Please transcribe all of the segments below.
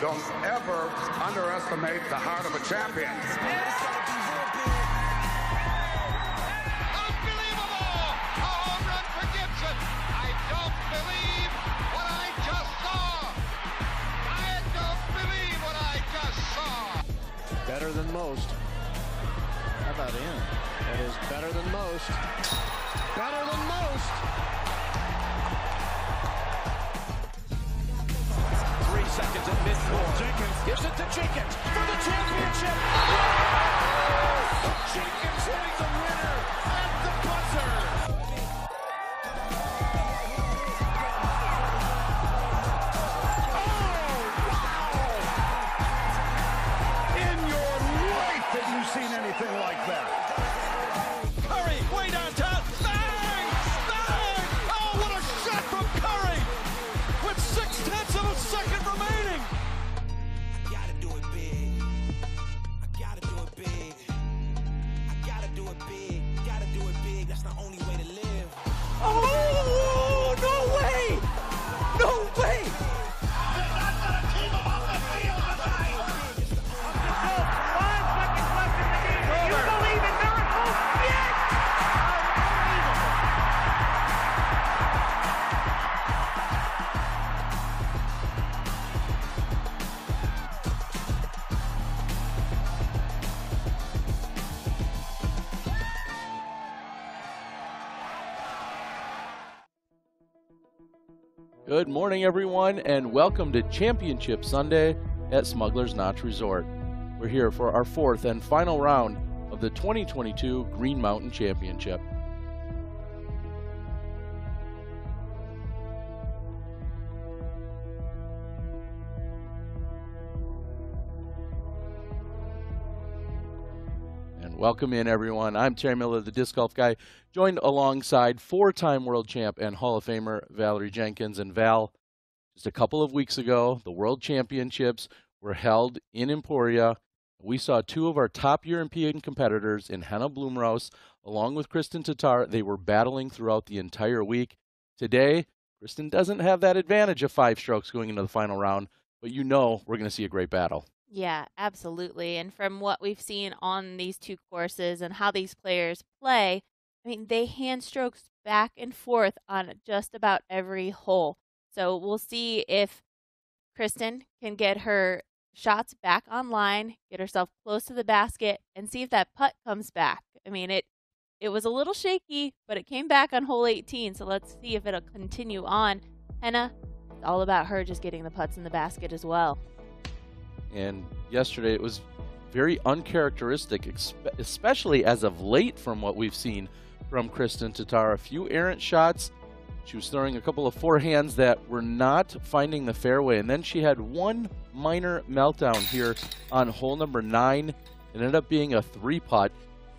Don't ever underestimate the heart of a champion. Unbelievable! A home run for Gibson. I don't believe what I just saw. I don't believe what I just saw. better than most. How about him? That is better than most. Better than most. Jenkins gives it to Jenkins for the championship. Jenkins hitting the winner at the buzzer. Morning, everyone, and welcome to Championship Sunday at Smuggler's Notch Resort. We're here for our fourth and final round of the 2022 Green Mountain Championship. Welcome in, everyone. I'm Terry Miller, the disc golf guy, joined alongside four time world champ and Hall of Famer Valerie Jenkins. And Val, just a couple of weeks ago, the World Championships were held in Emporia. We saw two of our top European competitors in Henna Blomroos, along with Kristin Tattar. They were battling throughout the entire week. Today, Kristin doesn't have that advantage of five strokes going into the final round, but you know we're going to see a great battle. Yeah, absolutely. And from what we've seen on these two courses and how these players play, I mean, they hand strokes back and forth on just about every hole. So we'll see if Kristin can get her shots back online, get herself close to the basket, and see if that putt comes back. I mean, it it was a little shaky, but it came back on hole 18. So let's see if it'll continue on. Henna, it's all about her just getting the putts in the basket as well. And yesterday it was very uncharacteristic, especially as of late from what we've seen from Kristin Tattar. A few errant shots. She was throwing a couple of forehands that were not finding the fairway. And then she had one minor meltdown here on hole number nine. It ended up being a three putt,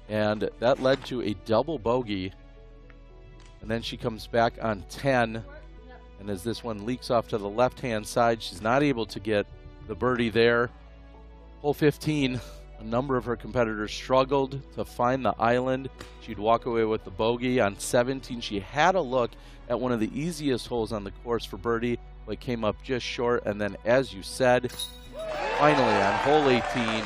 and that led to a double bogey. And then she comes back on 10. And as this one leaks off to the left hand side, she's not able to get the birdie there. Hole 15, a number of her competitors struggled to find the island. She'd walk away with the bogey. On 17, she had a look at one of the easiest holes on the course for birdie, but came up just short. And then, as you said, finally on hole 18,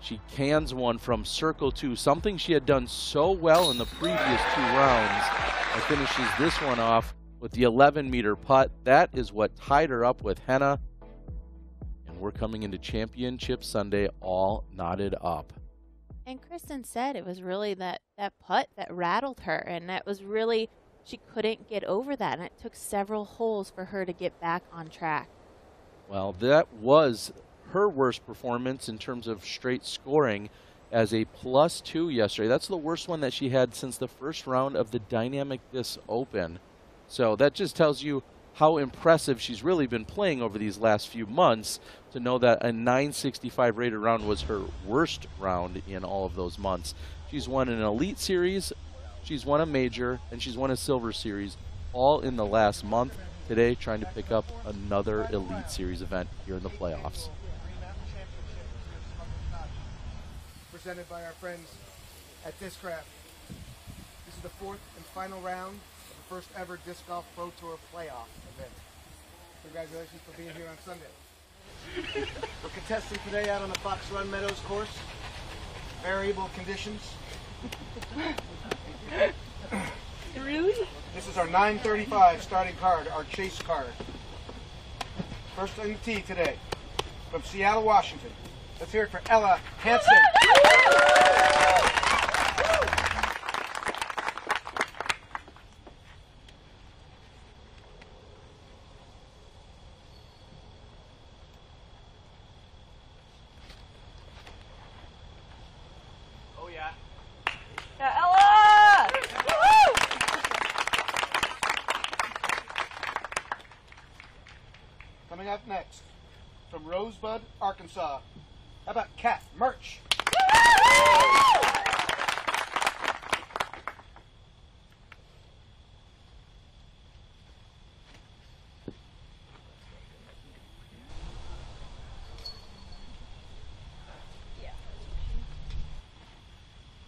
she cans one from circle two, something she had done so well in the previous two rounds, and finishes this one off with the 11 meter putt. That is what tied her up with Henna. We're coming into Championship Sunday all knotted up. And Kristin said it was really that, that putt that rattled her, and that was really, she couldn't get over that, and it took several holes for her to get back on track. Well, that was her worst performance in terms of straight scoring as a plus two yesterday. That's the worst one that she had since the first round of the Dynamic Discs Open. So that just tells you how impressive she's really been playing over these last few months to know that a 965 rated round was her worst round in all of those months. She's won an Elite Series, she's won a Major, and she's won a Silver Series all in the last month. Today, trying to pick up another Elite Series event here in the playoffs. presented by our friends at Discraft. This is the fourth and final round first ever Disc Golf Pro Tour playoff event. Congratulations for being here on Sunday. We're contesting today out on the Fox Run Meadows course. Variable conditions. Really? This is our 935 starting card, our chase card. First on the tee today from Seattle, Washington. Let's hear it for Ella Hansen. Oh yeah. Yeah, Ella! Woo! Coming up next from Rosebud, Arkansas. How about Kat Mertsch?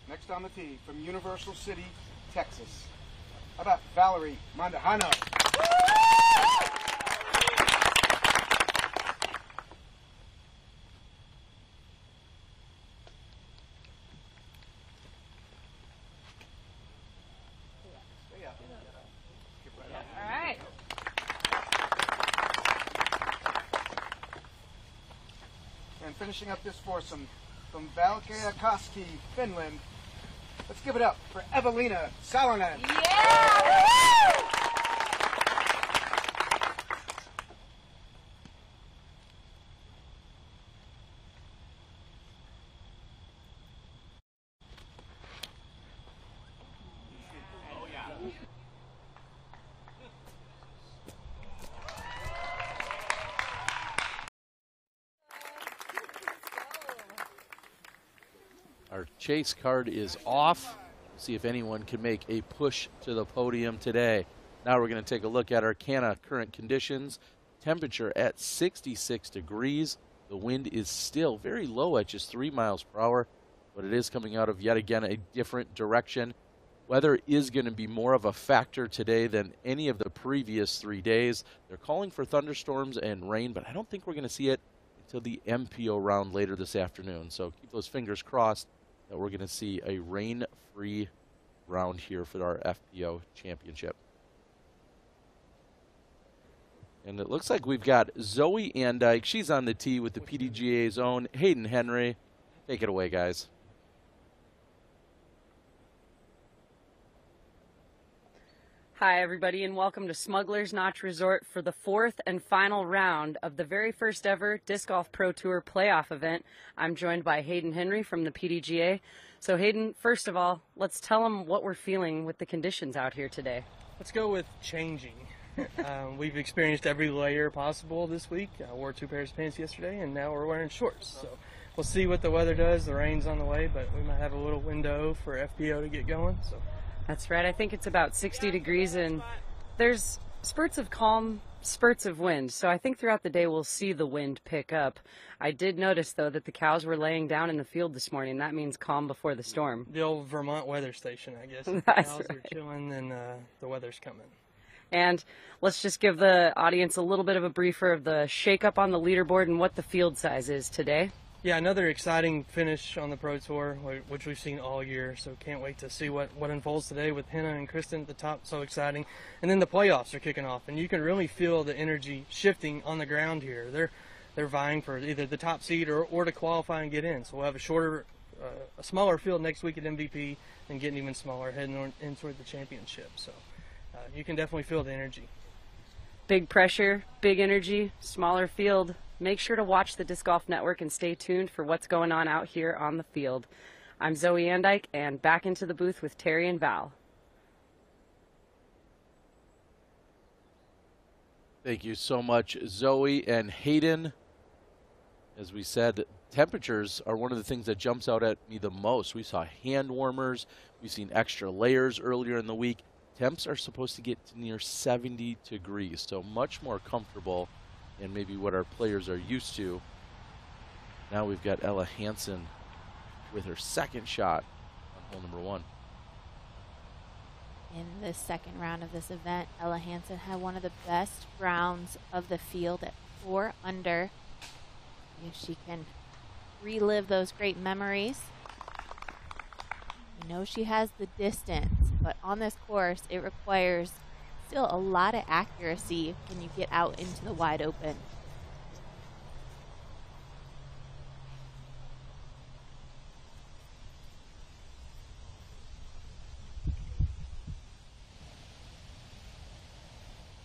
Next on the tee from Universal City, Texas. How about Valerie Mandujano? All right. And finishing up this foursome from Valkeakoski, Finland. Let's give it up for Eveliina Salonen. Our chase card is off. See if anyone can make a push to the podium today. Now we're going to take a look at our Arcana current conditions. Temperature at 66 degrees. The wind is still very low at just 3 miles per hour, but it is coming out of yet again a different direction. Weather is going to be more of a factor today than any of the previous three days. They're calling for thunderstorms and rain, but I don't think we're going to see it until the MPO round later this afternoon. So keep those fingers crossed that we're going to see a rain free round here for our FPO championship. And it looks like we've got Zoe Andyke. She's on the tee with the PDGA's own Hayden Henry. Take it away, guys. Hi, everybody, and welcome to Smuggler's Notch Resort for the fourth and final round of the very first ever Disc Golf Pro Tour playoff event. I'm joined by Hayden Henry from the PDGA. So, Hayden, first of all, let's tell them what we're feeling with the conditions out here today. Let's go with changing. um, we've experienced every layer possible this week. I wore two pairs of pants yesterday, and now we're wearing shorts. So we'll see what the weather does. The rain's on the way, but we might have a little window for FPO to get going. So That's right. I think it's about 60 degrees, and there's spurts of calm, spurts of wind. So I think throughout the day we'll see the wind pick up. I did notice, though, that the cows were laying down in the field this morning. That means calm before the storm. the old Vermont weather station, I guess. The That's cows are chilling, then uh, the weather's coming. And let's just give the audience a little bit of a briefer of the shakeup on the leaderboard and what the field size is today. Yeah, another exciting finish on the Pro Tour, which we've seen all year. So can't wait to see what, what unfolds today with Henna and Kristin at the top. So exciting. And then the playoffs are kicking off, and you can really feel the energy shifting on the ground here. They're they're vying for either the top seed or, or to qualify and get in. So we'll have a shorter, uh, a smaller field next week at MVP, and getting even smaller heading on, in toward the championship. So uh, you can definitely feel the energy. Big pressure, big energy, smaller field. Make sure to watch the Disc Golf Network and stay tuned for what's going on out here on the field. I'm Zoe Andyke, and back into the booth with Terry and Val. Thank you so much, Zoe and Hayden. As we said, temperatures are one of the things that jumps out at me the most. We saw hand warmers, we've seen extra layers earlier in the week. Temps are supposed to get to near 70 degrees, so much more comfortable than maybe what our players are used to. Now we've got Ella Hansen with her second shot on hole number one. In the second round of this event, Ella Hansen had one of the best rounds of the field at four under. If she can relive those great memories. We know she has the distance, but on this course, it requires still a lot of accuracy when you get out into the wide open.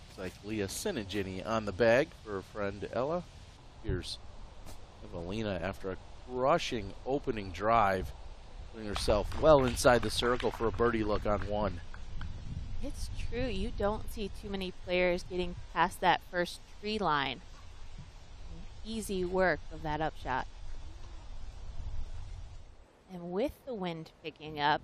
Looks like Leah Sinigini on the bag for her friend Ella. Here's Eveliina after a crushing opening drive, putting herself well inside the circle for a birdie look on one. It's true. You don't see too many players getting past that first tree line. Easy work of that upshot. And with the wind picking up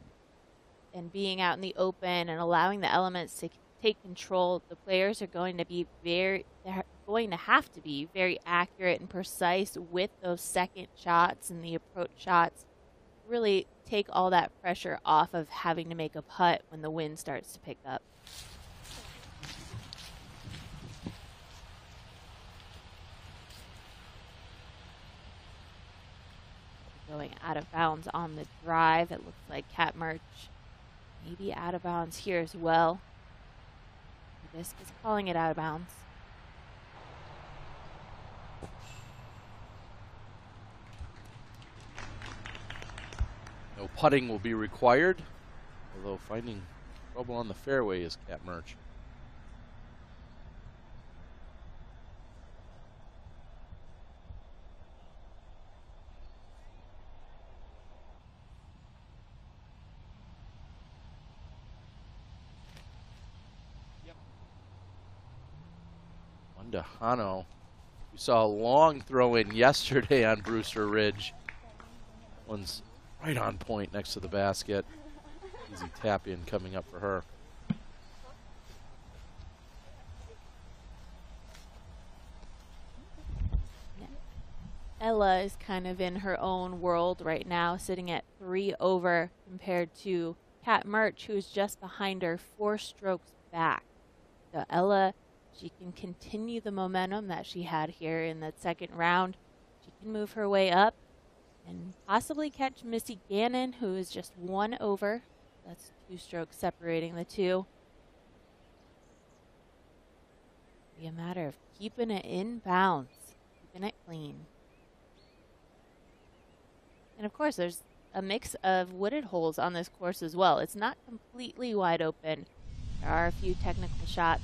and being out in the open and allowing the elements to take control, the players are going to be very they're going to have to be very accurate and precise with those second shots and the approach shots. Really take all that pressure off of having to make a putt when the wind starts to pick up. Going out of bounds on the drive. It looks like Kat Mertsch maybe out of bounds here as well. The disc is calling it out of bounds. No putting will be required, although finding trouble on the fairway is Kat Mertsch. Wanda Hano. We saw a long throw in yesterday on Brewster Ridge. One's right on point next to the basket. Easy tap in coming up for her. Ella is kind of in her own world right now, sitting at three over compared to Kat Mertsch, who's just behind her, four strokes back. So Ella, she can continue the momentum that she had here in the second round. She can move her way up and possibly catch Missy Gannon, who is just one over. That's two strokes separating the two. Be a matter of keeping it in bounds, keeping it clean. And of course, there's a mix of wooded holes on this course as well. It's not completely wide open. There are a few technical shots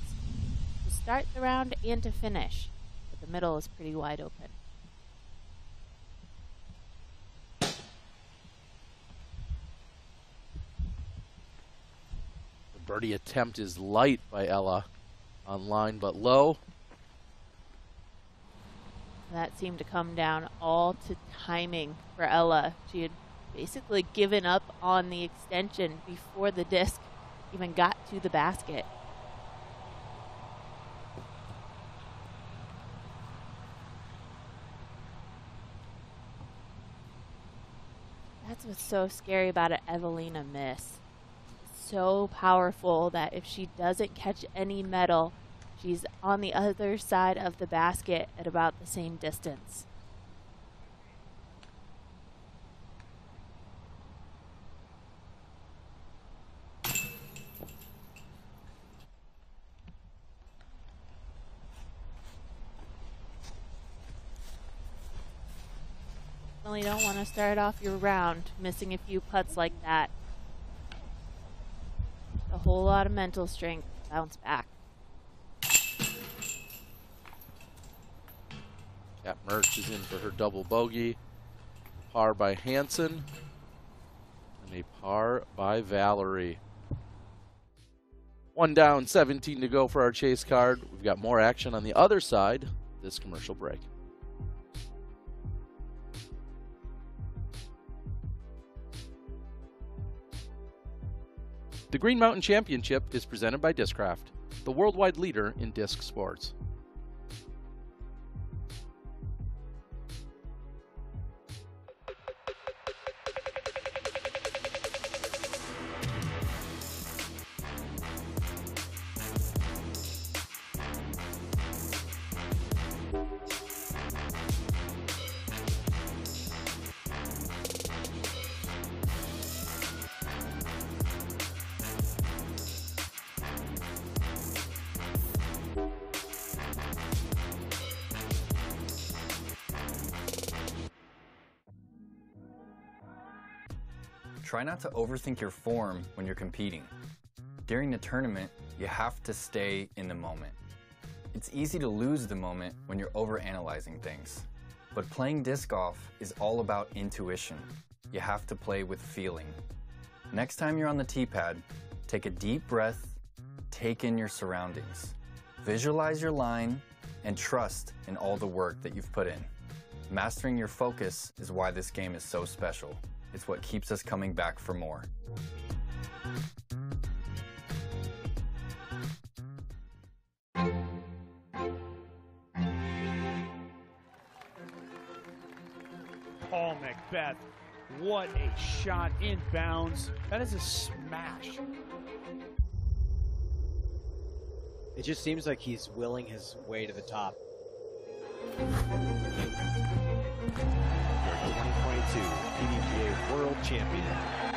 to start the round and to finish, but the middle is pretty wide open. Birdie attempt is light by Ella on line but low. That seemed to come down all to timing for Ella. She had basically given up on the extension before the disc even got to the basket. That's what's so scary about an Eveliina miss. So powerful that if she doesn't catch any metal, she's on the other side of the basket at about the same distance. Definitely don't want to start off your round missing a few putts like that. Whole lot of mental strength bounce back. Kat Mertsch is in for her double bogey. Par by Hansen. And a par by Valerie. One down, 17 to go for our chase card. We've got more action on the other side this commercial break. The Green Mountain Championship is presented by Discraft, the worldwide leader in disc sports. To overthink your form when you're competing. During the tournament, you have to stay in the moment. It's easy to lose the moment when you're overanalyzing things. But playing disc golf is all about intuition. You have to play with feeling. Next time you're on the tee pad, take a deep breath, take in your surroundings. Visualize your line and trust in all the work that you've put in. Mastering your focus is why this game is so special. It's what keeps us coming back for more. Paul McBeth. What a shot inbounds. That is a smash. It just seems like he's willing his way to the top. 2022 PDGA World Champion,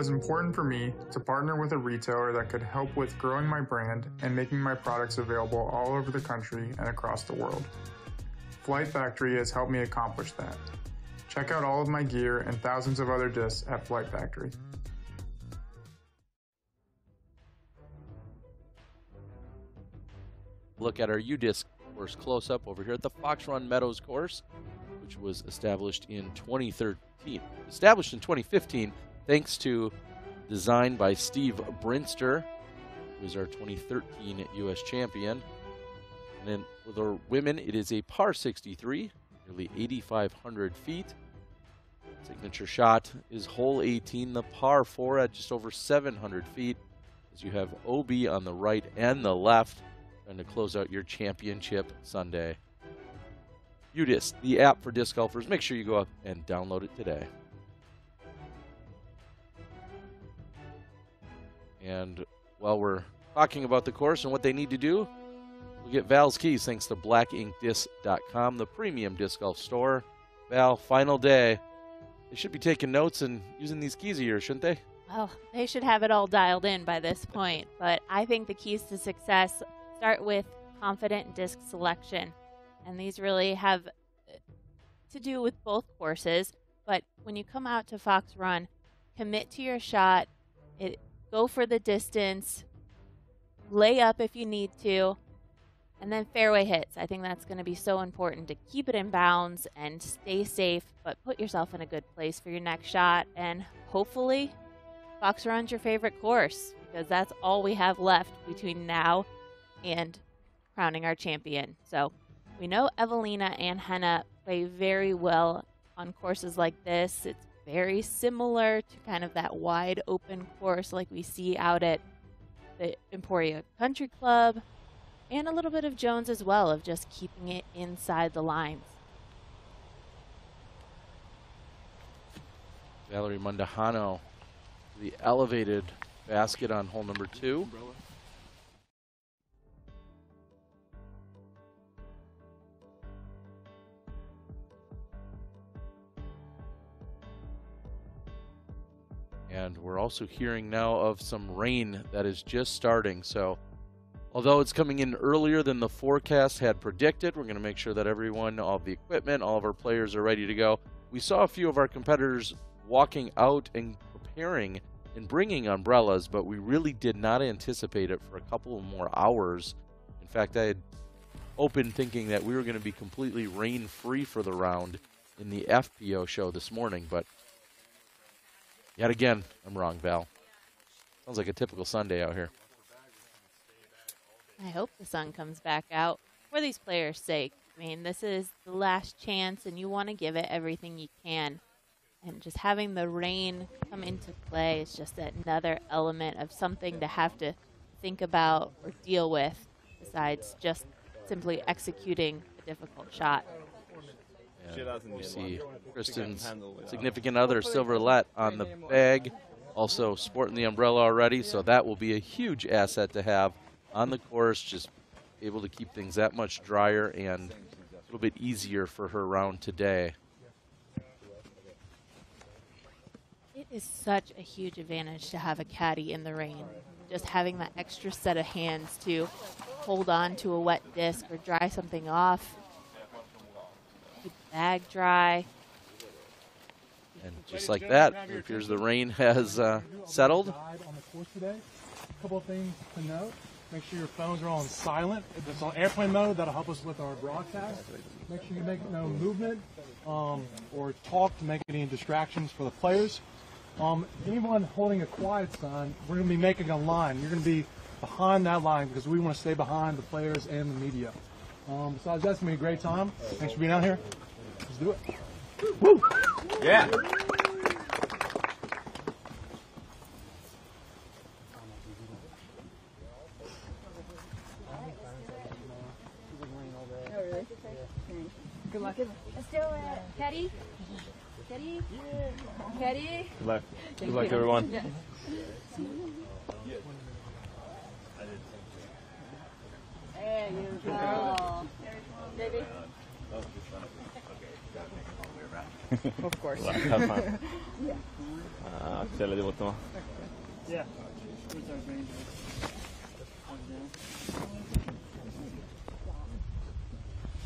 was important for me to partner with a retailer that could help with growing my brand and making my products available all over the country and across the world. Flight Factory has helped me accomplish that. Check out all of my gear and thousands of other discs at Flight Factory. Look at our UDisc course close up over here at the Fox Run Meadows course, which was established in 2013. Established in 2015 thanks to design by Steve Brinster, who is our 2013 U.S. champion. And then for the women, it is a par 63, nearly 8,500 feet. Signature shot is hole 18, the par 4 at just over 700 feet. As you have OB on the right and the left, trying to close out your championship Sunday. UDisc, the app for disc golfers. Make sure you go up and download it today. And while we're talking about the course and what they need to do, we get Val's keys thanks to blackinkdisc.com, the premium disc golf store. Val, final day. They should be taking notes and using these keys of yours, shouldn't they? Well, they should have it all dialed in by this point, but I think the keys to success start with confident disc selection. And these really have uh, to do with both courses, but when you come out to Fox Run, commit to your shot. It go for the distance, lay up if you need to, and then fairway hits. I think that's going to be so important to keep it in bounds and stay safe, but put yourself in a good place for your next shot. And hopefully, Fox Run's your favorite course because that's all we have left between now and crowning our champion. So we know Eveliina and Henna play very well on courses like this. It's very similar to kind of that wide open course like we see out at the Emporia Country Club and a little bit of Jones as well of just keeping it inside the lines. Valerie Mandujano, the elevated basket on hole number two. And we're also hearing now of some rain that is just starting. So Although it's coming in earlier than the forecast had predicted, we're going to make sure that everyone, all of the equipment, all of our players are ready to go. We saw a few of our competitors walking out and preparing and bringing umbrellas, but we really did not anticipate it for a couple more hours. In fact, I had opened thinking that we were going to be completely rain free for the round in the FPO show this morning, but yet again, I'm wrong, Val. Sounds like a typical Sunday out here. I hope the sun comes back out for these players' sake. I mean, this is the last chance, and you want to give it everything you can. And just having the rain come into play is just another element of something to have to think about or deal with, besides just simply executing a difficult shot. And we see Kristin's significant other, Silver Lätt, on the bag, also sporting the umbrella already, so that will be a huge asset to have on the course, just able to keep things that much drier and a little bit easier for her round today. It is such a huge advantage to have a caddy in the rain. Just having that extra set of hands to hold on to a wet disc or dry something off. Keep bag dry. And just like that, it appears the rain has uh, settled. On the course today, a couple of things to note. Make sure your phones are on silent. If it's on airplane mode, that'll help us with our broadcast. Make sure you make no movement um, or talk to make any distractions for the players. Um, anyone holding a quiet sign, we're going to be making a line. You're going to be behind that line because we want to stay behind the players and the media. Um, besides, that's going to be a great time. Thanks for being out here. Let's do it. Woo! Yeah. Good luck. Let's do it. Caddy? Caddy? Caddy? Good luck. Good luck, everyone. Yeah. There you go. Baby? Oh, of course. Have fun. Yeah. Ah, Axel är det borta va? Yeah.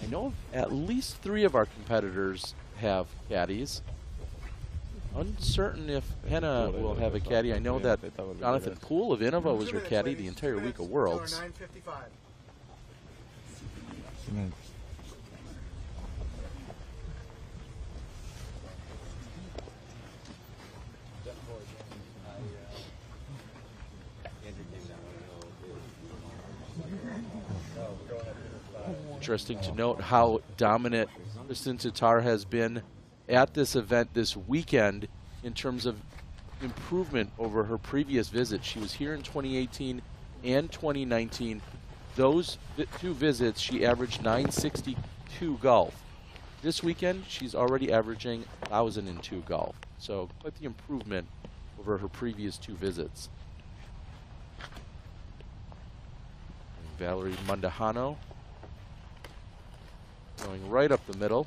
I know at least three of our competitors have caddies. Uncertain if Henna will have a caddy. I know that Jonathan Poole of Innova was your caddy the entire week of Worlds. Interesting to note how dominant Kristin Tattar has been at this event this weekend in terms of improvement over her previous visit. She was here in 2018 and 2019. Those two visits, she averaged 962 golf. This weekend, she's already averaging 1,002 golf. So quite the improvement over her previous two visits. Valerie Mandujano going right up the middle.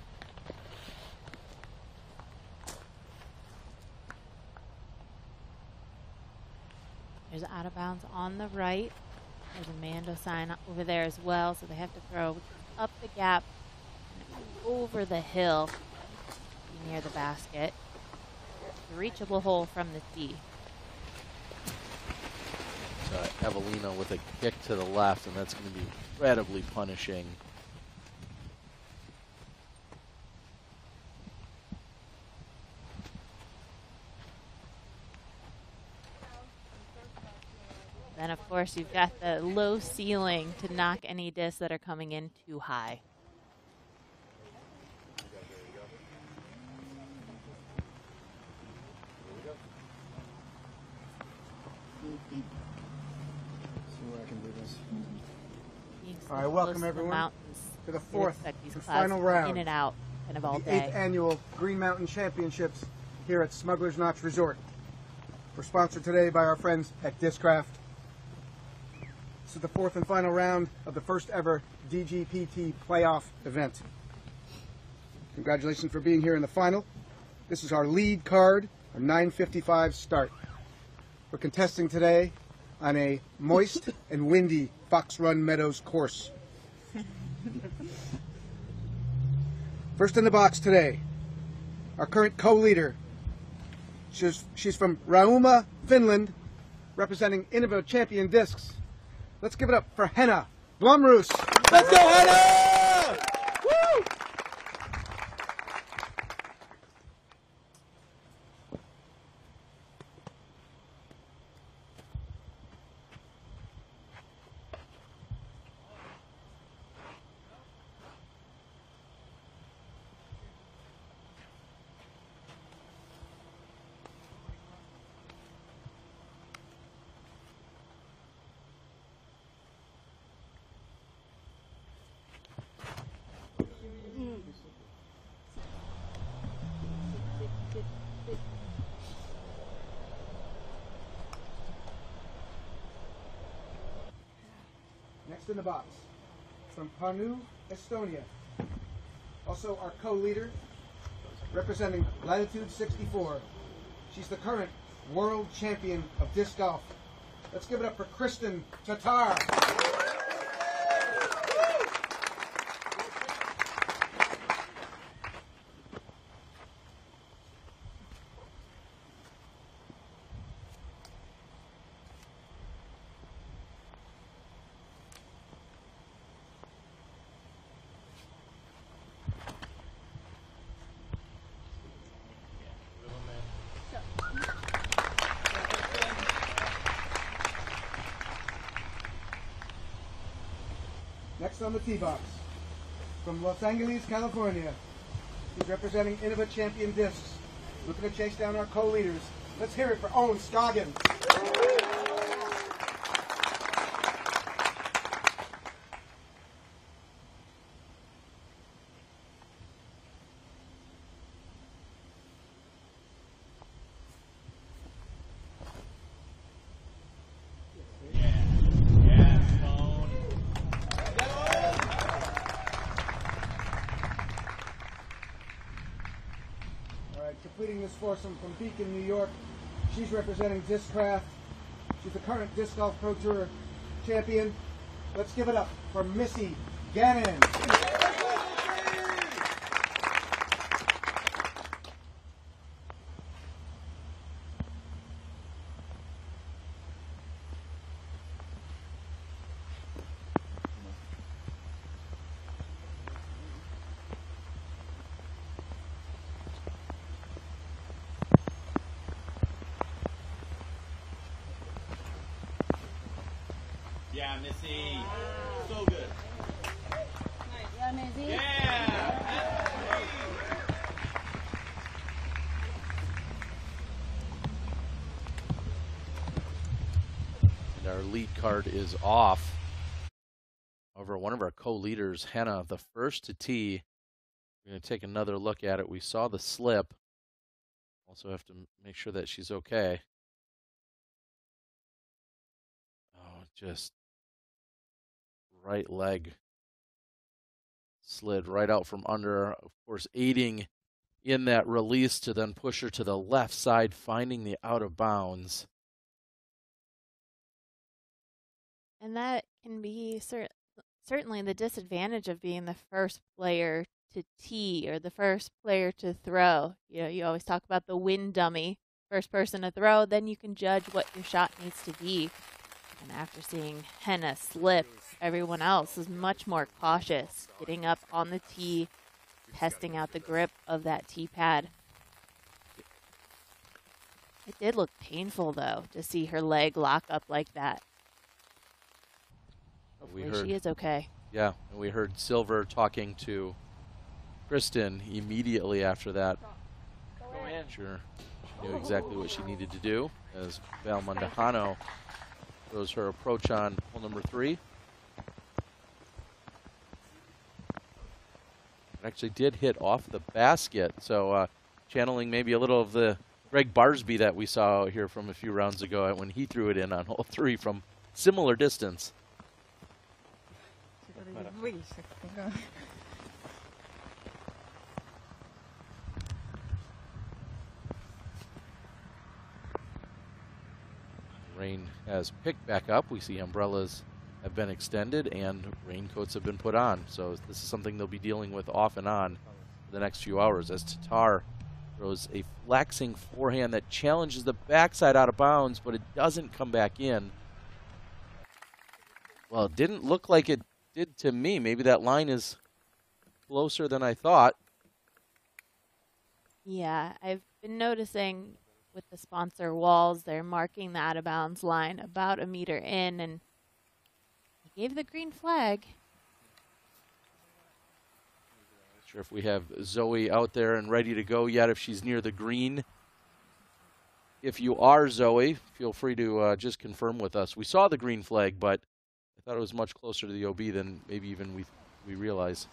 There's out of bounds on the right. There's a Mando sign over there as well, so they have to throw up the gap over the hill near the basket. Reachable hole from the tee. uh, Eveliina with a kick to the left, and that's going to be incredibly punishing. Then, of course, you've got the low ceiling to knock any discs that are coming in too high. All right, welcome everyone to the fourth and final round In and out, kind of all the day. eighth annual Green Mountain Championships here at Smuggler's Notch Resort. We're sponsored today by our friends at Discraft. This is the fourth and final round of the first ever DGPT playoff event. Congratulations for being here in the final. This is our lead card, our 955 start. We're contesting today on a moist and windy Fox Run Meadows course. First in the box today, our current co-leader. She's, she's from Rauma, Finland, representing Innova Champion Discs. Let's give it up for Henna Blomroos. Let's go, Henna! In the box, from Panu, Estonia. Also our co-leader, representing Latitude 64. She's the current world champion of disc golf. Let's give it up for Kristin Tattar. On the tee box, from Los Angeles, California. He's representing Innova Champion Discs. Looking to chase down our co-leaders. Let's hear it for Ohn Scoggin. All right, foursome from Beacon, New York. She's representing Discraft. She's the current Disc Golf Pro Tour champion. Let's give it up for Missy Gannon. Yeah, Missy. So good. Yeah, Missy. Yeah. And our lead card is off. over one of our co-leaders, Hannah, the first to tee. We're going to take another look at it. We saw the slip. Also have to make sure that she's okay. Oh, just right leg slid right out from under. Of course, aiding in that release to then push her to the left side, finding the out of bounds. And that can be cer- certainly the disadvantage of being the first player to tee or the first player to throw. You know, you always talk about the wind dummy, first person to throw, then you can judge what your shot needs to be. And after seeing Henna slip, everyone else is much more cautious, getting up on the tee, testing out the grip of that tee pad. It did look painful though to see her leg lock up like that. We heard, she is okay. Yeah, and we heard Silver talking to Kristin immediately after that. Sure, knew exactly what she needed to do as Val Mandujano her approach on hole number three. Actually did hit off the basket, so uh, channeling maybe a little of the Gregg Barsby that we saw out here from a few rounds ago when he threw it in on hole three from similar distance. Rain has picked back up. We see umbrellas have been extended and raincoats have been put on. So this is something they'll be dealing with off and on for the next few hours as Tattar throws a flexing forehand that challenges the backside out of bounds, but it doesn't come back in. Well, it didn't look like it did to me. Maybe that line is closer than I thought. Yeah, I've been noticing with the sponsor walls, they're marking the out of bounds line about a meter in, and he gave the green flag. Not sure if we have Zoe out there and ready to go yet, if she's near the green. If you are Zoe, feel free to uh, just confirm with us. We saw the green flag, but I thought it was much closer to the OB than maybe even we we realize.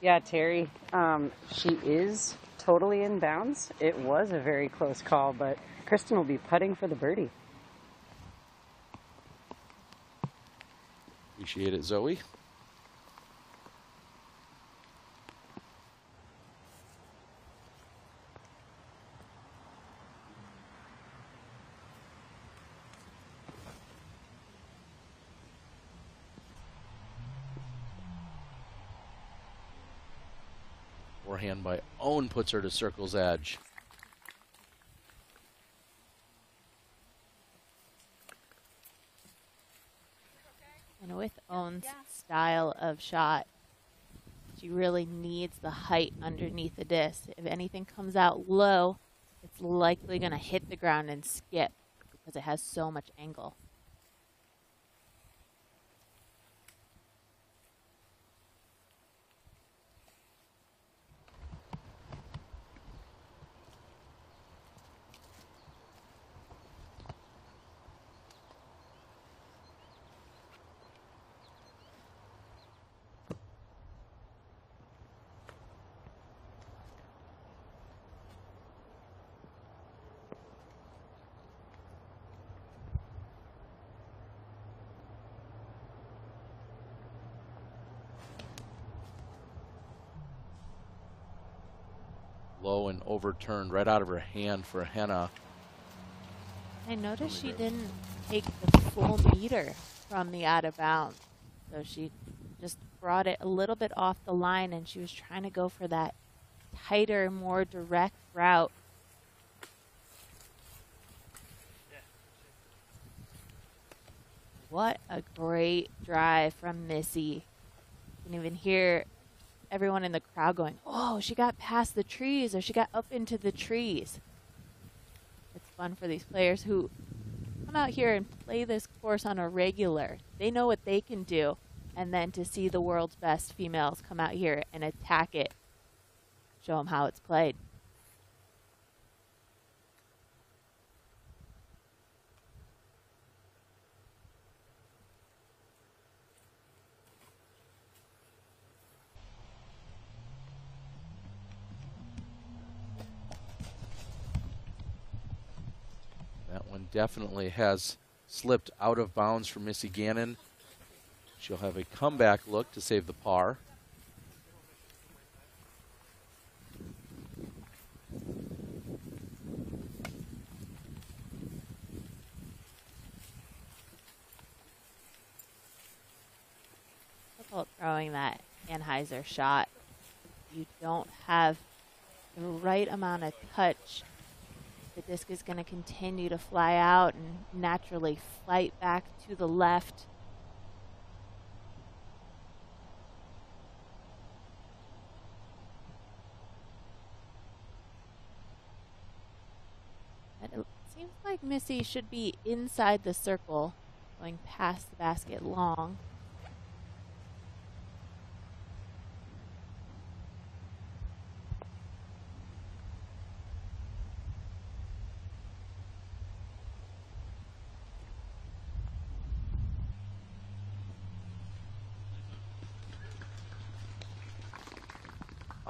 Yeah, Terry, um, she is totally in bounds. It was a very close call, but Kristin will be putting for the birdie. Appreciate it, Zoe. Ohn puts her to circle's edge. And with Ohn's style of shot, she really needs the height underneath the disc. If anything comes out low, it's likely going to hit the ground and skip because it has so much angle. Overturned right out of her hand for Henna. I noticed she didn't take the full meter from the out of bounds. So she just brought it a little bit off the line and she was trying to go for that tighter, more direct route. What a great drive from Missy. You can even hear everyone in the crowd going, Oh, she got past the trees or she got up into the trees. It's fun for these players who come out here and play this course on a regular. They know what they can do. And then to see the world's best females come out here and attack it, show them how it's played. That one definitely has slipped out of bounds for Missy Gannon. She'll have a comeback look to save the par. throwing that anhyzer shot. You don't have the right amount of touch. The disc is going to continue to fly out and naturally flight back to the left. It seems like Missy should be inside the circle, going past the basket long.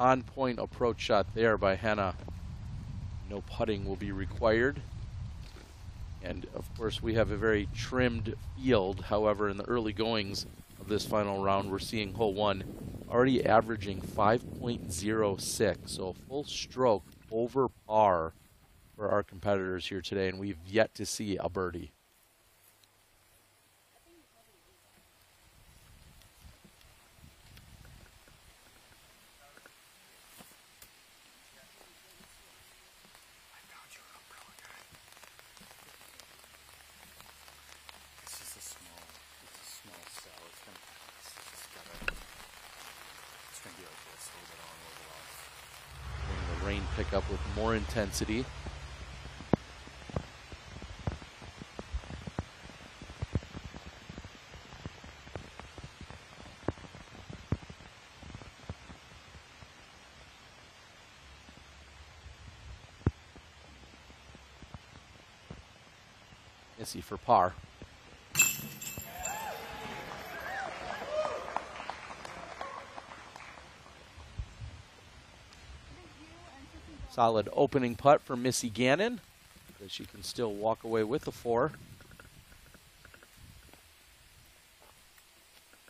On point approach shot there by Henna. No putting will be required. And of course, we have a very trimmed field. However, in the early goings of this final round, we're seeing hole one already averaging 5.06. So a full stroke over par for our competitors here today. And we've yet to see a birdie. rain pick up with more intensity. Missy for par. Solid opening putt for Missy Gannon. She can still walk away with a four.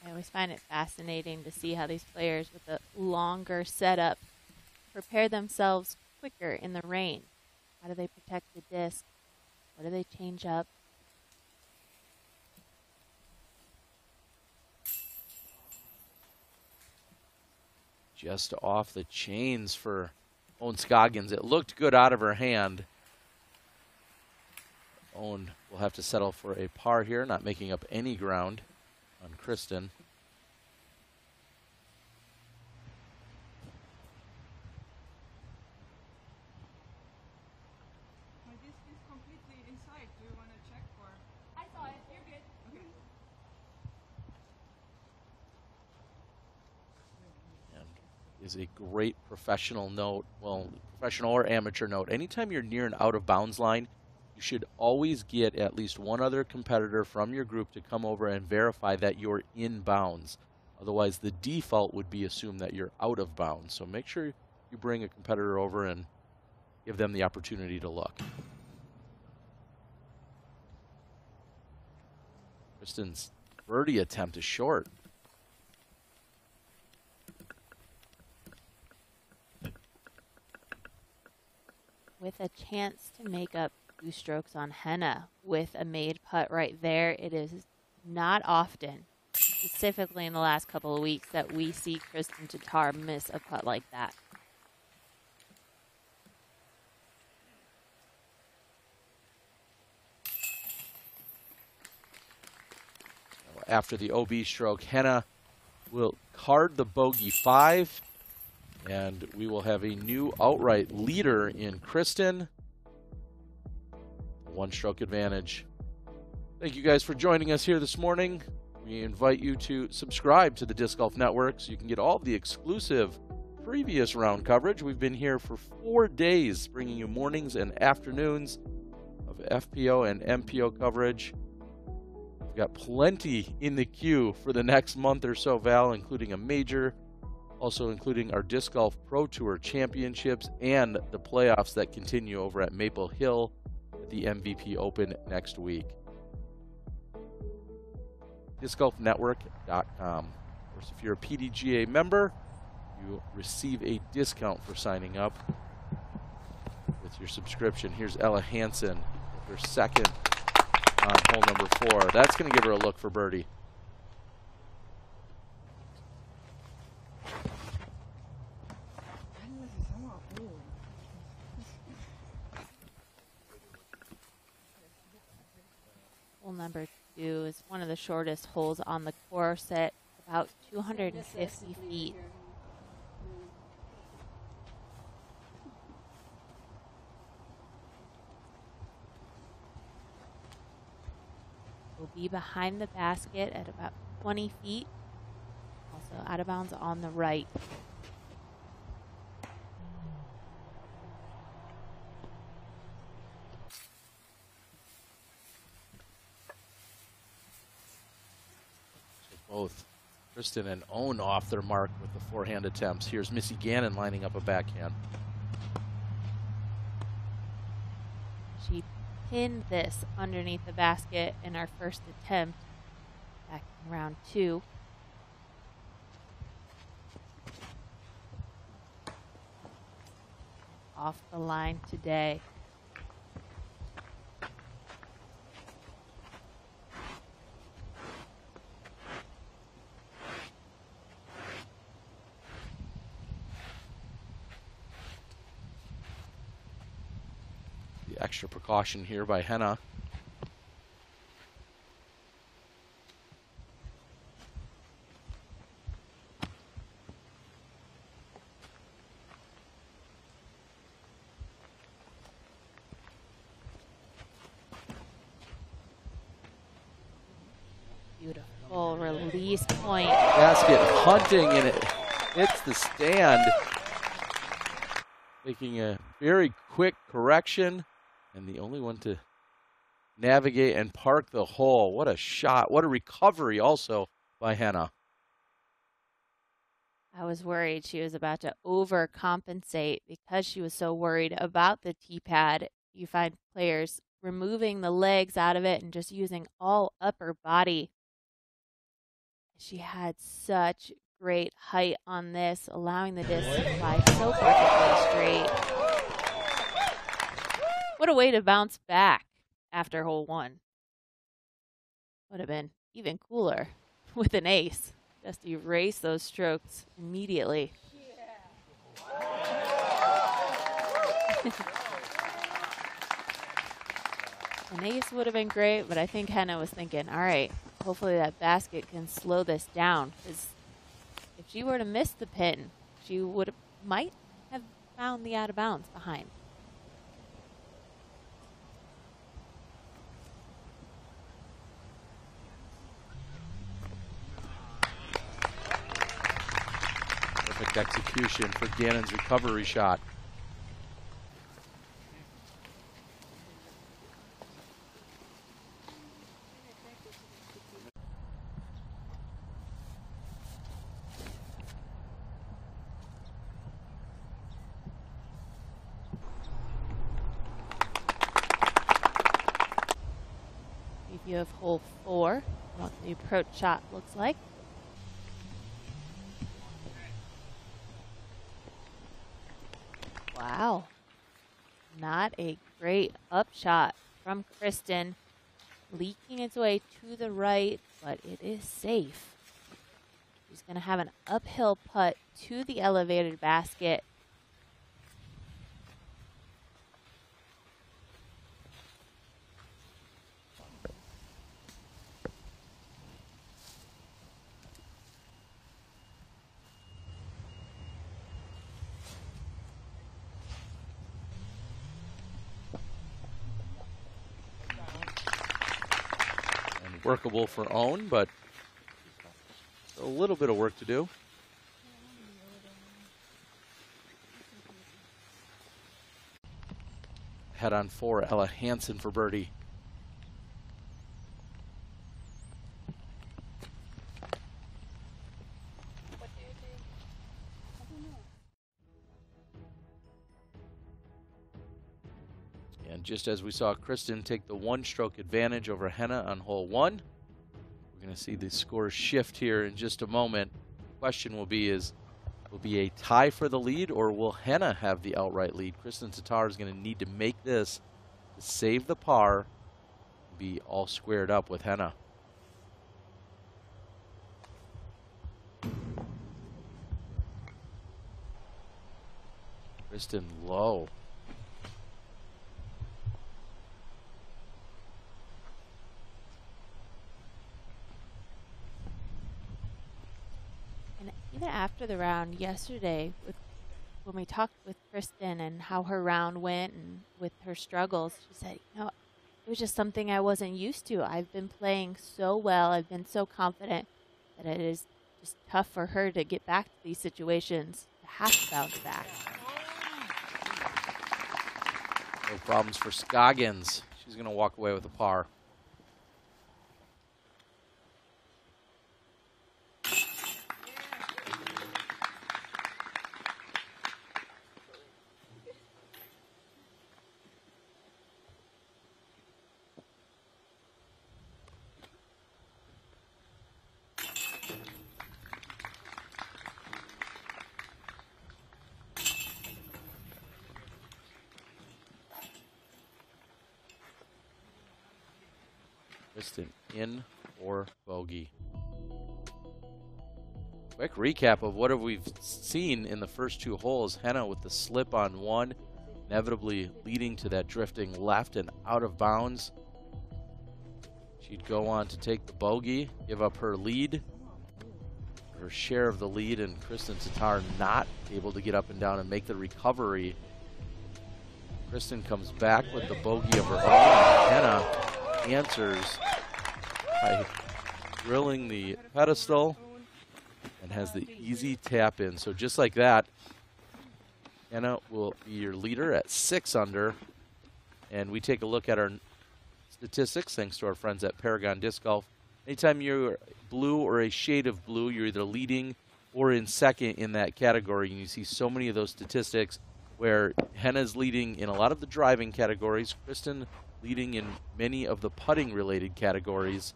I always find it fascinating to see how these players with a longer setup prepare themselves quicker in the rain. How do they protect the disc? What do they change up? Just off the chains for Ohn Scoggins. It looked good out of her hand. Ohn will have to settle for a par here, not making up any ground on Kristin. My disc is completely inside. Do you want to check or? I saw it. You're good. Okay. is a great professional note. Well, professional or amateur note. Anytime you're near an out of bounds line, you should always get at least one other competitor from your group to come over and verify that you're in bounds. Otherwise, the default would be assume that you're out of bounds. So make sure you bring a competitor over and give them the opportunity to look. Kristin's birdie attempt is short. With a chance to make up two strokes on Henna with a made putt right there. It is not often, specifically in the last couple of weeks, that we see Kristin Tattar miss a putt like that. After the OB stroke, Henna will card the bogey five and we will have a new outright leader in Kristin. One stroke advantage. Thank you guys for joining us here this morning. We invite you to subscribe to the Disc Golf Network so you can get all the exclusive previous round coverage. We've been here for four days, bringing you mornings and afternoons of FPO and MPO coverage. We've got plenty in the queue for the next month or so, Val, including a major also including our Disc Golf Pro Tour Championships and the playoffs that continue over at Maple Hill at the MVP Open next week. DiscGolfNetwork.com. Of course, if you're a PDGA member, you receive a discount for signing up with your subscription. Here's Ella Hansen with her second on hole number four. That's going to give her a look for birdie. Hole number two is one of the shortest holes on the course at about 250 feet. Will be behind the basket at about 20 feet. Also out of bounds on the right. Both Kristin and Ohn off their mark with the forehand attempts. Here's Missy Gannon lining up a backhand. She pinned this underneath the basket in our first attempt back in round two. Off the line today. caution here by Henna. Beautiful release point. Basket hunting and it hits the stand. Making a very quick correction and the only one to navigate and park the hole. What a shot. What a recovery also by Hannah. I was worried she was about to overcompensate because she was so worried about the T pad. You find players removing the legs out of it and just using all upper body. She had such great height on this, allowing the disc to fly so perfectly straight. What a way to bounce back after hole one. Would have been even cooler with an ace. Just erase those strokes immediately. An ace would have been great, but I think Henna was thinking, all right, hopefully that basket can slow this down. Because if she were to miss the pin, she would might have found the out of bounds behind. Perfect execution for Gannon's recovery shot. Preview of hole four, what the approach shot looks like. Wow. Not a upshot from Kristin. Leaking its way to the right, but it is safe. She's going to have an uphill putt to the elevated basket. And for Ohn, but a little bit of work to do. Head on four, Ella Hansen for birdie. And just as we saw Kristin take the one stroke advantage over Henna on hole one, going to see the scores shift here in just a moment. Question will be is will be a tie for the lead or will Henna have the outright lead? Kristin Tattar is going to need to make this to save the par, be all squared up with Henna. Kristin low. And even after the round yesterday, with when we talked with Kristin and how her round went and with her struggles, she said, you know, it was just something I wasn't used to. I've been playing so well, I've been so confident that it is just tough for her to get back to these situations, to have to bounce back. No problems for Scoggins. She's going to walk away with a par. Kristin in or bogey. Quick recap of what have we've seen in the first two holes. Henna with the slip on one, inevitably leading to that drifting left and out of bounds. She'd go on to take the bogey, give up her lead, her share of the lead, and Kristin Tattar not able to get up and down and make the recovery. Kristin comes back with the bogey of her own. Henna answers by drilling the pedestal and has the easy tap in. So just like that, Anna will be your leader at six under. And we take a look at our statistics thanks to our friends at Paragon Disc Golf. Anytime you're blue or a shade of blue, you're either leading or in second in that category. And you see so many of those statistics where Henna's leading in a lot of the driving categories, Kristin leading in many of the putting related categories.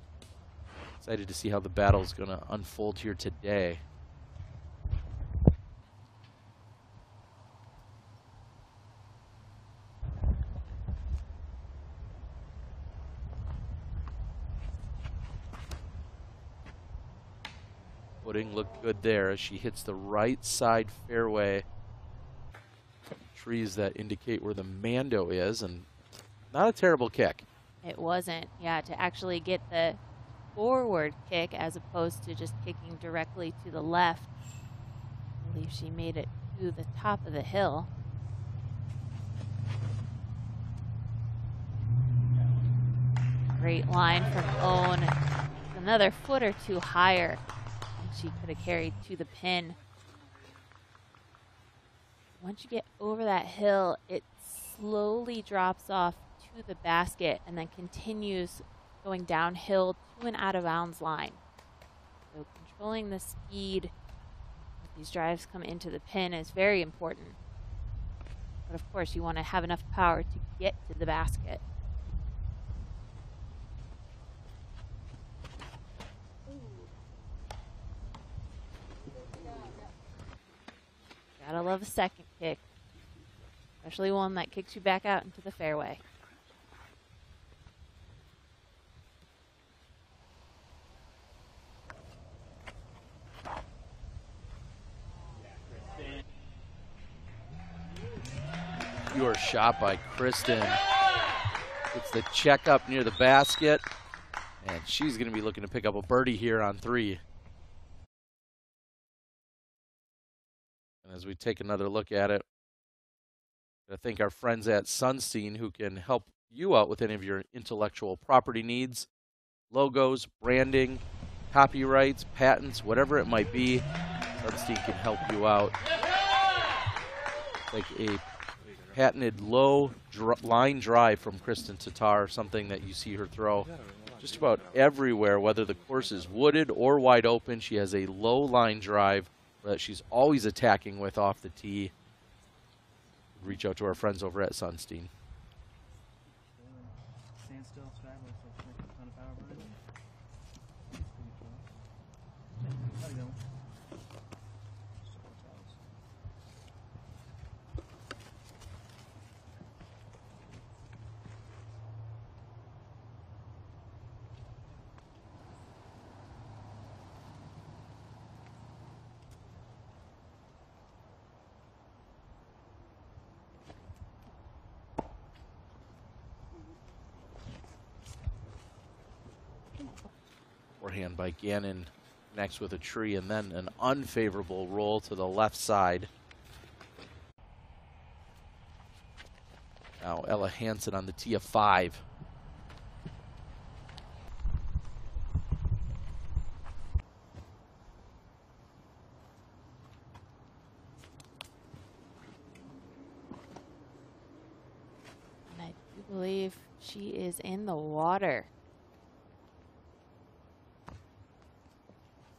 Excited to see how the battle is going to unfold here today. Footing looked good there as she hits the right side fairway. Trees that indicate where the Mando is, and not a terrible kick. It wasn't. Yeah, to actually get the forward kick as opposed to just kicking directly to the left. I believe she made it to the top of the hill. Great line from Ohn. Another foot or two higher. She could have carried to the pin. Once you get over that hill, it slowly drops off to the basket and then continues going downhill to an out of bounds line. So controlling the speed these drives come into the pin is very important. But of course, you want to have enough power to get to the basket. Gotta love a second kick, especially one that kicks you back out into the fairway. Shot by Kristin. It's the check up near the basket, and she's going to be looking to pick up a birdie here on three. And as we take another look at it, I thank our friends at Sunstein who can help you out with any of your intellectual property needs, logos, branding, copyrights, patents, whatever it might be. Sunstein can help you out. Like a patented low dr line drive from Kristin Tattar, something that you see her throw just about everywhere, whether the course is wooded or wide open. She has a low line drive that she's always attacking with off the tee. Reach out to our friends over at Sunstein. By Gannon connects with a tree and then an unfavorable roll to the left side. Now Ella Hansen on the tee of five. And I do believe she is in the water.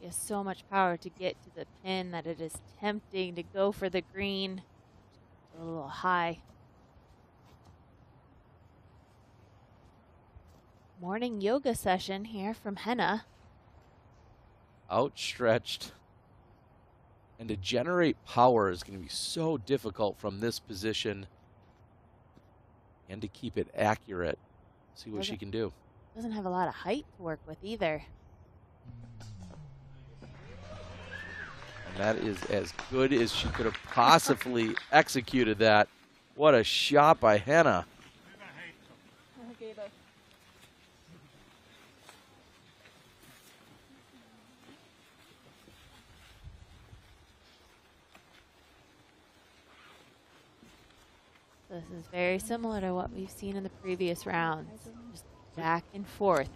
Has so much power to get to the pin that it is tempting to go for the green. A little high. Morning yoga session here from Henna. outstretched. And to generate power is going to be so difficult from this position. And to keep it accurate. See what she Doesn't- can do. Doesn't have a lot of height to work with either. That is as good as she could have possibly executed that. What a shot by Hannah. This is very similar to what we've seen in the previous rounds. Just back and forth.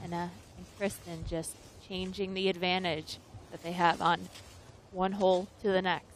Henna and Kristin just changing the advantage that they have on one hole to the next.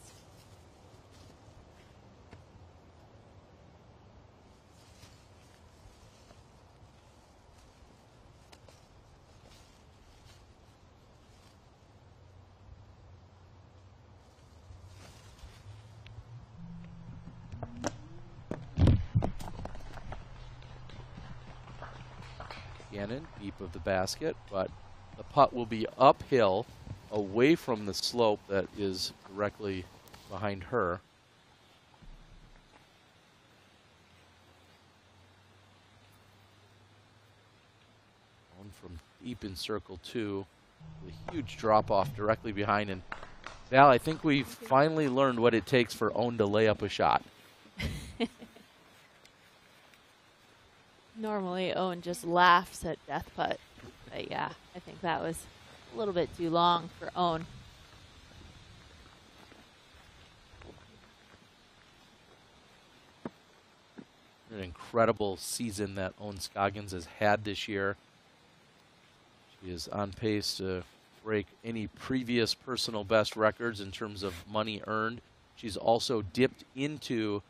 Deep of the basket, but the putt will be uphill away from the slope that is directly behind her. On from deep in circle two, a huge drop off directly behind. And Val, I think we've finally learned what it takes for Ohn to lay up a shot. Normally, Ohn just laughs at death putt. But yeah, I think that was a little bit too long for Ohn. An incredible season that Ohn Scoggins has had this year. She is on pace to break any previous personal best records in terms of money earned. She's also dipped into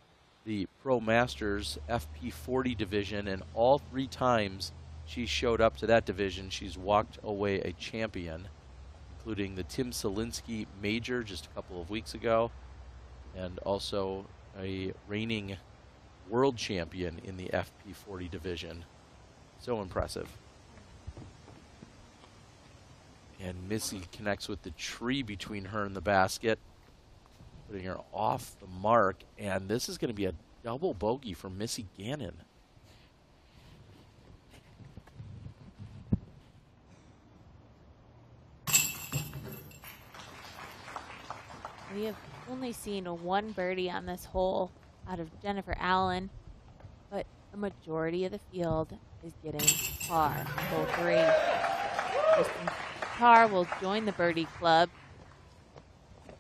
the Pro Masters FP40 division, and all three times she showed up to that division, she's walked away a champion, including the Tim Selinske Major just a couple of weeks ago, and also a reigning world champion in the FP40 division. So impressive. And Missy connects with the tree between her and the basket, putting her off the mark. And this is going to be a double bogey for Missy Gannon. We have only seen one birdie on this hole out of Jennifer Allen, but the majority of the field is getting par. Hole three. Kristen Carr will join the birdie club,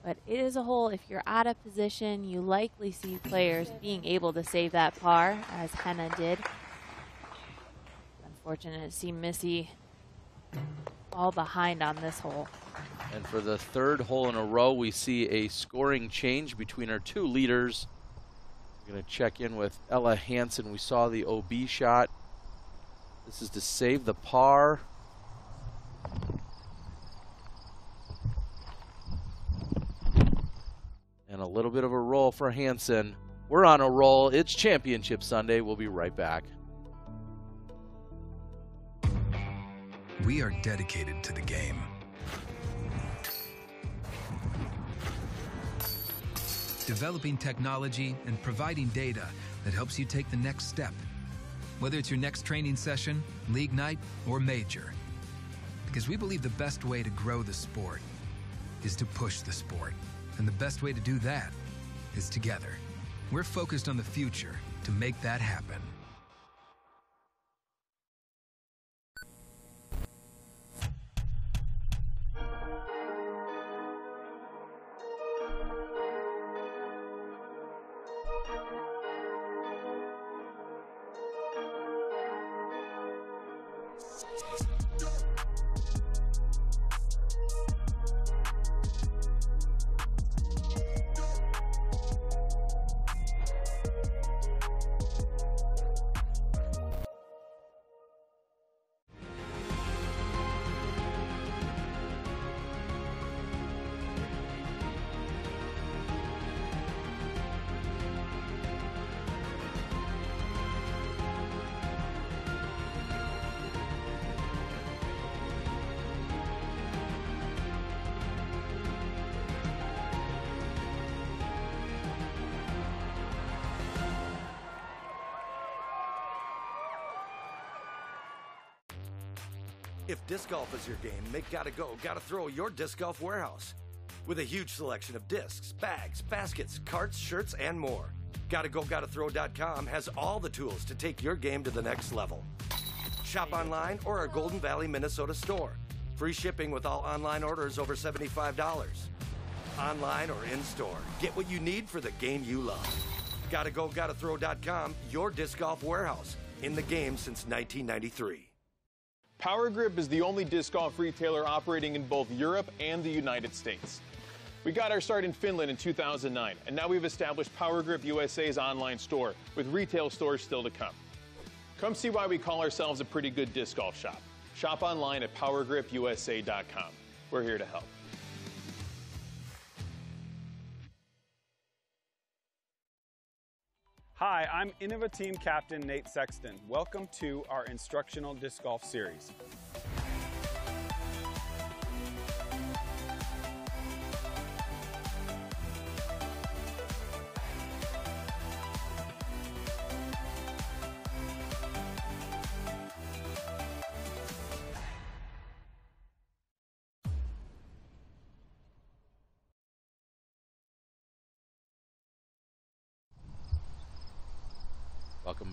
but it is a hole. If you're out of position, you likely see players being able to save that par, as Henna did. Unfortunate to see Missy all behind on this hole. And for the third hole in a row, we see a scoring change between our two leaders. We're going to check in with Ella Hansen. We saw the OB shot. This is to save the par. And a little bit of a roll for Hansen. We're on a roll. It's Championship Sunday. We'll be right back. We are dedicated to the game. Developing technology and providing data that helps you take the next step. Whether it's your next training session, league night, or major. Because we believe the best way to grow the sport is to push the sport. And the best way to do that is together. We're focused on the future to make that happen. Disc golf is your game, make Gotta Go, Gotta Throw your disc golf warehouse. With a huge selection of discs, bags, baskets, carts, shirts, and more. Gotta Go, Gotta Throw.com has all the tools to take your game to the next level. Shop online or our Golden Valley, Minnesota store. Free shipping with all online orders over $75. Online or in store, get what you need for the game you love. Gotta Go, Gotta Throw.com, your disc golf warehouse. In the game since 1993. Power Grip is the only disc golf retailer operating in both Europe and the United States. We got our start in Finland in 2009, and now we've established Power Grip USA's online store, with retail stores still to come. Come see why we call ourselves a pretty good disc golf shop. Shop online at powergripusa.com. We're here to help. Hi, I'm Innova Team Captain Nate Sexton. Welcome to our instructional disc golf series.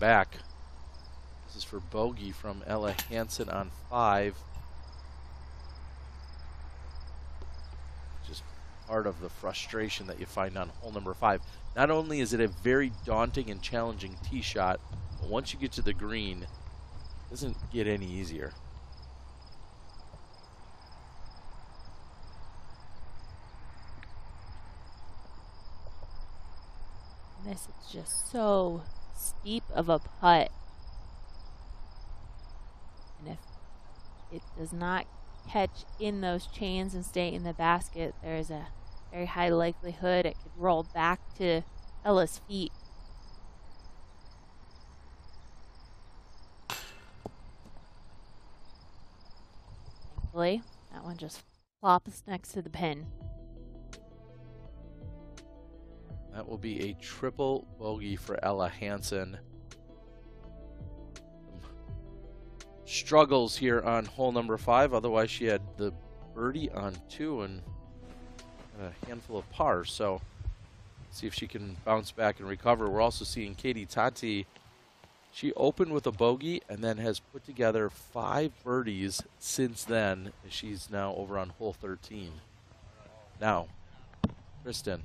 Back. This is for bogey from Ella Hansen on five. Just part of the frustration that you find on hole number five. Not only is it a very daunting and challenging tee shot, but once you get to the green, it doesn't get any easier. This is just so steep of a putt. And if it does not catch in those chains and stay in the basket, there's a very high likelihood it could roll back to Ella's feet. That one just flops next to the pin. That will be a triple bogey for Ella Hansen. Struggles here on hole number five. Otherwise, she had the birdie on two and a handful of pars. So, see if she can bounce back and recover. We're also seeing Katie Tati. She opened with a bogey and then has put together five birdies since then. She's now over on hole 13. Now, Kristin.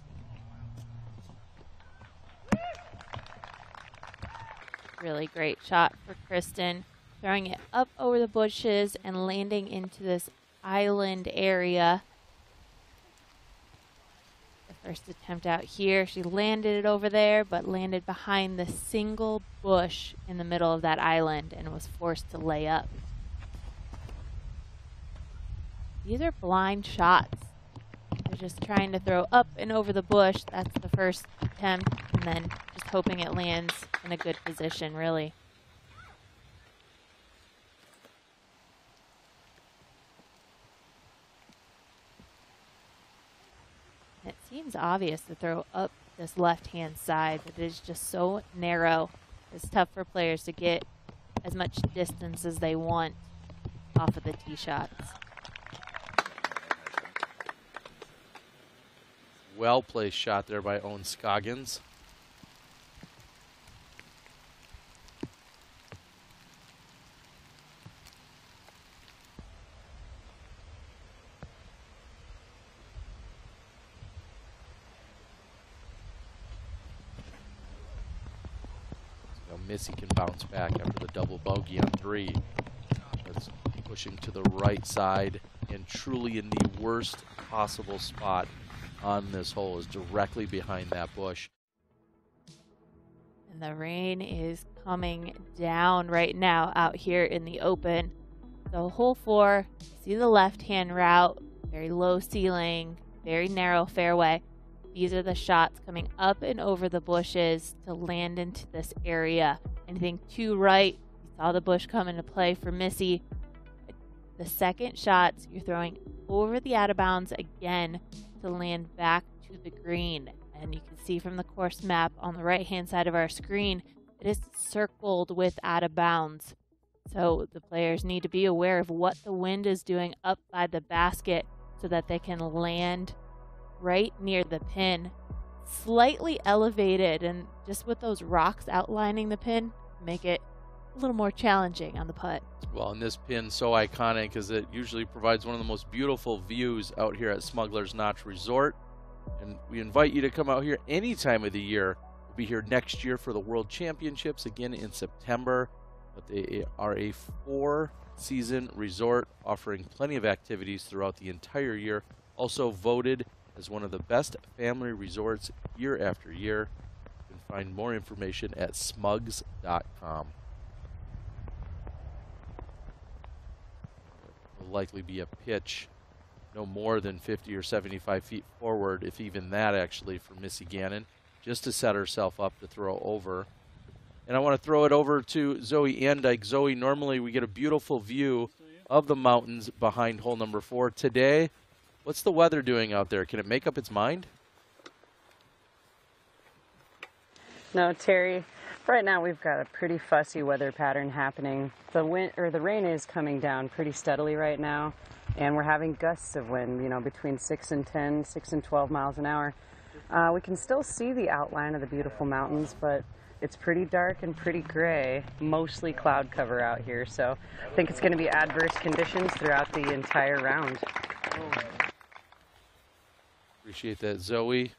Really great shot for Kristin. Throwing it up over the bushes and landing into this island area. The first attempt out here, she landed it over there, but landed behind the single bush in the middle of that island and was forced to lay up. These are blind shots. They're just trying to throw up and over the bush. That's the first attempt, and then just hoping it lands in a good position, really. It seems obvious to throw up this left-hand side, but it is just so narrow. It's tough for players to get as much distance as they want off of the tee shots. Well placed shot there by Ohn Scoggins. Now Missy can bounce back after the double bogey on three. That's pushing to the right side and truly in the worst possible spot on this hole is directly behind that bush. And the rain is coming down right now out here in the open. So hole four, see the left-hand route, very low ceiling, very narrow fairway. These are the shots coming up and over the bushes to land into this area. Anything too right, you saw the bush come into play for Missy. The second shots, you're throwing over the out of bounds again to land back to the green. And you can see from the course map on the right hand side of our screen, it is circled with out of bounds. So the players need to be aware of what the wind is doing up by the basket so that they can land right near the pin, slightly elevated, and just with those rocks outlining the pin, make it a little more challenging on the putt. Well, and this pin so iconic because it usually provides one of the most beautiful views out here at Smuggler's Notch Resort. And we invite you to come out here any time of the year. We'll be here next year for the World Championships again in September. But they are a four season resort offering plenty of activities throughout the entire year. Also voted as one of the best family resorts year after year. You can find more information at smugs.com. Will likely be a pitch no more than 50 or 75 feet forward, if even that actually, for Missy Gannon, just to set herself up to throw over. And I want to throw it over to Zoe Andyke. Zoe, normally we get a beautiful view of the mountains behind hole number four. Today, what's the weather doing out there? Can it make up its mind? No, Terry. Right now we've got a pretty fussy weather pattern happening. The wind or the rain is coming down pretty steadily right now, and we're having gusts of wind, you know, between 6 and 10, 6 and 12 miles an hour. Uh, we can still see the outline of the beautiful mountains, but it's pretty dark and pretty gray, mostly cloud cover out here. So I think it's going to be adverse conditions throughout the entire round. Appreciate that, Zoe.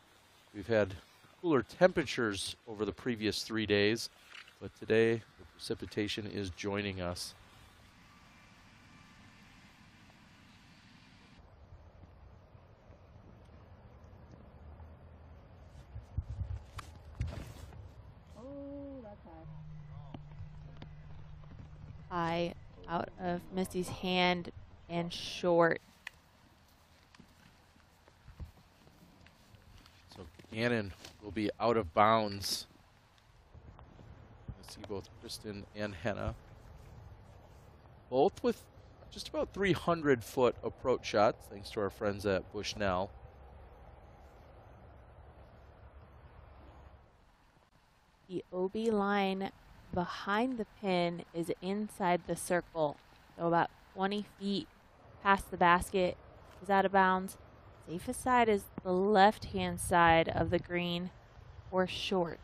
We've had cooler temperatures over the previous three days, but today the precipitation is joining us. Out of Missy's hand and short. So Gannon will be out of bounds. I see both Kristin and Henna. Both with just about 300 foot approach shots, thanks to our friends at Bushnell. The OB line behind the pin is inside the circle, so about 20 feet past the basket is out of bounds. Safest side is the left hand side of the green or short.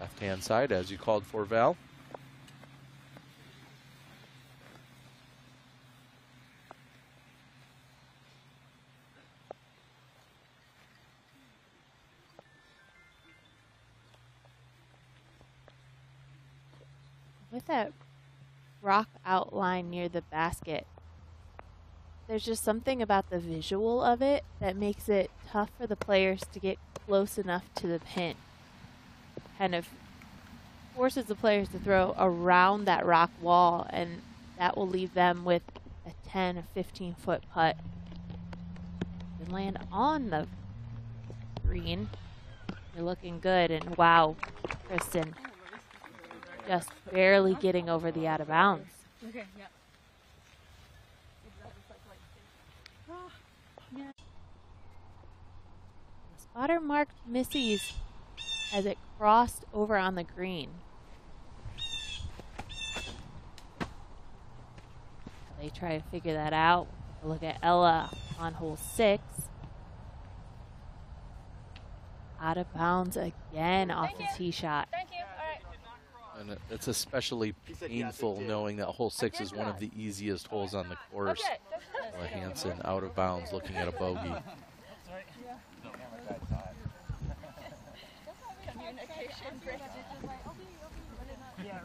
Left hand side, as you called for, Val. That rock outline near the basket, there's just something about the visual of it that makes it tough for the players to get close enough to the pin. Kind of forces the players to throw around that rock wall, and that will leave them with a 10 or 15 foot putt. And land on the green. You're looking good, and wow, Kristin, just barely getting over the out of bounds. Okay, yeah. Spotter marked Missy's as it crossed over on the green. They try to figure that out. Look at Ella on hole six. Out of bounds again off the tee shot. Thank you. All right. And it's especially painful knowing that hole six is one of the easiest holes on the course. Okay. Ella Hansen out of bounds looking at a bogey. Communication. Yeah, right.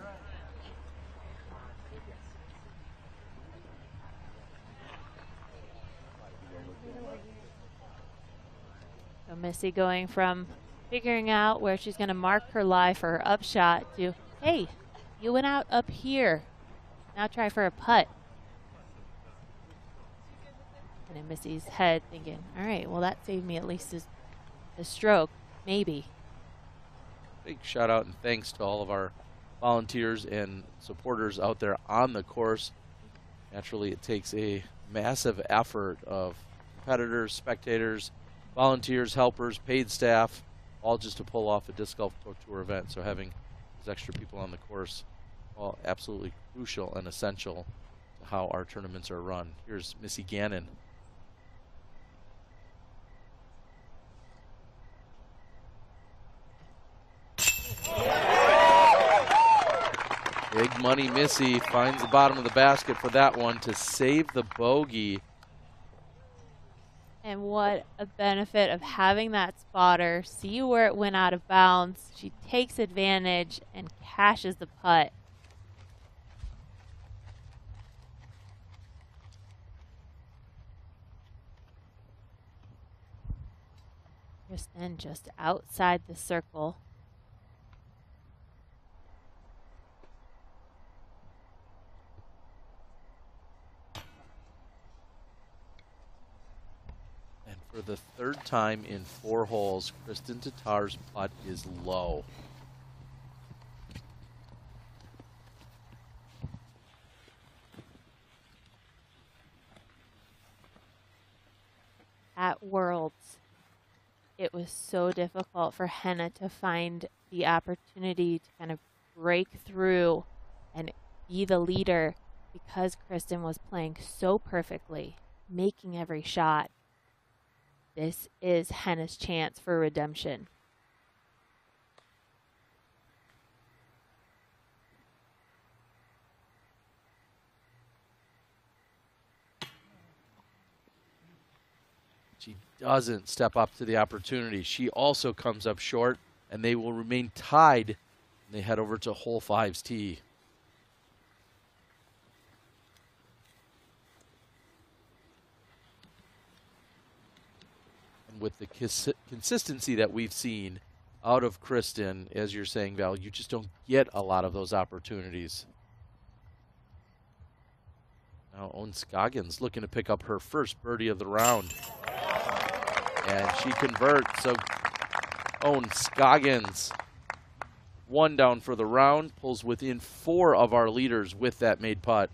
So Missy going from figuring out where she's going to mark her lie for her upshot to, hey, you went out up here. Now try for a putt. And in Missy's head thinking, all right, well, that saved me at least a, a stroke, maybe. Big shout out and thanks to all of our volunteers and supporters out there on the course. Naturally, it takes a massive effort of competitors, spectators, volunteers, helpers, paid staff, all just to pull off a disc golf tour event. So having extra people on the course, all absolutely crucial and essential to how our tournaments are run. Here's Missy Gannon. Big money Missy finds the bottom of the basket for that one to save the bogey. And what a benefit of having that spotter see where it went out of bounds. She takes advantage and cashes the putt. Just then, just outside the circle. For the third time in four holes, Kristin Tattar's putt is low. At Worlds, it was so difficult for Henna to find the opportunity to kind of break through and be the leader because Kristin was playing so perfectly, making every shot. This is Henna's chance for redemption. She doesn't step up to the opportunity. She also comes up short, and they will remain tied. They head over to hole five's tee. With the cons- consistency that we've seen out of Kristin, as you're saying, Val, you just don't get a lot of those opportunities. Now, Ohn Scoggins looking to pick up her first birdie of the round. And she converts. So, Ohn Scoggins, one down for the round, pulls within four of our leaders with that made putt.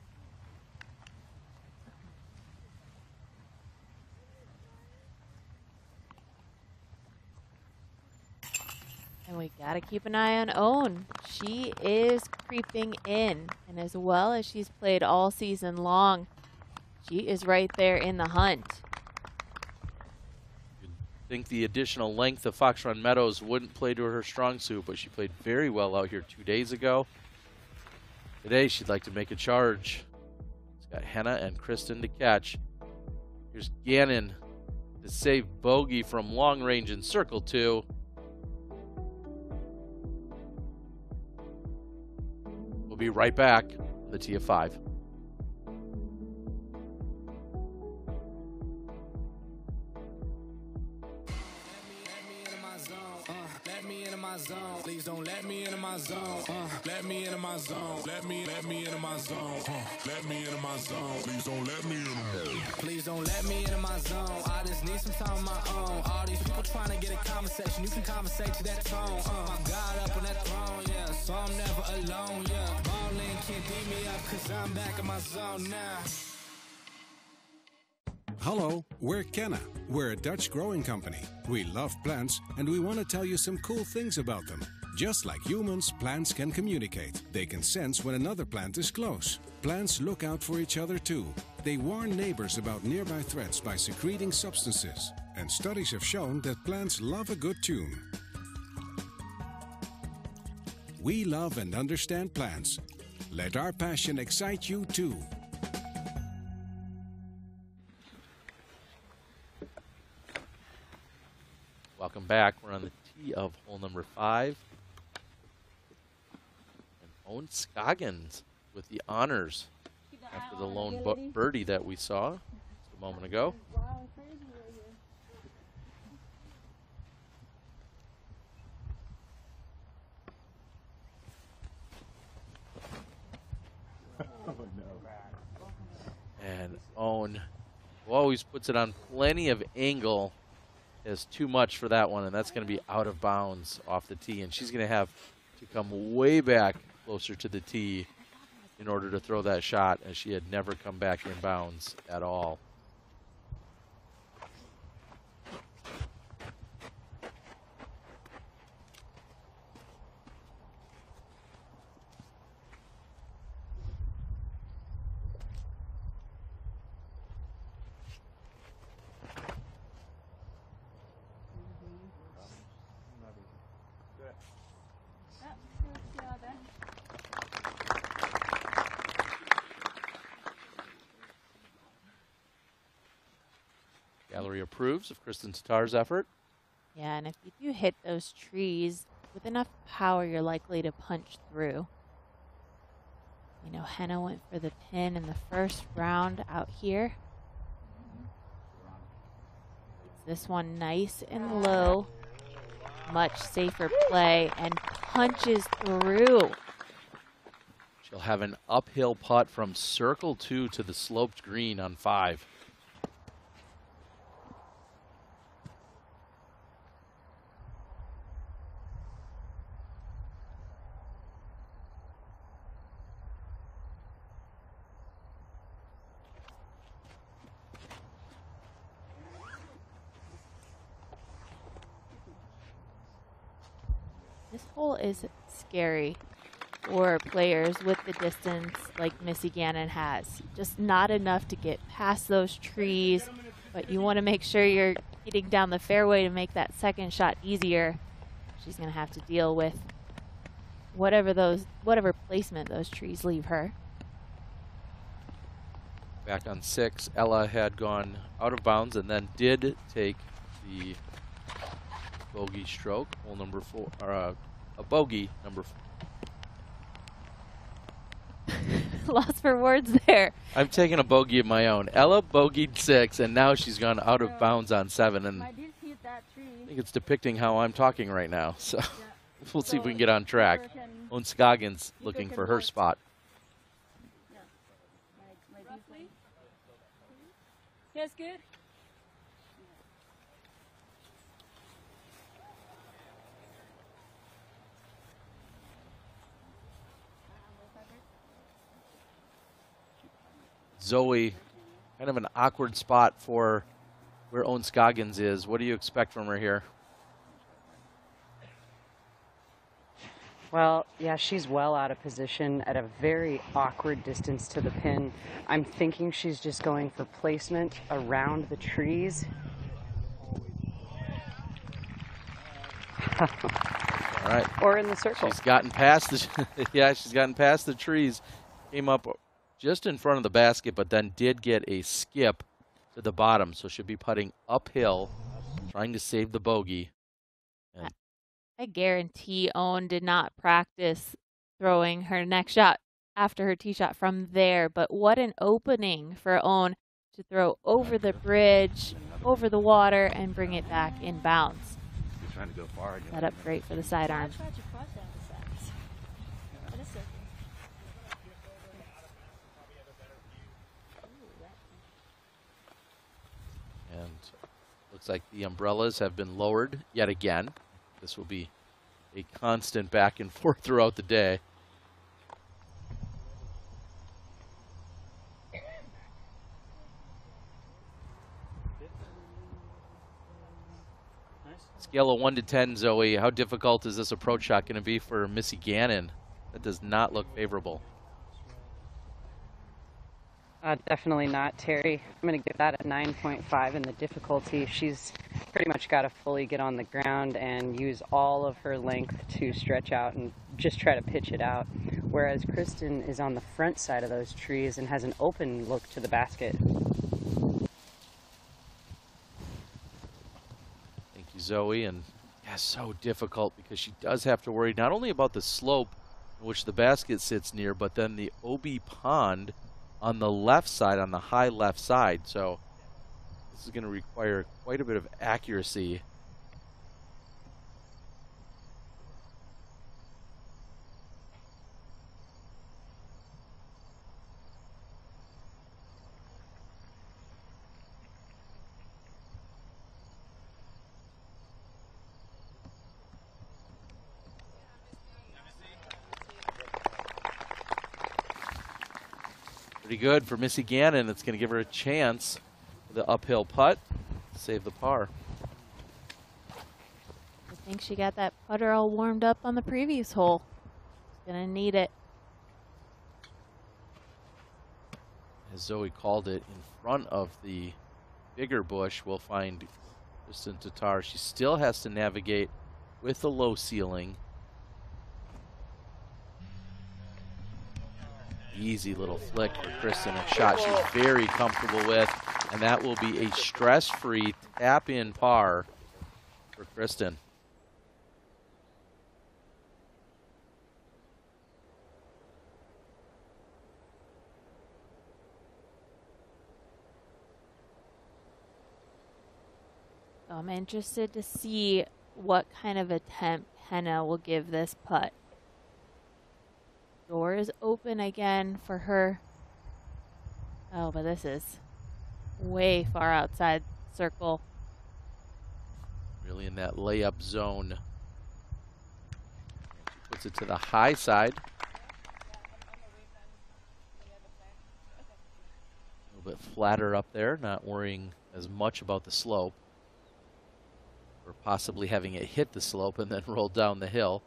And we got to keep an eye on Ohn. She is creeping in. And as well as she's played all season long, she is right there in the hunt. I think the additional length of Fox Run Meadows wouldn't play to her strong suit, but she played very well out here two days ago. Today, she'd like to make a charge. It's got Henna and Kristin to catch. Here's Gannon to save Bogey from long range in circle two. We'll be right back. The TF5. Please don't let me into my zone. Uh, let me into my zone. Let me, let me into my zone. Uh, let me into my zone. Please don't let me in. Please don't let me into my zone. I just need some time on my own. All these people trying to get a conversation. You can conversate to that tone. Uh, my God up on that throne, yeah. So I'm never alone, yeah. Ballin' can't beat me up cause I'm back in my zone now. Hello, we're Kenna. We're a Dutch growing company. We love plants and we want to tell you some cool things about them. Just like humans, plants can communicate. They can sense when another plant is close. Plants look out for each other too. They warn neighbors about nearby threats by secreting substances. And studies have shown that plants love a good tune. We love and understand plants. Let our passion excite you too. Welcome back. We're on the tee of hole number five. Ohn Scoggins with the honors after the lone birdie that we saw a moment ago. And Ohn who always puts it on plenty of angle is too much for that one, and that's going to be out of bounds off the tee. And she's going to have to come way back closer to the tee in order to throw that shot, as she had never come back in bounds at all. Approves of Kristin Tattar's effort. Yeah, and if you do hit those trees with enough power, you're likely to punch through. You know, Henna went for the pin in the first round out here. This one nice and low. Much safer play and punches through. She'll have an uphill putt from circle two to the sloped green on five. This hole is scary for players with the distance like Missy Gannon has. Just not enough to get past those trees, but you want to make sure you're getting down the fairway to make that second shot easier. She's going to have to deal with whatever those whatever placement those trees leave her. Back on six, Ella had gone out of bounds and then did take the bogey stroke, hole number four, or uh, a bogey number. Four. Lost for words there. I'm taking a bogey of my own. Ella bogeyed six, and now she's gone out of bounds on seven, and I think it's depicting how I'm talking right now. So we'll see if we can get on track. Ohn Scoggins looking for her spot. Yes, good. Zoe, kind of an awkward spot for where Ohn Scoggins is. What do you expect from her here? Well, yeah, she's well out of position at a very awkward distance to the pin. I'm thinking she's just going for placement around the trees. All right. Or in the circle. She's gotten past the yeah, she's gotten past the trees. Came up just in front of the basket, but then did get a skip to the bottom. So she'll be putting uphill, trying to save the bogey. And I guarantee Ohn did not practice throwing her next shot after her tee shot from there. But what an opening for Ohn to throw over the bridge, over the water, and bring it back in bounds. Trying to go far. Set up great for the sidearm. And looks like the umbrellas have been lowered yet again. This will be a constant back and forth throughout the day. Scale of 1 to 10, Zoe, how difficult is this approach shot going to be for Missy Gannon? That does not look favorable. Uh, definitely not, Terry. I'm going to give that a 9.5 in the difficulty. She's pretty much got to fully get on the ground and use all of her length to stretch out and just try to pitch it out. Whereas Kristin is on the front side of those trees and has an open look to the basket. Thank you, Zoe. And yeah, so difficult because she does have to worry not only about the slope in which the basket sits near, but then the OB pond on the left side, on the high left side. So this is going to require quite a bit of accuracy. Good for Missy Gannon. It's going to give her a chance the uphill putt, save the par. I think she got that putter all warmed up on the previous hole. She's going to need it. As Zoe called it, in front of the bigger bush, we'll find Kristin Tattar. She still has to navigate with the low ceiling. Easy little flick for Kristin, a shot she's very comfortable with. And that will be a stress-free tap-in par for Kristin. I'm interested to see what kind of attempt Henna will give this putt. Door is open again for her. Oh, but this is way far outside circle. Really in that layup zone. Puts it to the high side. A little bit flatter up there, not worrying as much about the slope. Or possibly having it hit the slope and then roll down the hill.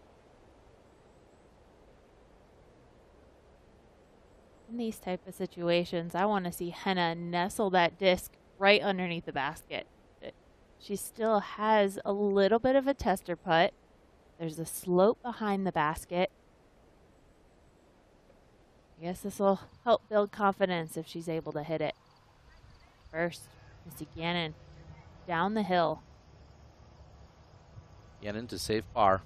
These type of situations, I want to see Henna nestle that disc right underneath the basket. She still has a little bit of a tester putt. There's a slope behind the basket. I guess this will help build confidence if she's able to hit it. First, Missy Gannon down the hill. Gannon to save par.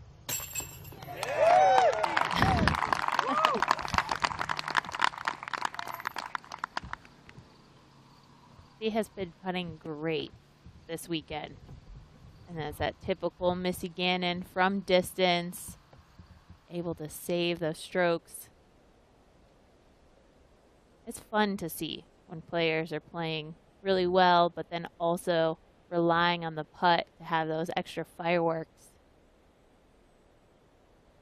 She has been putting great this weekend. And that's that typical Missy Gannon from distance, able to save those strokes. It's fun to see when players are playing really well, but then also relying on the putt to have those extra fireworks.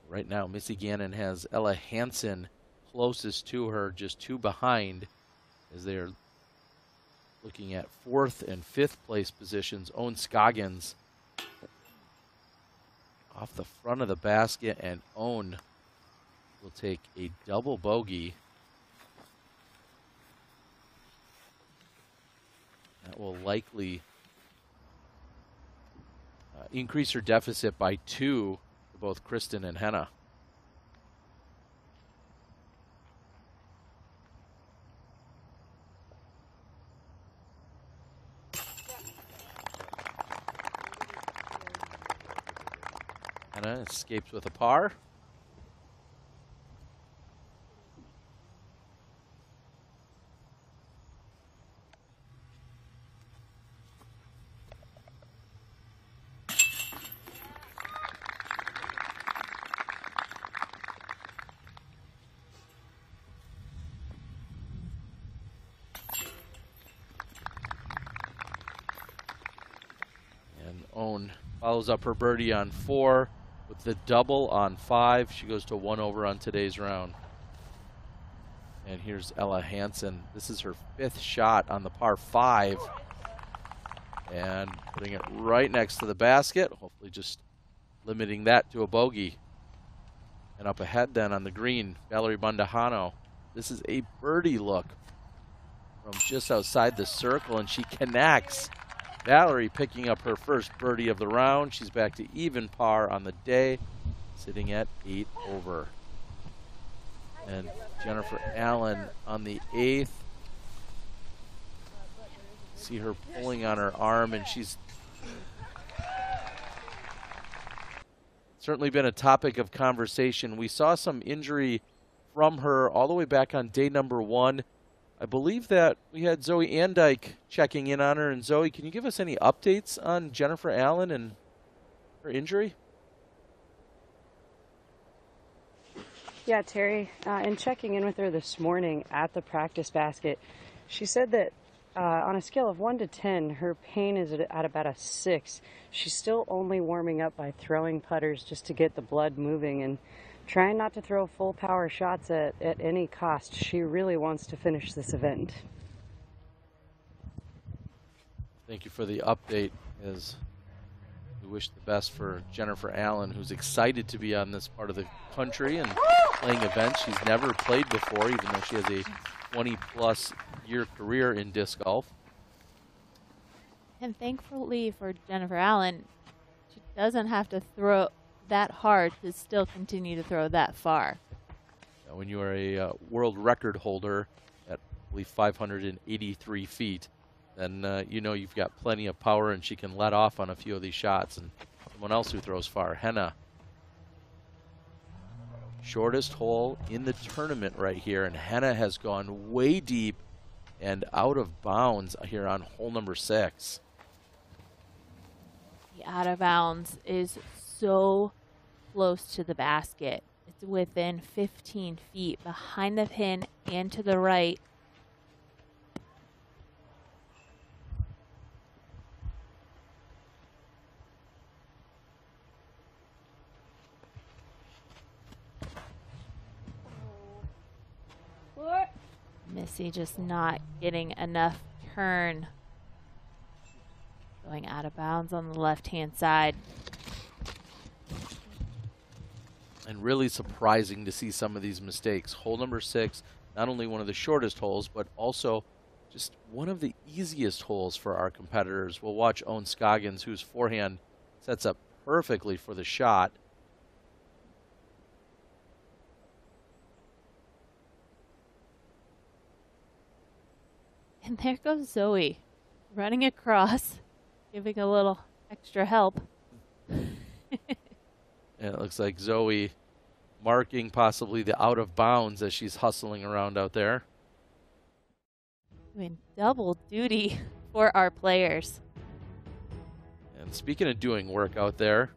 Right now, Missy Gannon has Ella Hansen closest to her, just two behind, as they are looking at fourth and fifth place positions. Ohn Scoggins off the front of the basket, and Ohn will take a double bogey. That will likely uh, increase her deficit by two both Kristin and Henna. Escapes with a par. And Ohn follows up her birdie on four with the double on five. She goes to one over on today's round. And here's Ella Hansen. This is her fifth shot on the par five. And putting it right next to the basket. Hopefully just limiting that to a bogey. And up ahead then on the green, Valerie Mandujano. This is a birdie look from just outside the circle, and she connects. Valerie picking up her first birdie of the round. She's back to even par on the day, sitting at eight over. And Jennifer Allen on the eighth. See her pulling on her arm, and she's certainly been a topic of conversation. We saw some injury from her all the way back on day number one. I believe that we had Zoe Andyke checking in on her. And Zoe, can you give us any updates on Jennifer Allen and her injury? Yeah, Terry, uh, in checking in with her this morning at the practice basket, she said that uh, on a scale of 1 to 10, her pain is at, at about a 6. She's still only warming up by throwing putters just to get the blood moving and trying not to throw full power shots at, at any cost. She really wants to finish this event. Thank you for the update. As we wish the best for Jennifer Allen, who's excited to be on this part of the country and playing events she's never played before, even though she has a 20 plus year career in disc golf. And thankfully for Jennifer Allen, she doesn't have to throw that hard to still continue to throw that far. When you are a uh, world record holder at, I believe, 583 feet, then uh, you know you've got plenty of power and she can let off on a few of these shots. And someone else who throws far, Henna. Shortest hole in the tournament right here, and Henna has gone way deep and out of bounds here on hole number six. The out of bounds is so close to the basket. It's within 15 feet behind the pin and to the right. Missy just not getting enough turn. Going out of bounds on the left hand side. And really surprising to see some of these mistakes. Hole number six, not only one of the shortest holes, but also just one of the easiest holes for our competitors. We'll watch Ohn Scoggins, whose forehand sets up perfectly for the shot. And there goes Zoe running across, giving a little extra help. And it looks like Zoe marking possibly the out of bounds as she's hustling around out there. I mean, double duty for our players. And speaking of doing work out there,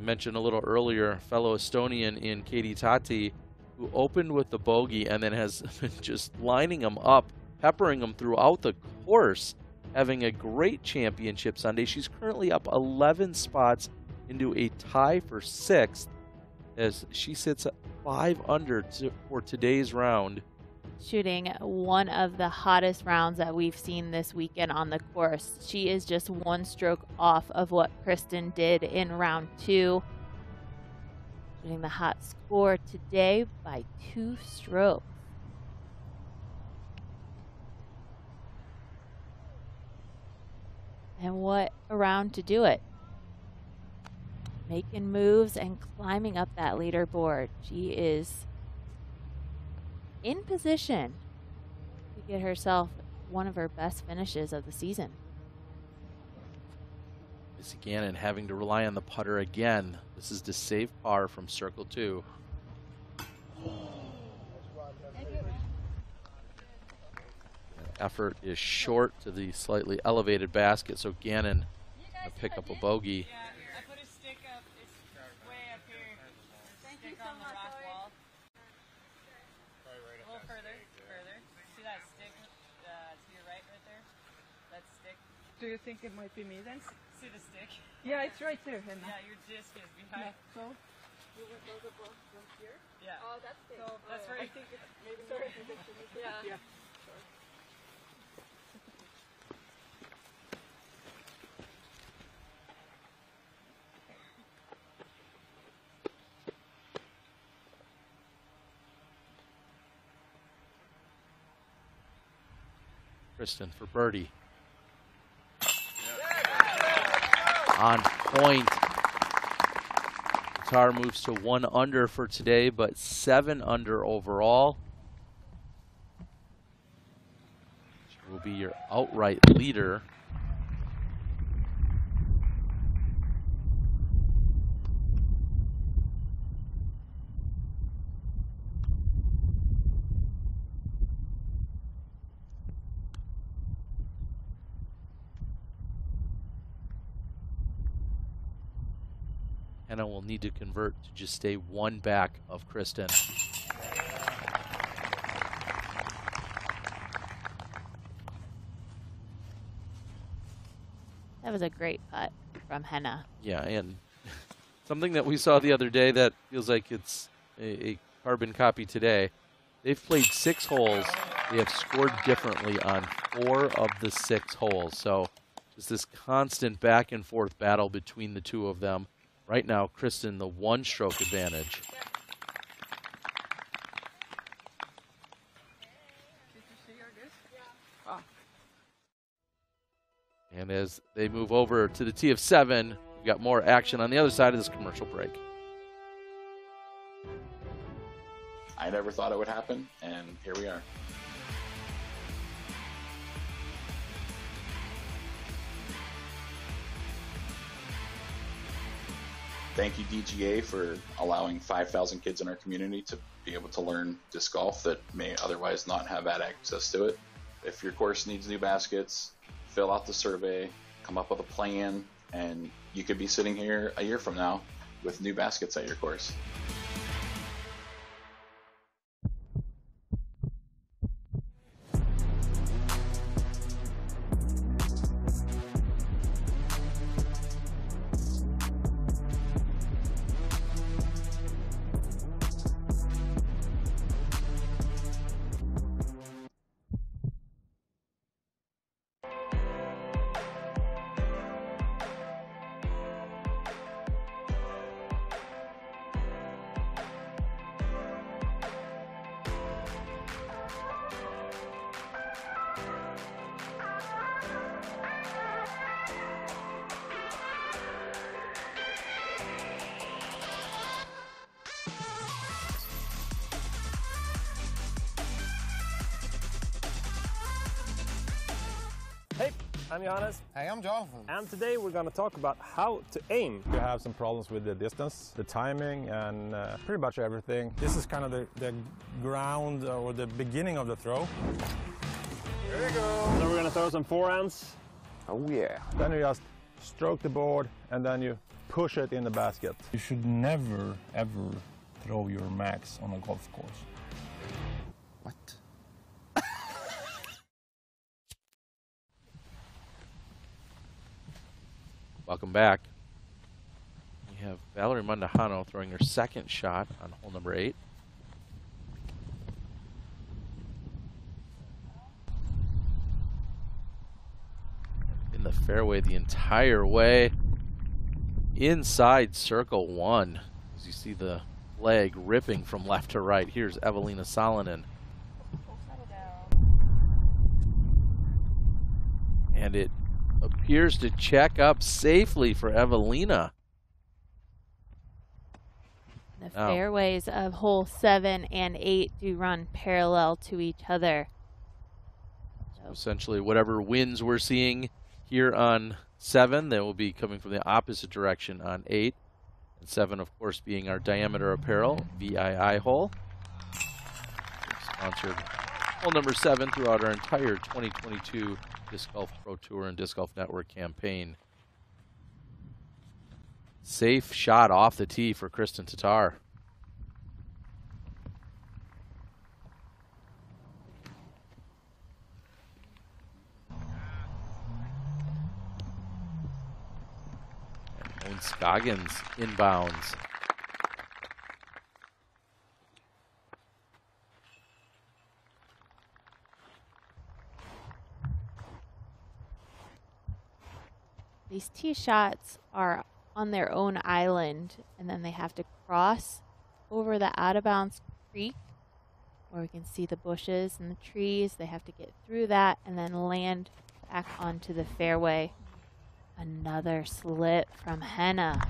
mentioned a little earlier, fellow Estonian in Keiti Tätte who opened with the bogey and then has been just lining them up, peppering them throughout the course, having a great championship Sunday. She's currently up 11 spots into a tie for sixth as she sits five under for today's round. Shooting one of the hottest rounds that we've seen this weekend on the course. She is just one stroke off of what Kristin did in round two. Getting the hot score today by two strokes. And what a round to do it. Making moves and climbing up that leaderboard. She is in position to get herself one of her best finishes of the season. Missy Gannon having to rely on the putter again. This is to save par from circle two. Effort is short to the slightly elevated basket, so Gannon will pick up a bogey. Do you think it might be me then? See the stick? Yeah, it's right there, Henna. Yeah, your disc is behind. Yeah, so? You went those above from here? Yeah. Oh, that's big. So, That's uh, right. I think it's maybe Sorry. yeah. Yeah. Sorry. For birdie. On point. Tattar moves to one under for today, but seven under overall. She will be your outright leader. Need to convert to just stay one back of Kristin. That was a great putt from Henna. Yeah, and something that we saw the other day that feels like it's a, a carbon copy today. They've played six holes. They have scored differently on four of the six holes. So just this constant back and forth battle between the two of them. Right now, Kristin, the one stroke advantage. And as they move over to the T of seven, we've got more action on the other side of this commercial break. I never thought it would happen, and here we are. Thank you, DGA, for allowing 5,000 kids in our community to be able to learn disc golf that may otherwise not have had access to it. If your course needs new baskets, fill out the survey, come up with a plan, and you could be sitting here a year from now with new baskets at your course. Johannes. Hey, I'm Jonathan. And today we're going to talk about how to aim. You have some problems with the distance, the timing, and uh, pretty much everything. This is kind of the, the ground or the beginning of the throw. There you go. So we're going to throw some forehands. Oh, yeah. Then you just stroke the board and then you push it in the basket. You should never, ever throw your max on a golf course. Welcome back. We have Valerie Mandujano throwing her second shot on hole number eight. In the fairway the entire way. Inside circle one. As you see the leg ripping from left to right. Here's Eveliina Salonen. And it appears to check up safely for Eveliina. The Now- fairways of hole seven and eight do run parallel to each other. So Essentially, whatever winds we're seeing here on seven, they will be coming from the opposite direction on eight. And seven, of course, being our diameter apparel VII hole. Sponsored hole number seven throughout our entire 2022 Disc Golf Pro Tour and Disc Golf Network campaign. Safe shot off the tee for Kristin Tattar. Ohn Scoggins inbounds. These tee shots are on their own island, and then they have to cross over the out of bounds creek where we can see the bushes and the trees. They have to get through that and then land back onto the fairway. Another slip from Henna.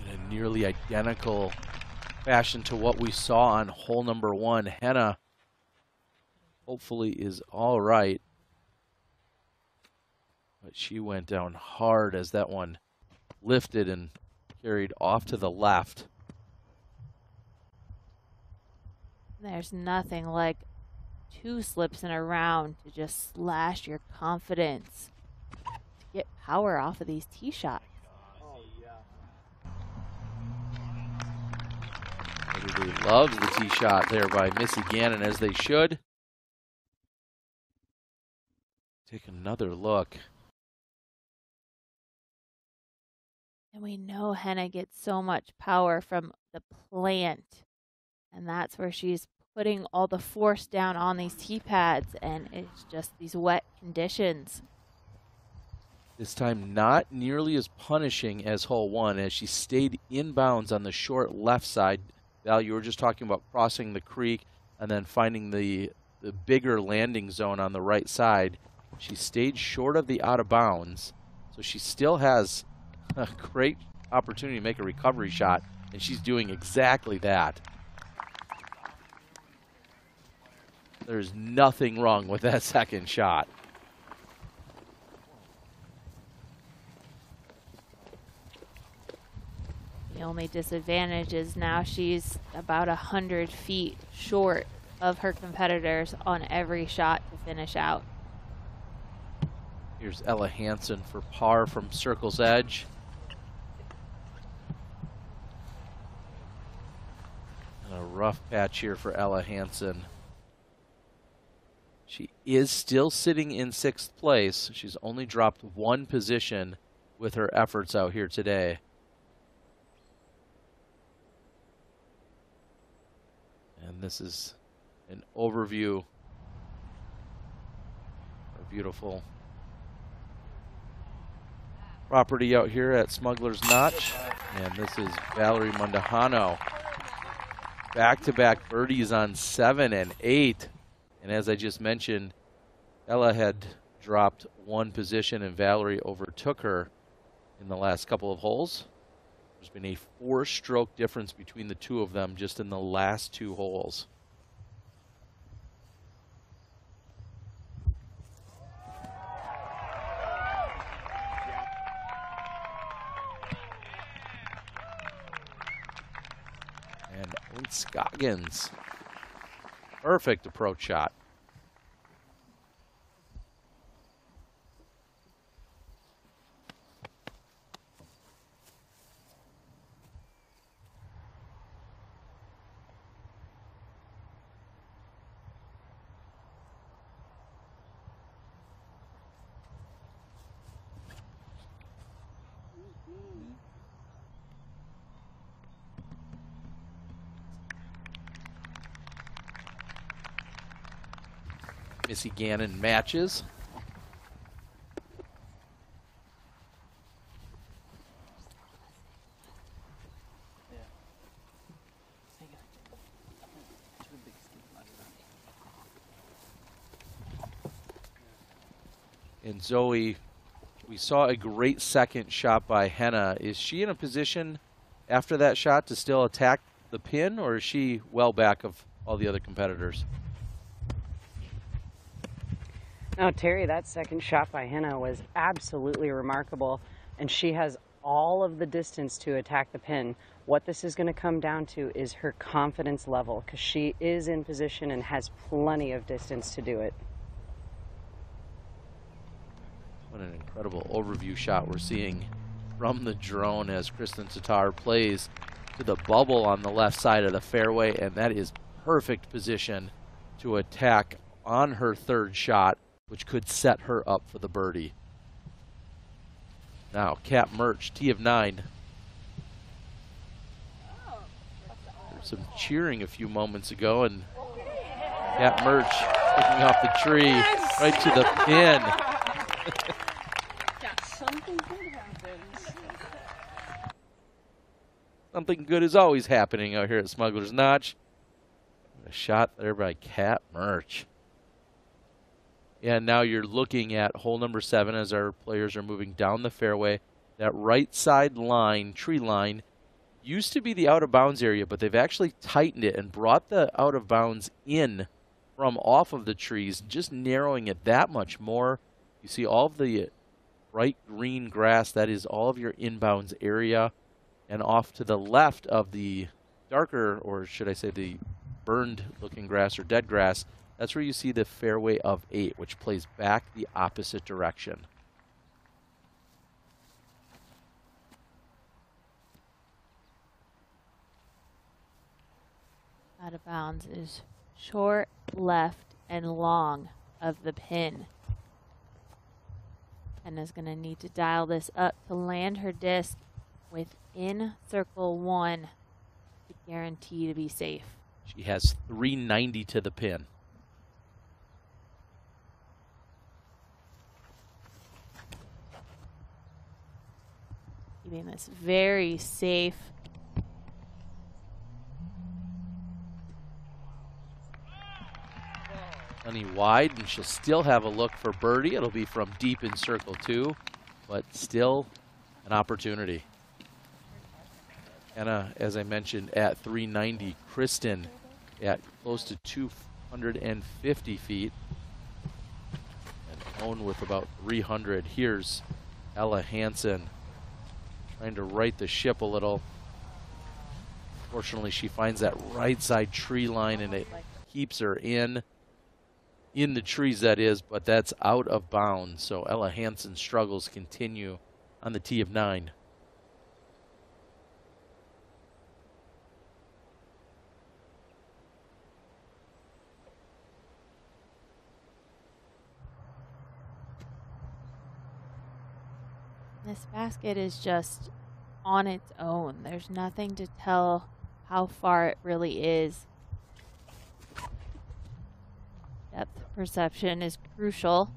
in a nearly identical fashion to what we saw on hole number one. Henna hopefully is all right. But she went down hard as that one lifted and carried off to the left. There's nothing like two slips in a round to just slash your confidence. To get power off of these tee shots. Everybody loves the tee shot there by Missy Gannon, as they should. Take another look. And we know Henna gets so much power from the plant. And that's where she's putting all the force down on these tee pads. And it's just these wet conditions. This time, not nearly as punishing as hole one, as she stayed inbounds on the short left side. Val, you were just talking about crossing the creek and then finding the the bigger landing zone on the right side. She stayed short of the out of bounds, so she still has a great opportunity to make a recovery shot, and she's doing exactly that. There's nothing wrong with that second shot. The only disadvantage is now she's about a hundred feet short of her competitors on every shot to finish out. Here's Ella Hansen for par from Circle's Edge. A rough patch here for Ella Hansen. She is still sitting in sixth place. She's only dropped one position with her efforts out here today. And this is an overview. A beautiful property out here at Smuggler's Notch. And this is Valerie Mandujano. Back to back birdies on seven and eight. And as I just mentioned, Ella had dropped one position and Valerie overtook her in the last couple of holes. There's been a four stroke difference between the two of them just in the last two holes. Scoggins. Perfect approach shot. Missy Gannon matches. And Zoe, we saw a great second shot by Henna. Is she in a position after that shot to still attack the pin, or is she well back of all the other competitors? No, Terry, that second shot by Henna was absolutely remarkable, and she has all of the distance to attack the pin. What this is going to come down to is her confidence level, because she is in position and has plenty of distance to do it. What an incredible overview shot we're seeing from the drone as Kristin Tattar plays to the bubble on the left side of the fairway, and that is perfect position to attack on her third shot which could set her up for the birdie. Now, Kat Mertsch, T of nine. There's some cheering a few moments ago, and Kat Mertsch picking off the tree right to the pin. something good happens. Something good is always happening out here at Smuggler's Notch. A shot there by Kat Mertsch. And now you're looking at hole number seven as our players are moving down the fairway. That right side line, tree line, used to be the out of bounds area, but they've actually tightened it and brought the out of bounds in from off of the trees, just narrowing it that much more. You see all of the bright green grass, that is all of your inbounds area. And off to the left of the darker, or should I say the burned looking grass or dead grass, that's where you see the fairway of eight, which plays back the opposite direction. Out of bounds is short, left, and long of the pin. And is going to need to dial this up to land her disc within circle one to guarantee to be safe. She has 390 to the pin. Keeping this very safe. Honey wide, and she'll still have a look for birdie. It'll be from deep in circle two, but still an opportunity. Henna, as I mentioned, at 390. Kristin at close to 250 feet. And Ohn with about 300. Here's Ella Hansen trying to right the ship a little. Fortunately, she finds that right side tree line and it keeps her in in the trees that is, but that's out of bounds. So Ella Hansen's struggles continue on the tee of nine. This basket is just on its own. There's nothing to tell how far it really is. Depth perception is crucial.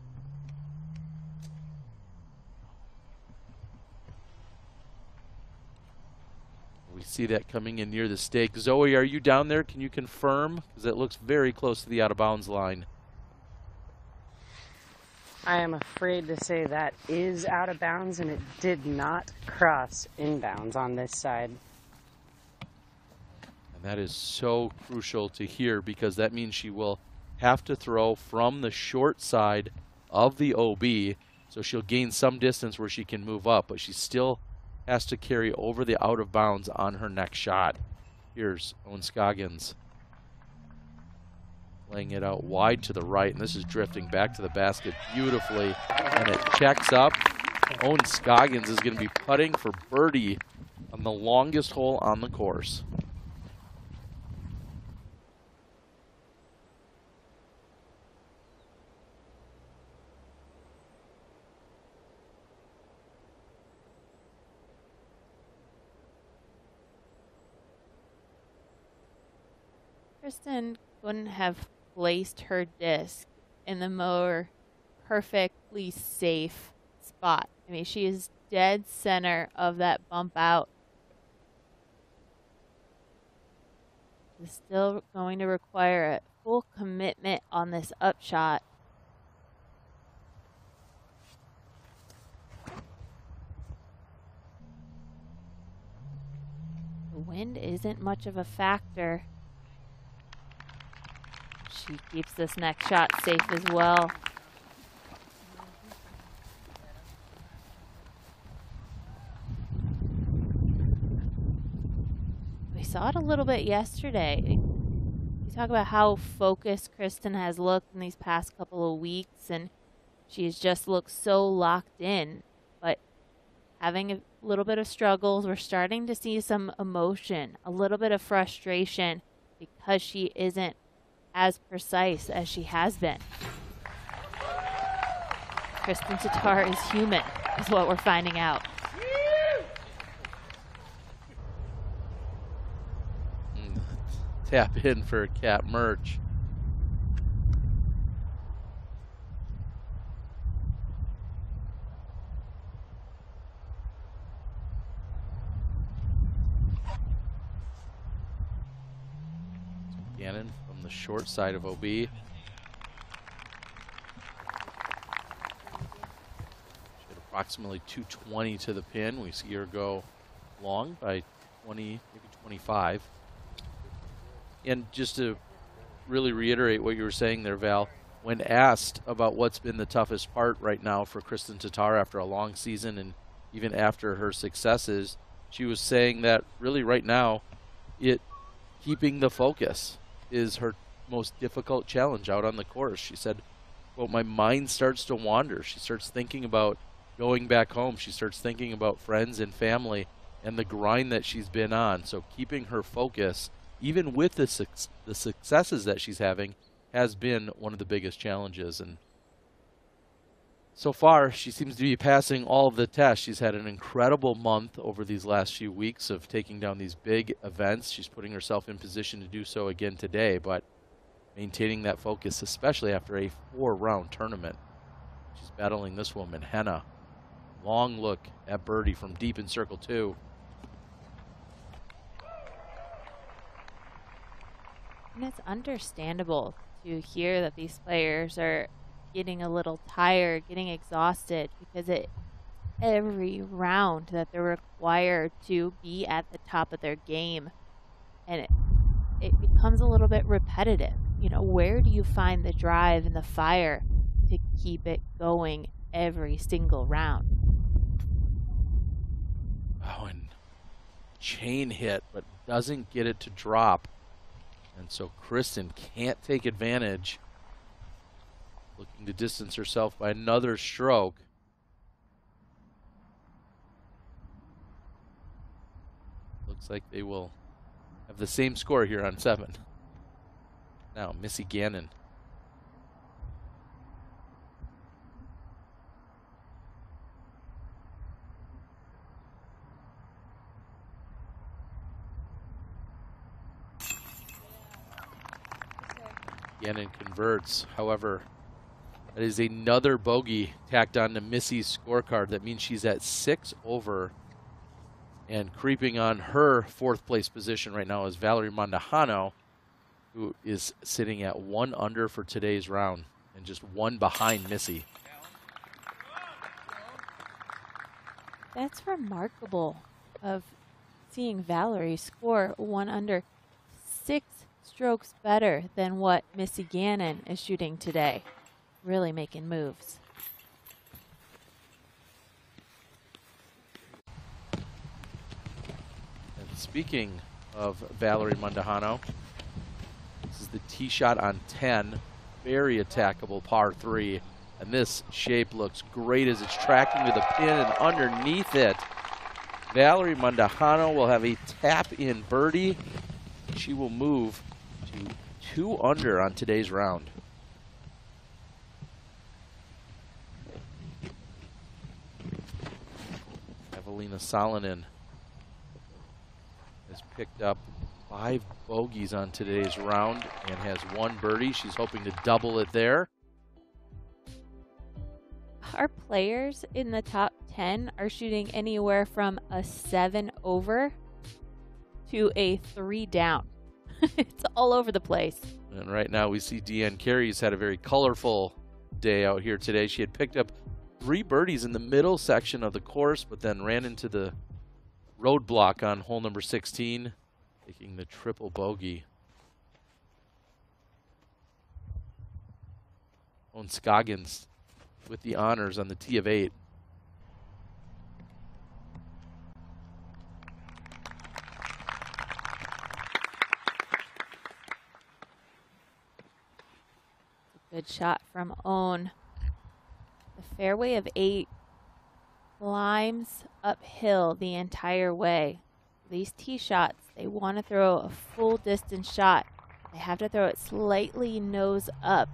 We see that coming in near the stake. Zoe, are you down there? Can you confirm? Because it looks very close to the out of bounds line. I am afraid to say that is out of bounds and it did not cross inbounds on this side. And that is so crucial to hear because that means she will have to throw from the short side of the OB. So she'll gain some distance where she can move up, but she still has to carry over the out of bounds on her next shot. Here's Ohn Scoggins laying it out wide to the right, and this is drifting back to the basket beautifully, and it checks up. Ohn Scoggins is going to be putting for birdie on the longest hole on the course. Kristin wouldn't have placed her disc in the more perfectly safe spot. I mean, she is dead center of that bump out. Is still going to require a full commitment on this upshot. The wind isn't much of a factor. She keeps this next shot safe as well. We saw it a little bit yesterday. You talk about how focused Kristin has looked in these past couple of weeks, and she has just looked so locked in. But having a little bit of struggles, we're starting to see some emotion, a little bit of frustration because she isn't as precise as she has been. Kristin Tattar is human, is what we're finding out. Hmm. Tap in for Kat Mertsch. Gannon from the short side of OB. Approximately 220 to the pin. We see her go long by 20, maybe 25. And just to really reiterate what you were saying there, Val, when asked about what's been the toughest part right now for Kristin Tattar after a long season and even after her successes, she was saying that really right now, it keeping the focus is her most difficult challenge out on the course. She said, well, my mind starts to wander. She starts thinking about going back home. She starts thinking about friends and family and the grind that she's been on. So keeping her focus, even with the, su- the successes that she's having, has been one of the biggest challenges. And so far, she seems to be passing all of the tests. She's had an incredible month over these last few weeks of taking down these big events. She's putting herself in position to do so again today, but maintaining that focus, especially after a four round tournament. She's battling this woman, Henna. Long look at Birdie from deep in circle two. And it's understandable to hear that these players are getting a little tired, getting exhausted because it every round that they're required to be at the top of their game and it, it becomes a little bit repetitive. You know, where do you find the drive and the fire to keep it going every single round? Oh, and chain hit, but doesn't get it to drop. And so Kristin can't take advantage. Looking to distance herself by another stroke. Looks like they will have the same score here on seven. Now, Missy Gannon. Gannon converts. However, that is another bogey tacked on to Missy's scorecard. That means she's at six over and creeping on her fourth place position right now is Valerie Mandujano, who is sitting at one under for today's round and just one behind Missy. That's remarkable of seeing Valerie score one under six strokes better than what Missy Gannon is shooting today. Really making moves. And speaking of Valerie is the tee shot on 10. Very attackable par 3. And this shape looks great as it's tracking to the pin and underneath it. Valerie Mandujano will have a tap in birdie. She will move to two under on today's round. Eveliina Salonen has picked up five bogeys on today's round and has one birdie. She's hoping to double it there. Our players in the top 10 are shooting anywhere from a 7 over to a 3 down. it's all over the place. And right now we see Deanne Carey's had a very colorful day out here today. She had picked up three birdies in the middle section of the course, but then ran into the roadblock on hole number 16, taking the triple bogey. Ohn Scoggins with the honors on the tee of eight. Good shot from Ohn. The fairway of eight climbs uphill the entire way. These tee shots, they want to throw a full distance shot. They have to throw it slightly nose up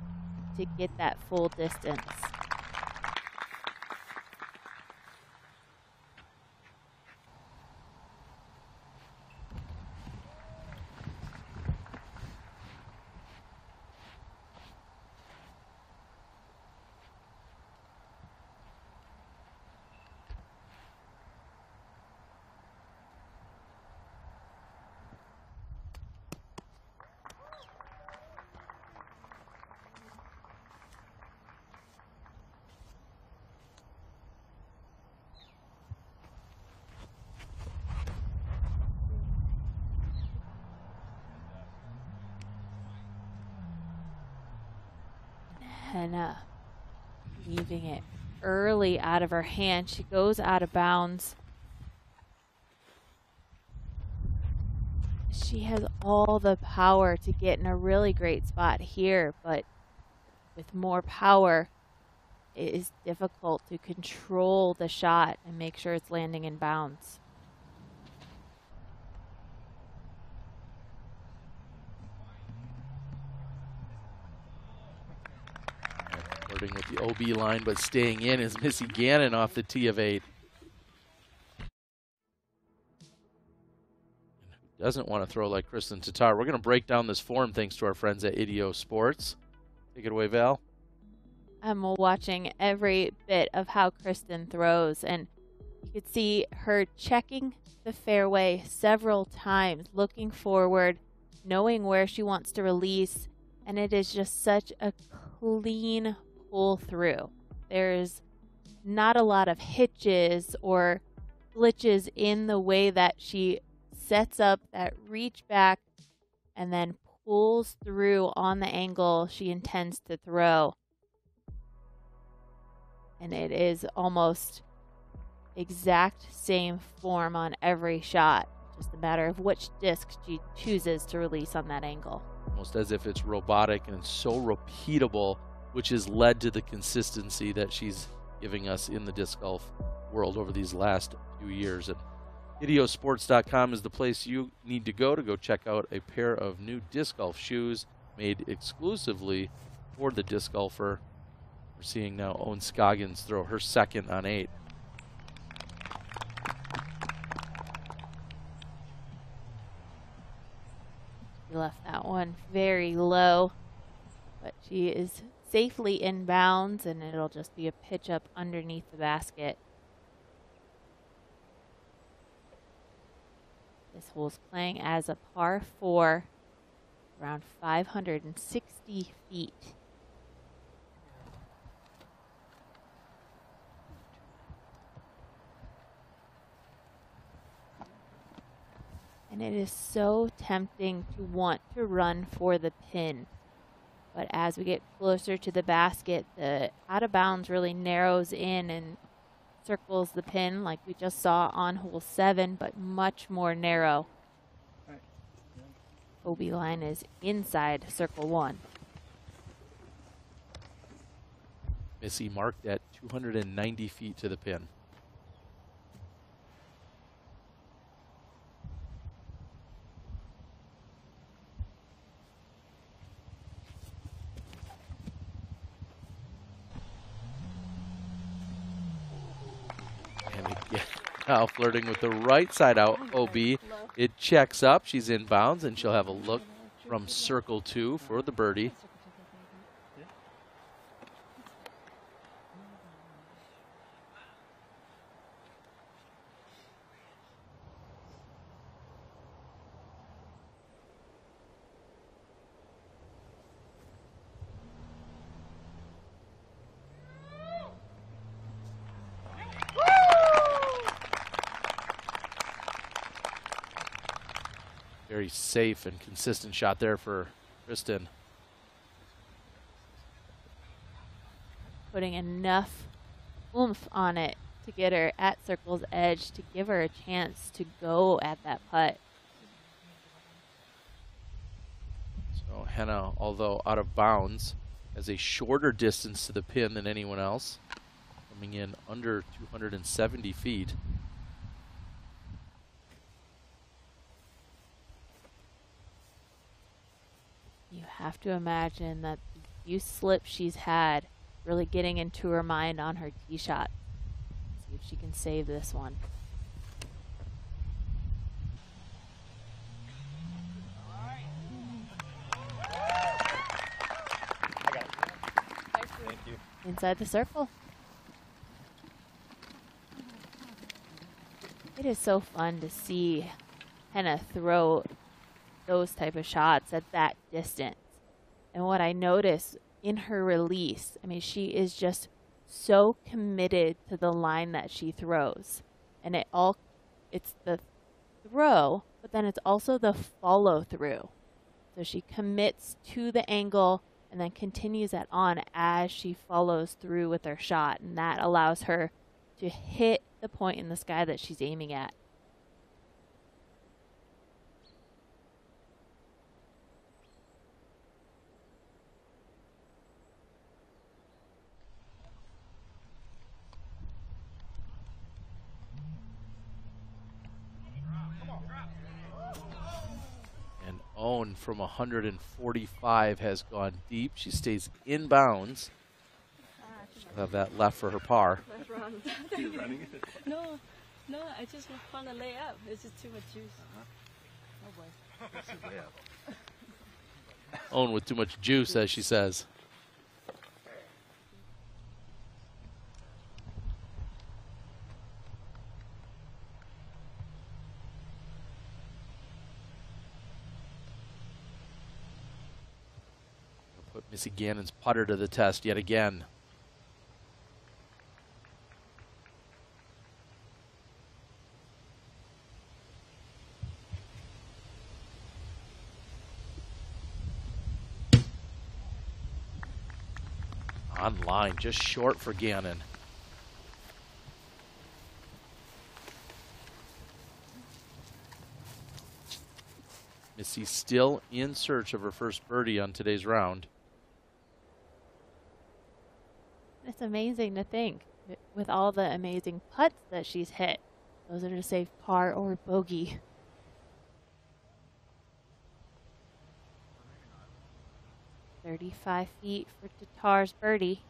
to get that full distance. Henna leaving it early out of her hand. She goes out of bounds. She has all the power to get in a really great spot here, but with more power, it is difficult to control the shot and make sure it's landing in bounds. With the OB line, but staying in is Missy Gannon off the tee of eight. Doesn't want to throw like Kristin Tattar. We're going to break down this form thanks to our friends at Idio Sports. Take it away, Val. I'm watching every bit of how Kristin throws, and you could see her checking the fairway several times, looking forward, knowing where she wants to release, and it is just such a clean pull through. There's not a lot of hitches or glitches in the way that she sets up that reach back and then pulls through on the angle she intends to throw. And it is almost exact same form on every shot. just a matter of which disc she chooses to release on that angle. Almost as if it's robotic and so repeatable, which has led to the consistency that she's giving us in the disc golf world over these last few years. And Idiosports.com is the place you need to go to go check out a pair of new disc golf shoes made exclusively for the disc golfer. We're seeing now Ohn Scoggins throw her second on eight. She left that one very low, but she is safely in bounds, and it'll just be a pitch up underneath the basket. This hole's playing as a par four, around 560 feet. And it is so tempting to want to run for the pin. But as we get closer to the basket, the out of bounds really narrows in and circles the pin like we just saw on hole seven, but much more narrow. OB line is inside circle one. Missy marked at 290 feet to the pin. And again, flirting with the right side out OB. It checks up. She's in bounds, and she'll have a look from circle two for the birdie. Very safe and consistent shot there for Kristin. Putting enough oomph on it to get her at circle's edge to give her a chance to go at that putt. So Henna, although out of bounds, has a shorter distance to the pin than anyone else, coming in under 270 feet. You have to imagine that few slips she's had really getting into her mind on her tee shot. See if she can save this one. Inside the circle. It is so fun to see Henna throw those type of shots at that distance. And what I notice in her release, I mean, she is just so committed to the line that she throws. And it all, it's the throw, but then it's also the follow through. So she commits to the angle and then continues that on as she follows through with her shot. And that allows her to hit the point in the sky that she's aiming at. And Ohn from 145 has gone deep. She stays in bounds. She'll have that left for her par. Let's run. You no, no, I just want to lay up. It's just too much juice. Oh boy. Ohn with too much juice, as she says. Put Missy Gannon's putter to the test yet again. On line, just short for Gannon. Missy still in search of her first birdie on today's round. It's amazing to think with all the amazing putts that she's hit. Those are to save par or bogey. Thirty-five feet for Tattar's birdie.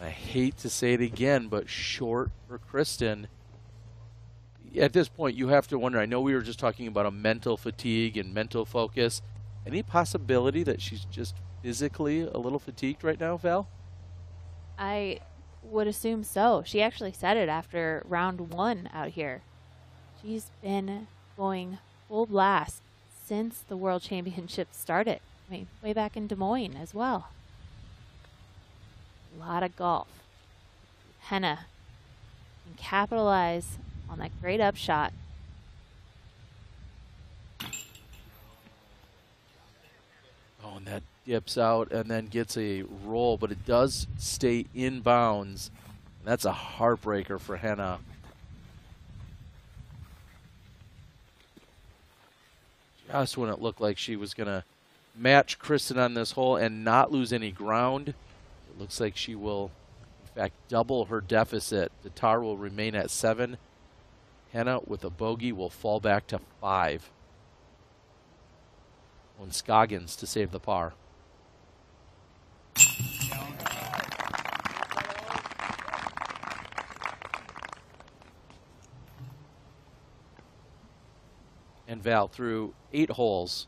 I hate to say it again, but short for Kristin. At this point, you have to wonder. I know we were just talking about a mental fatigue and mental focus. Any possibility that she's just physically a little fatigued right now, Val? I would assume so. She actually said it after round one out here. She's been going full blast since the World Championship started. I mean, way back in Des Moines as well. A lot of golf. Henna can capitalize on that great upshot. Oh, and that dips out and then gets a roll, but it does stay in bounds. That's a heartbreaker for Henna. Just when it looked like she was going to match Kristin on this hole and not lose any ground, it looks like she will, in fact, double her deficit. Tattar will remain at seven. Henna with a bogey will fall back to five. Ohn Scoggins to save the par. And Val, through eight holes,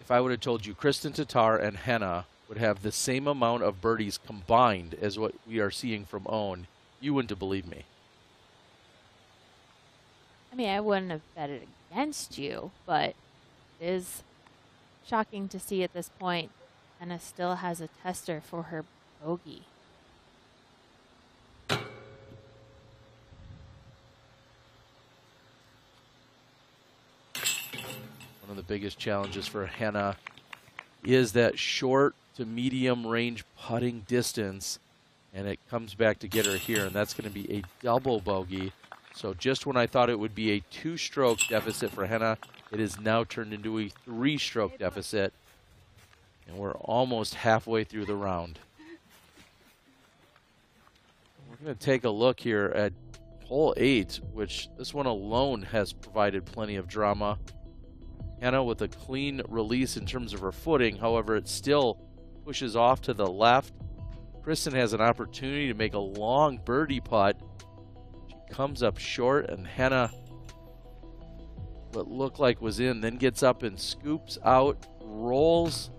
if I would have told you Kristin Tattar and Henna would have the same amount of birdies combined as what we are seeing from Ohn, you wouldn't have believed me. I mean, I wouldn't have bet it against you, but is shocking to see at this point Henna still has a tester for her bogey. One of the biggest challenges for Henna is that short to medium range putting distance, and it comes back to get her here, and that's going to be a double bogey. So just when I thought it would be a two-stroke deficit for Henna, it is now turned into a three-stroke deficit, and we're almost halfway through the round. We're going to take a look here at hole eight, which this one alone has provided plenty of drama. Henna with a clean release in terms of her footing. However, it still pushes off to the left. Kristin has an opportunity to make a long birdie putt. She comes up short, and Henna, what looked like was in, then gets up and scoops out, rolls,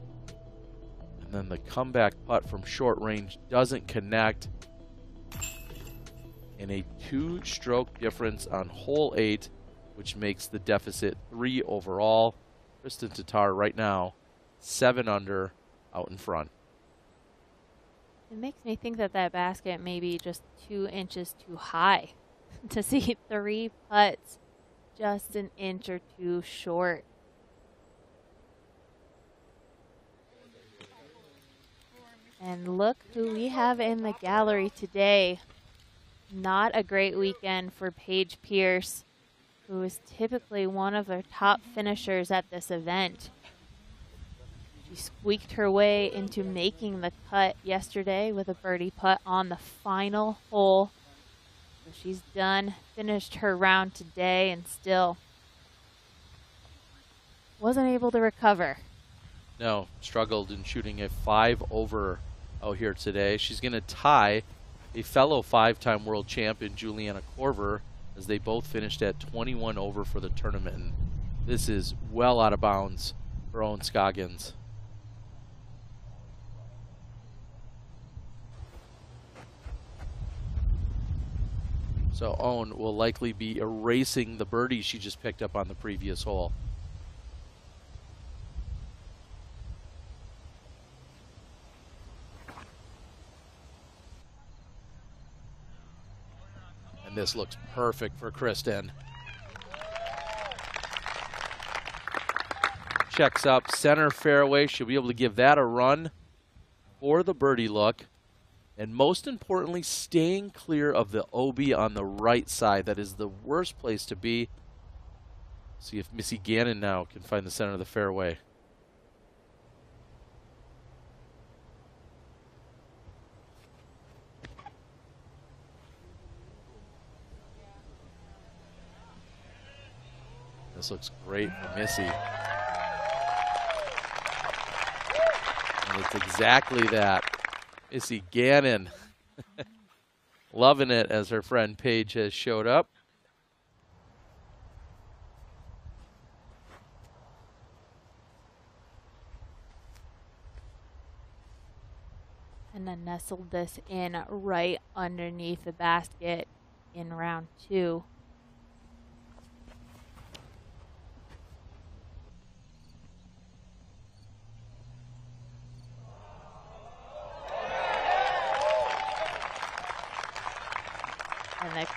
and then the comeback putt from short range doesn't connect. And a two stroke difference on hole eight which makes the deficit three overall. Kristin Tattar right now, seven under, out in front. It makes me think that that basket may be just two inches too high to see three putts just an inch or two short. And look who we have in the gallery today. Not a great weekend for Paige Pierce who is typically one of the top finishers at this event. She squeaked her way into making the cut yesterday with a birdie putt on the final hole. So she's done, finished her round today, and still wasn't able to recover. No, struggled in shooting a five over out here today. She's going to tie a fellow five time world champion, Juliana Korver, as they both finished at 21 over for the tournament. And this is well out of bounds for Ohn Scoggins. So Ohn will likely be erasing the birdie she just picked up on the previous hole. And this looks perfect for Kristin. Checks up center fairway. She'll be able to give that a run for the birdie look. And most importantly, staying clear of the OB on the right side. That is the worst place to be. See if Missy Gannon now can find the center of the fairway. This looks great for Missy. And it's exactly that. Missy Gannon. Loving it as her friend Paige has showed up. And then nestled this in right underneath the basket in round two.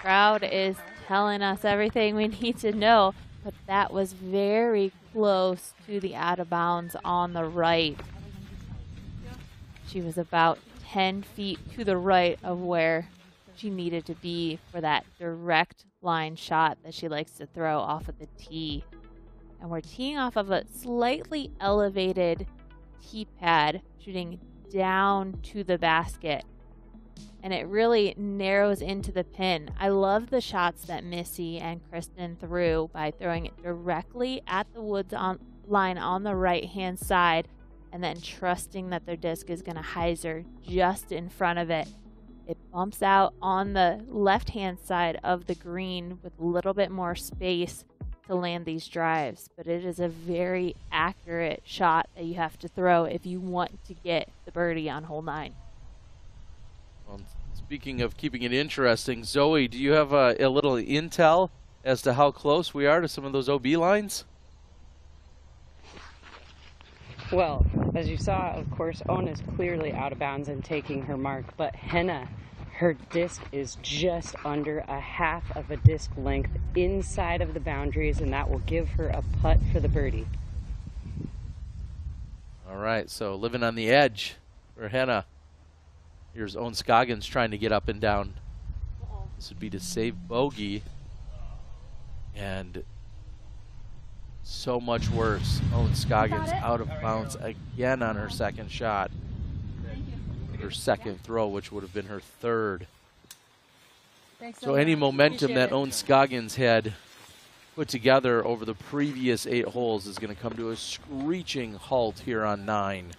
Crowd is telling us everything we need to know, but that was very close to the out of bounds on the right. She was about 10 feet to the right of where she needed to be for that direct line shot that she likes to throw off of the tee. And we're teeing off of a slightly elevated tee pad, shooting down to the basket. And it really narrows into the pin. I love the shots that Missy and Kristin threw by throwing it directly at the woods on, line on the right hand side and then trusting that their disc is going to hyzer just in front of it. It bumps out on the left hand side of the green with a little bit more space to land these drives, but it is a very accurate shot that you have to throw if you want to get the birdie on hole nine. Well, speaking of keeping it interesting, Zoe, do you have a, a little intel as to how close we are to some of those OB lines? Well, as you saw, of course, Ohn is clearly out of bounds and taking her mark, but Henna, her disc is just under a half of a disc length inside of the boundaries, and that will give her a putt for the birdie. All right, so living on the edge for Henna. Here's Ohn Scoggins trying to get up and down. This would be to save bogey. And so much worse. Ohn Scoggins out of bounds again on her second shot. Her second throw, which would have been her third. So any momentum that Ohn Scoggins had put together over the previous eight holes is going to come to a screeching halt here on nine.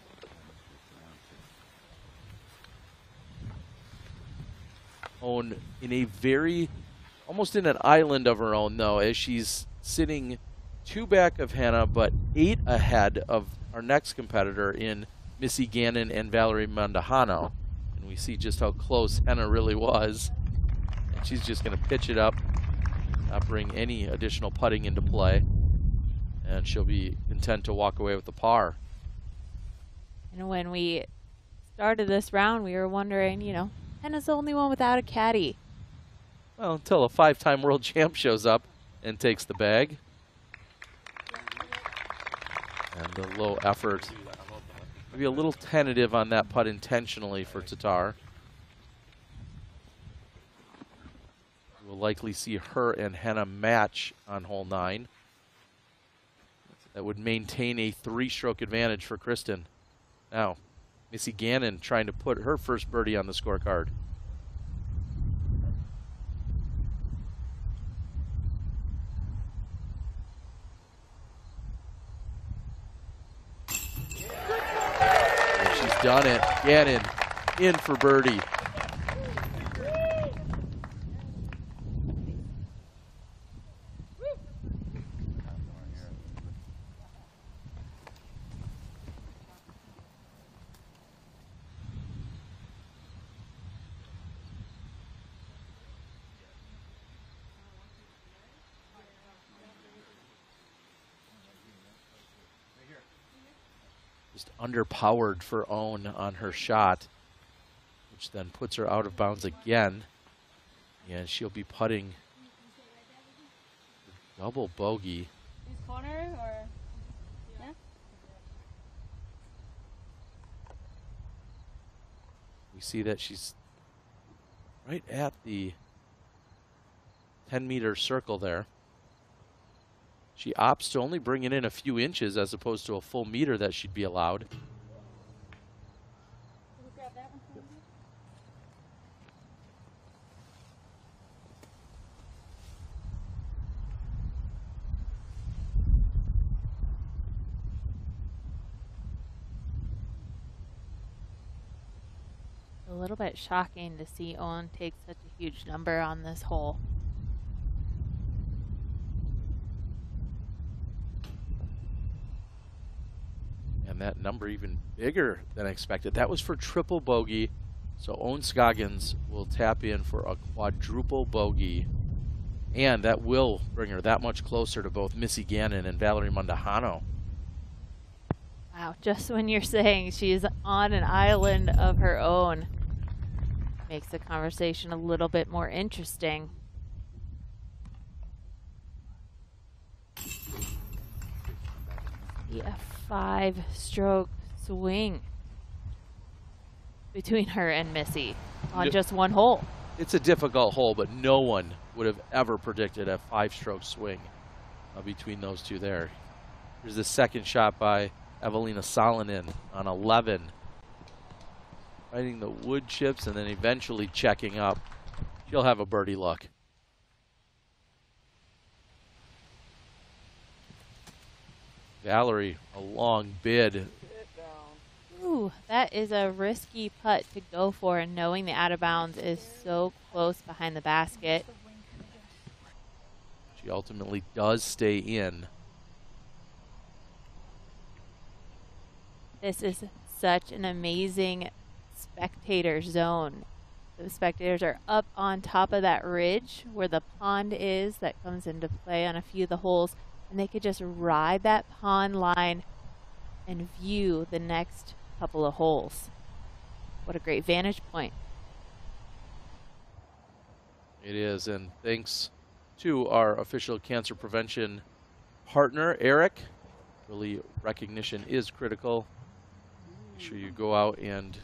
Ohn in a very, almost in an island of her own, though, as she's sitting two back of Henna, but eight ahead of our next competitor in Missy Gannon and Valerie Mandujano. And we see just how close Henna really was. And she's just going to pitch it up, not bring any additional putting into play. And she'll be content to walk away with the par. And when we started this round, we were wondering, you know, Henna's the only one without a caddy. Well, until a five time world champ shows up and takes the bag. And the low effort. Maybe a little tentative on that putt intentionally for Tattar. We'll likely see her and Henna match on hole nine. That would maintain a three stroke advantage for Kristin. Now, Missy Gannon trying to put her first birdie on the scorecard. And she's done it. Gannon in for birdie. Underpowered for Ohn on her shot, which then puts her out of bounds again. And she'll be putting double bogey. Corner or yeah? We see that she's right at the 10 meter circle there. She opts to only bring it in a few inches as opposed to a full meter that she'd be allowed. A little bit shocking to see Ohn take such a huge number on this hole. That number even bigger than I expected. That was for triple bogey. So Ohn Scoggins will tap in for a quadruple bogey. And that will bring her that much closer to both Missy Gannon and Valerie Mandujano. Wow, just when you're saying she's on an island of her own, makes the conversation a little bit more interesting. A five stroke swing between her and Missy on just one hole. It's a difficult hole, but no one would have ever predicted a five stroke swing uh, between those two there. Here's the second shot by Eveliina Salonen on 11. Fighting the wood chips and then eventually checking up. She'll have a birdie luck. Valerie, a long bid. Ooh, that is a risky putt to go for, and knowing the out of bounds is so close behind the basket. She ultimately does stay in. This is such an amazing spectator zone. The spectators are up on top of that ridge where the pond is that comes into play on a few of the holes, and they could just ride that pond line and view the next couple of holes. What a great vantage point. It is, and thanks to our official cancer prevention partner, Eric. Really, recognition is critical. Make sure you go out and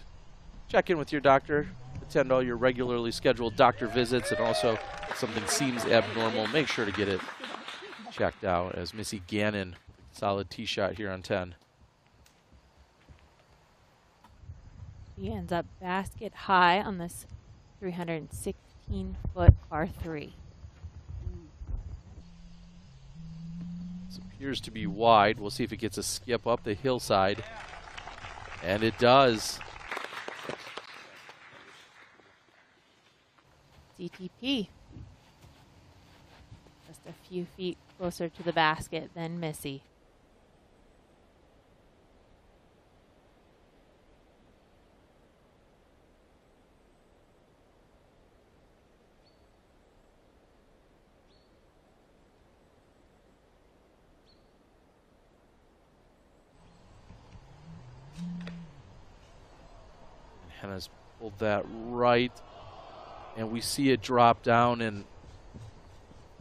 check in with your doctor, attend all your regularly scheduled doctor visits, and also if something seems abnormal, make sure to get it checked out. As Missy Gannon, solid tee shot here on 10. He ends up basket high on this 316 foot par 3. This appears to be wide. We'll see if it gets a skip up the hillside. And it does. DTP. Just a few feet closer to the basket than Missy. Henna's pulled that right. And we see it drop down. And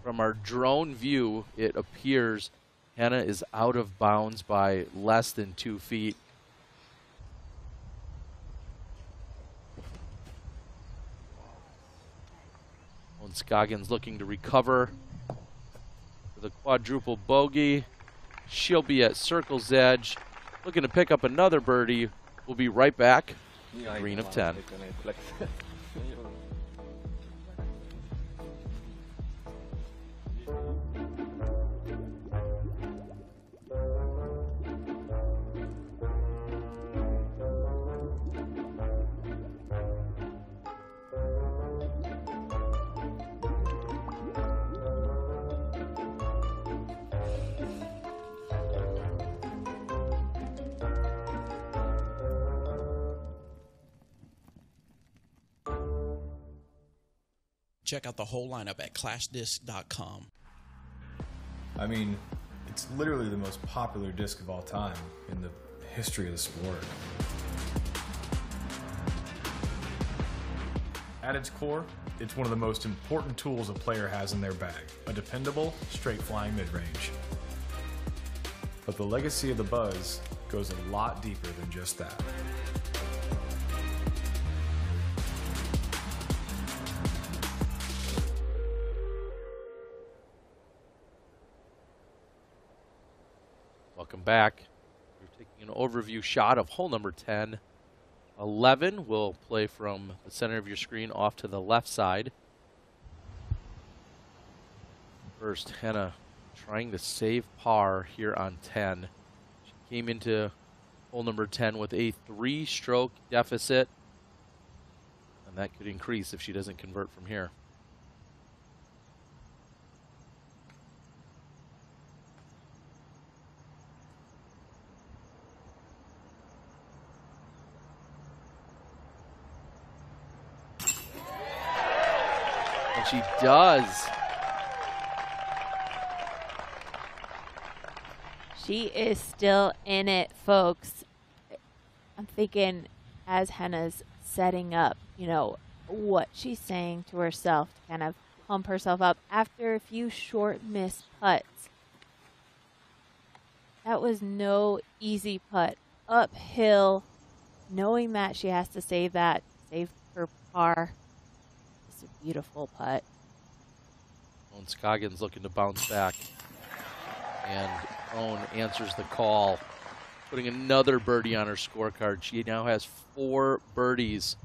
from our drone view, it appears Henna is out of bounds by less than two feet. Scoggins looking to recover for the quadruple bogey. She'll be at circle's edge, looking to pick up another birdie. We'll be right back. Green of 10. Check out the whole lineup at clashdisc.com. I mean, it's literally the most popular disc of all time in the history of the sport. At its core, it's one of the most important tools a player has in their bag a dependable, straight flying mid range. But the legacy of the Buzz goes a lot deeper than just that. Back. We're taking an overview shot of hole number 10. 11 will play from the center of your screen off to the left side. First, Henna trying to save par here on 10. She came into hole number 10 with a three stroke deficit, and that could increase if she doesn't convert from here. She does. She is still in it, folks. I'm thinking as Henna's setting up, you know, what she's saying to herself to kind of pump herself up after a few short missed putts. That was no easy putt. Uphill, knowing that she has to save that, save her par. Beautiful putt. Ohn Scoggins looking to bounce back. And Ohn answers the call, putting another birdie on her scorecard. She now has four birdies.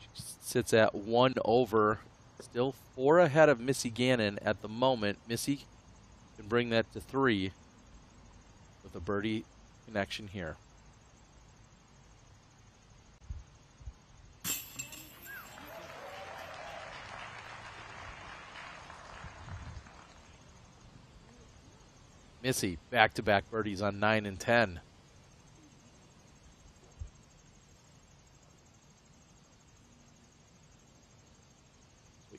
She sits at one over, still four ahead of Missy Gannon at the moment. Missy can bring that to three with a birdie connection here. Missy back to back birdies on 9 and 10.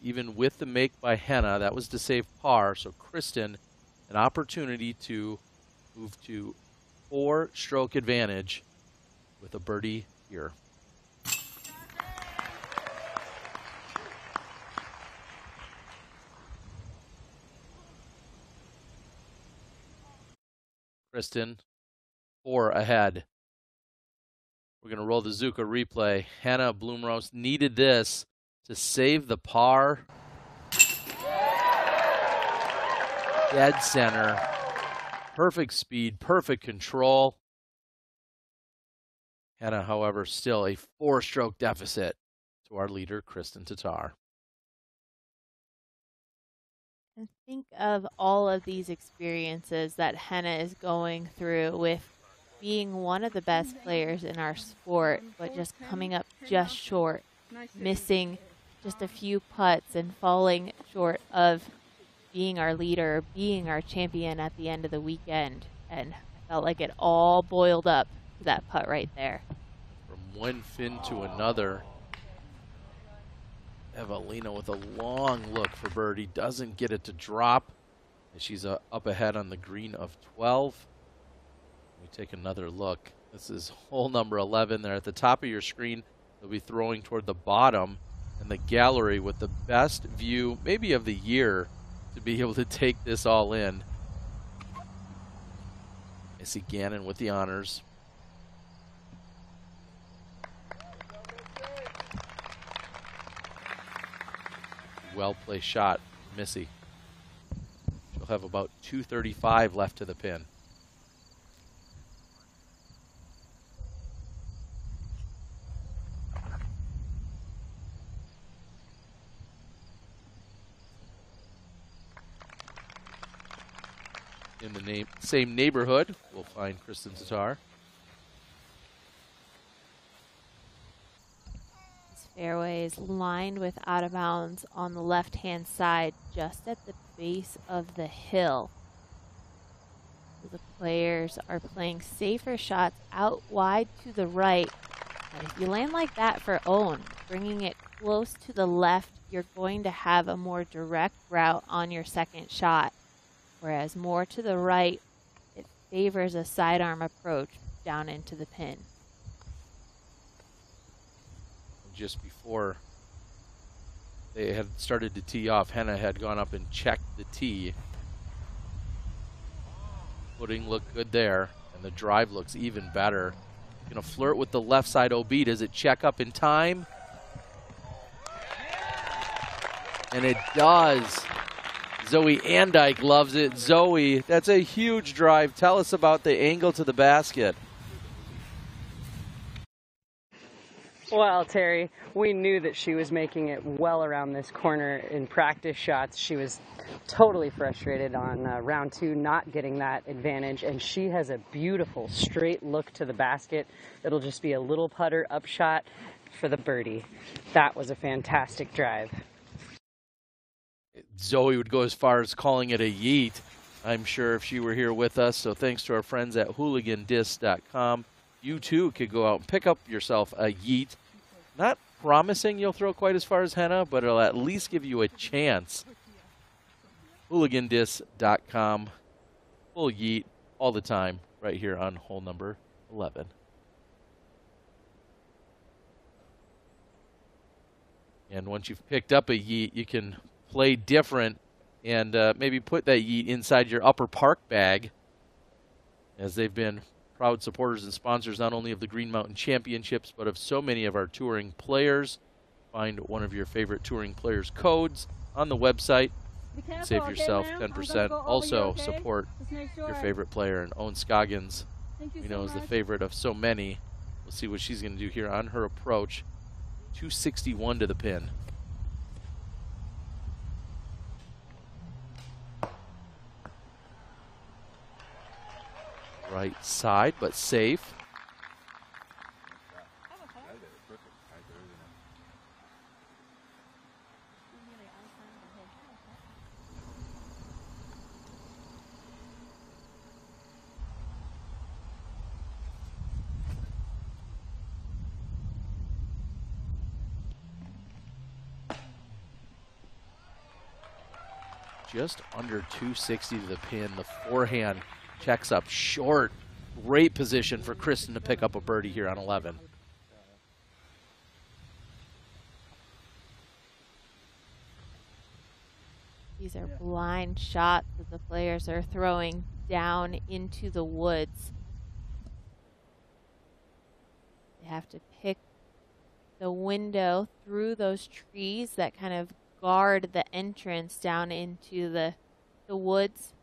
Even with the make by Henna, that was to save par. So Kristin, an opportunity to move to four stroke advantage with a birdie here. Kristin, four ahead. We're going to roll the Zuca replay. Henna Blomroos needed this to save the par. Dead center. Perfect speed, perfect control. Henna, however, still a four stroke deficit to our leader, Kristin Tattar. Think of all of these experiences that Henna is going through with being one of the best players in our sport, but just coming up just short, missing just a few putts and falling short of being our leader, being our champion at the end of the weekend. And I felt like it all boiled up to that putt right there. From one fin to another, Eveliina with a long look for birdie. Doesn't get it to drop. She's uh, up ahead on the green of 12. We take another look. This is hole number 11 there at the top of your screen. They'll be throwing toward the bottom and the gallery with the best view, maybe of the year, to be able to take this all in. I see Gannon with the honors. Well placed shot, Missy. She'll have about 235 left to the pin. In the name, same neighborhood, we'll find Kristin Tattar. Fairway is lined with out of bounds on the left hand side, just at the base of the hill. The players are playing safer shots out wide to the right. And if you land like that for Ohn, bringing it close to the left, you're going to have a more direct route on your second shot. Whereas more to the right, it favors a sidearm approach down into the pin. Just before they had started to tee off, Henna had gone up and checked the tee. Footing looked good there, and the drive looks even better. Gonna flirt with the left side OB. Does it check up in time? And it does. Zoe Andyke loves it. Zoe, that's a huge drive. Tell us about the angle to the basket. Well, Terry, we knew that she was making it well around this corner in practice shots. She was totally frustrated on uh, round two, not getting that advantage, and she has a beautiful straight look to the basket. It'll just be a little putter up shot for the birdie. That was a fantastic drive. Zoe would go as far as calling it a yeet. I'm sure if she were here with us. So thanks to our friends at hooligandisc.com. You too could go out and pick up yourself a yeet. Not promising you'll throw quite as far as Henna, but it'll at least give you a chance. Hooligandisc.com. Full yeet all the time right here on hole number 11. And once you've picked up a yeet, you can play different and uh, maybe put that yeet inside your upper park bag as they've been proud supporters and sponsors not only of the Green Mountain Championships but of so many of our touring players. Find one of your favorite touring players' codes on the website. Save yourself 10%. Also support your favorite player and Ohn Scoggins. We know is the favorite of so many. We'll see what she's going to do here on her approach. 261 to the pin. Right side, but safe. Just under 260 to the pin. The forehand checks up short. Great position for Kristin to pick up a birdie here on 11. These are blind shots that the players are throwing down into the woods. They have to pick the window through those trees that kind of guard the entrance down into the the woods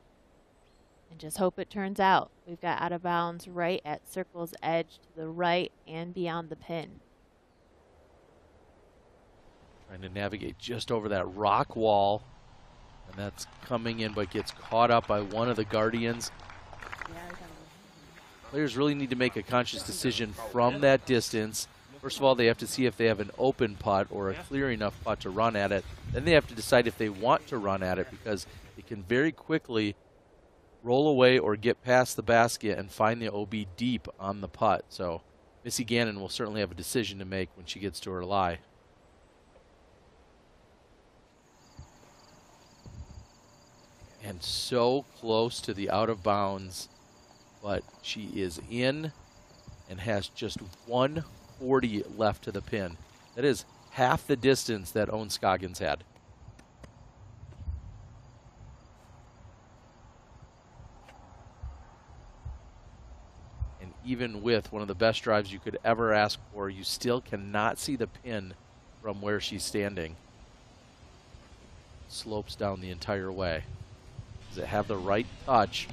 and just hope it turns out. We've got out of bounds right at circle's edge to the right and beyond the pin. Trying to navigate just over that rock wall. And that's coming in, but gets caught up by one of the Guardians. Players really need to make a conscious decision from that distance. First of all, they have to see if they have an open putt or a clear enough putt to run at it. Then they have to decide if they want to run at it because it can very quickly roll away or get past the basket and find the OB deep on the putt. So Missy Gannon will certainly have a decision to make when she gets to her lie. And so close to the out of bounds, but she is in and has just 140 left to the pin. That is half the distance that Ohn Scoggins had. Even with one of the best drives you could ever ask for, you still cannot see the pin from where she's standing. Slopes down the entire way. Does it have the right touch?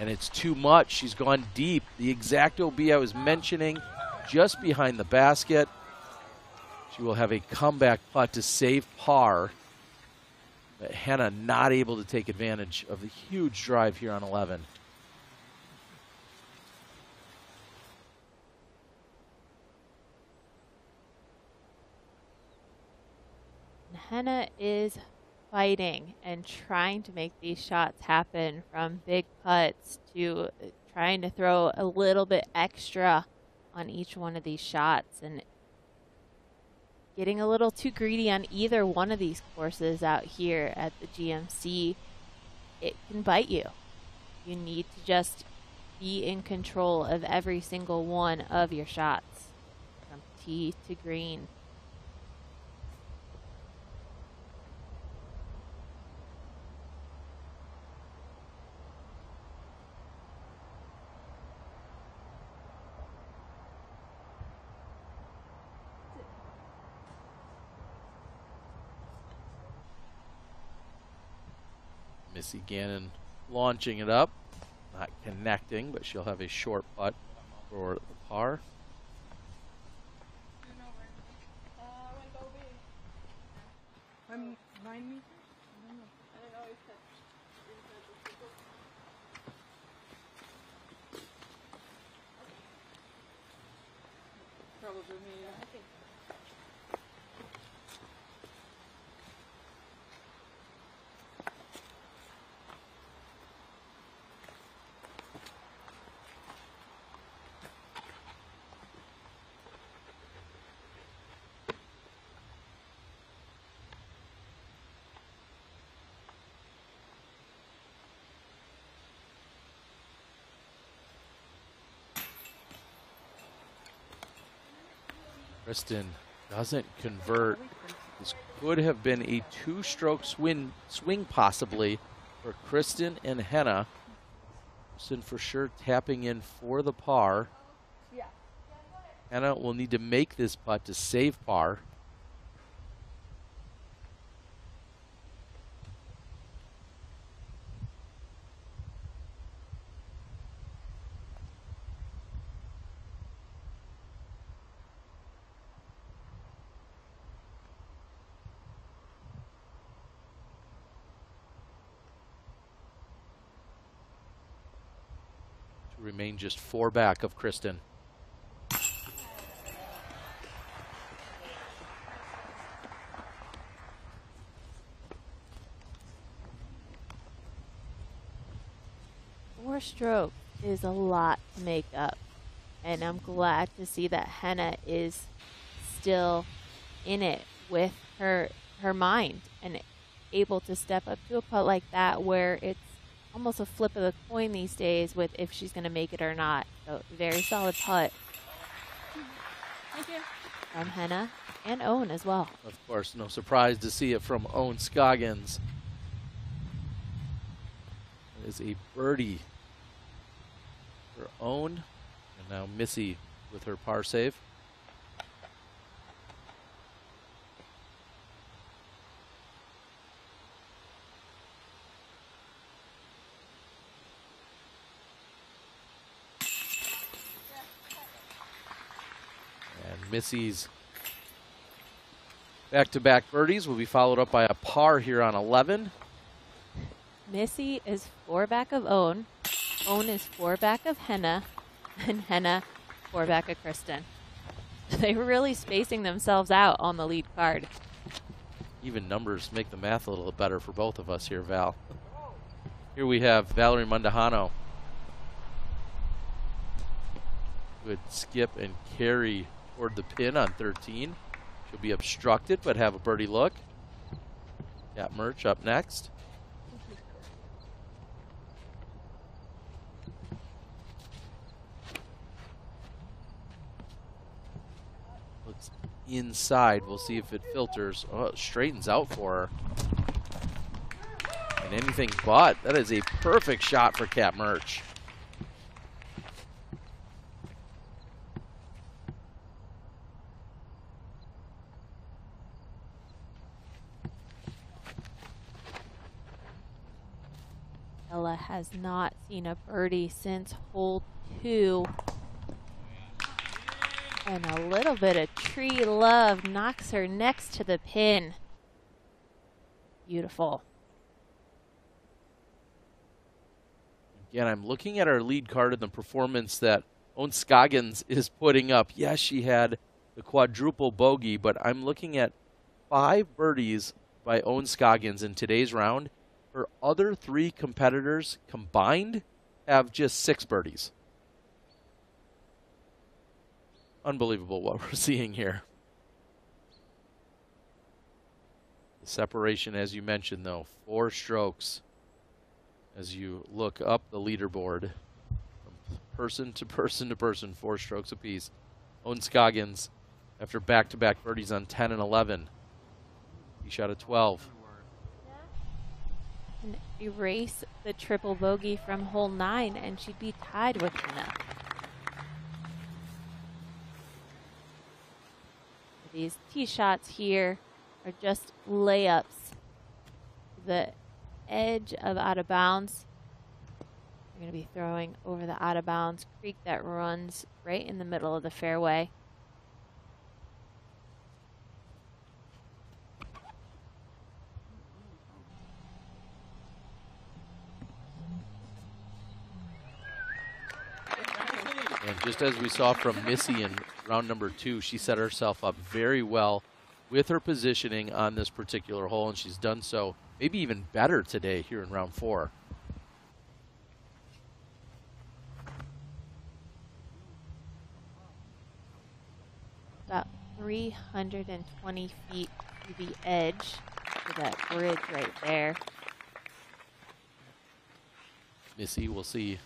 And it's too much. She's gone deep. The exact OB I was mentioning just behind the basket. She will have a comeback putt to save par. But Henna not able to take advantage of the huge drive here on 11. Henna is fighting and trying to make these shots happen from big putts to trying to throw a little bit extra on each one of these shots and getting a little too greedy on either one of these courses out here at the GMC, it can bite you. You need to just be in control of every single one of your shots from tee to green. Missy Gannon launching it up. Not connecting, but she'll have a short putt for the par. I'm nine meters? I don't know. I don't know if that's Probably me, Kristin doesn't convert. This could have been a two-stroke swing, swing possibly for Kristin and Henna. Kristin for sure tapping in for the par. Yeah. Henna will need to make this putt to save par. Remain just four back of Kristin. Four stroke is a lot to make up. And I'm glad to see that Henna is still in it with her her mind and able to step up to a putt like that where it's almost a flip of the coin these days with if she's going to make it or not. So very solid putt Thank you. from Henna and Ohn as well. Of course, no surprise to see it from Ohn Scoggins. It is a birdie for Ohn. And now Missy with her par save. Missy's back to back birdies will be followed up by a par here on 11. Missy is four back of Ohn. Ohn is four back of Henna. And Henna four back of Kristin. They were really spacing themselves out on the lead card. Even numbers make the math a little better for both of us here, Val. Here we have Valerie Mandujano. Good skip and carry toward the pin on 13. She'll be obstructed, but have a birdie look. Kat Mertsch up next. Looks inside. We'll see if it filters. Oh, it straightens out for her. And anything but. That is a perfect shot for Kat Mertsch. Ella has not seen a birdie since hole two. And a little bit of tree love knocks her next to the pin. Beautiful. Again, I'm looking at our lead card and the performance that Ohn Scoggins is putting up. Yes, she had the quadruple bogey, but I'm looking at five birdies by Ohn Scoggins in today's round. Her other three competitors combined have just six birdies. Unbelievable what we're seeing here. The separation, as you mentioned, though, four strokes as you look up the leaderboard from person to person to person, four strokes apiece. Ohn Scoggins, after back to back birdies on 10 and 11, he shot a 12. Erase the triple bogey from hole nine, and she'd be tied with Henna. These tee shots here are just layups. The edge of out of bounds. You're going to be throwing over the out of bounds creek that runs right in the middle of the fairway. And just as we saw from Missy in round number two, she set herself up very well with her positioning on this particular hole, and she's done so maybe even better today here in round four. About 320 feet to the edge to that bridge right there. Missy we'll see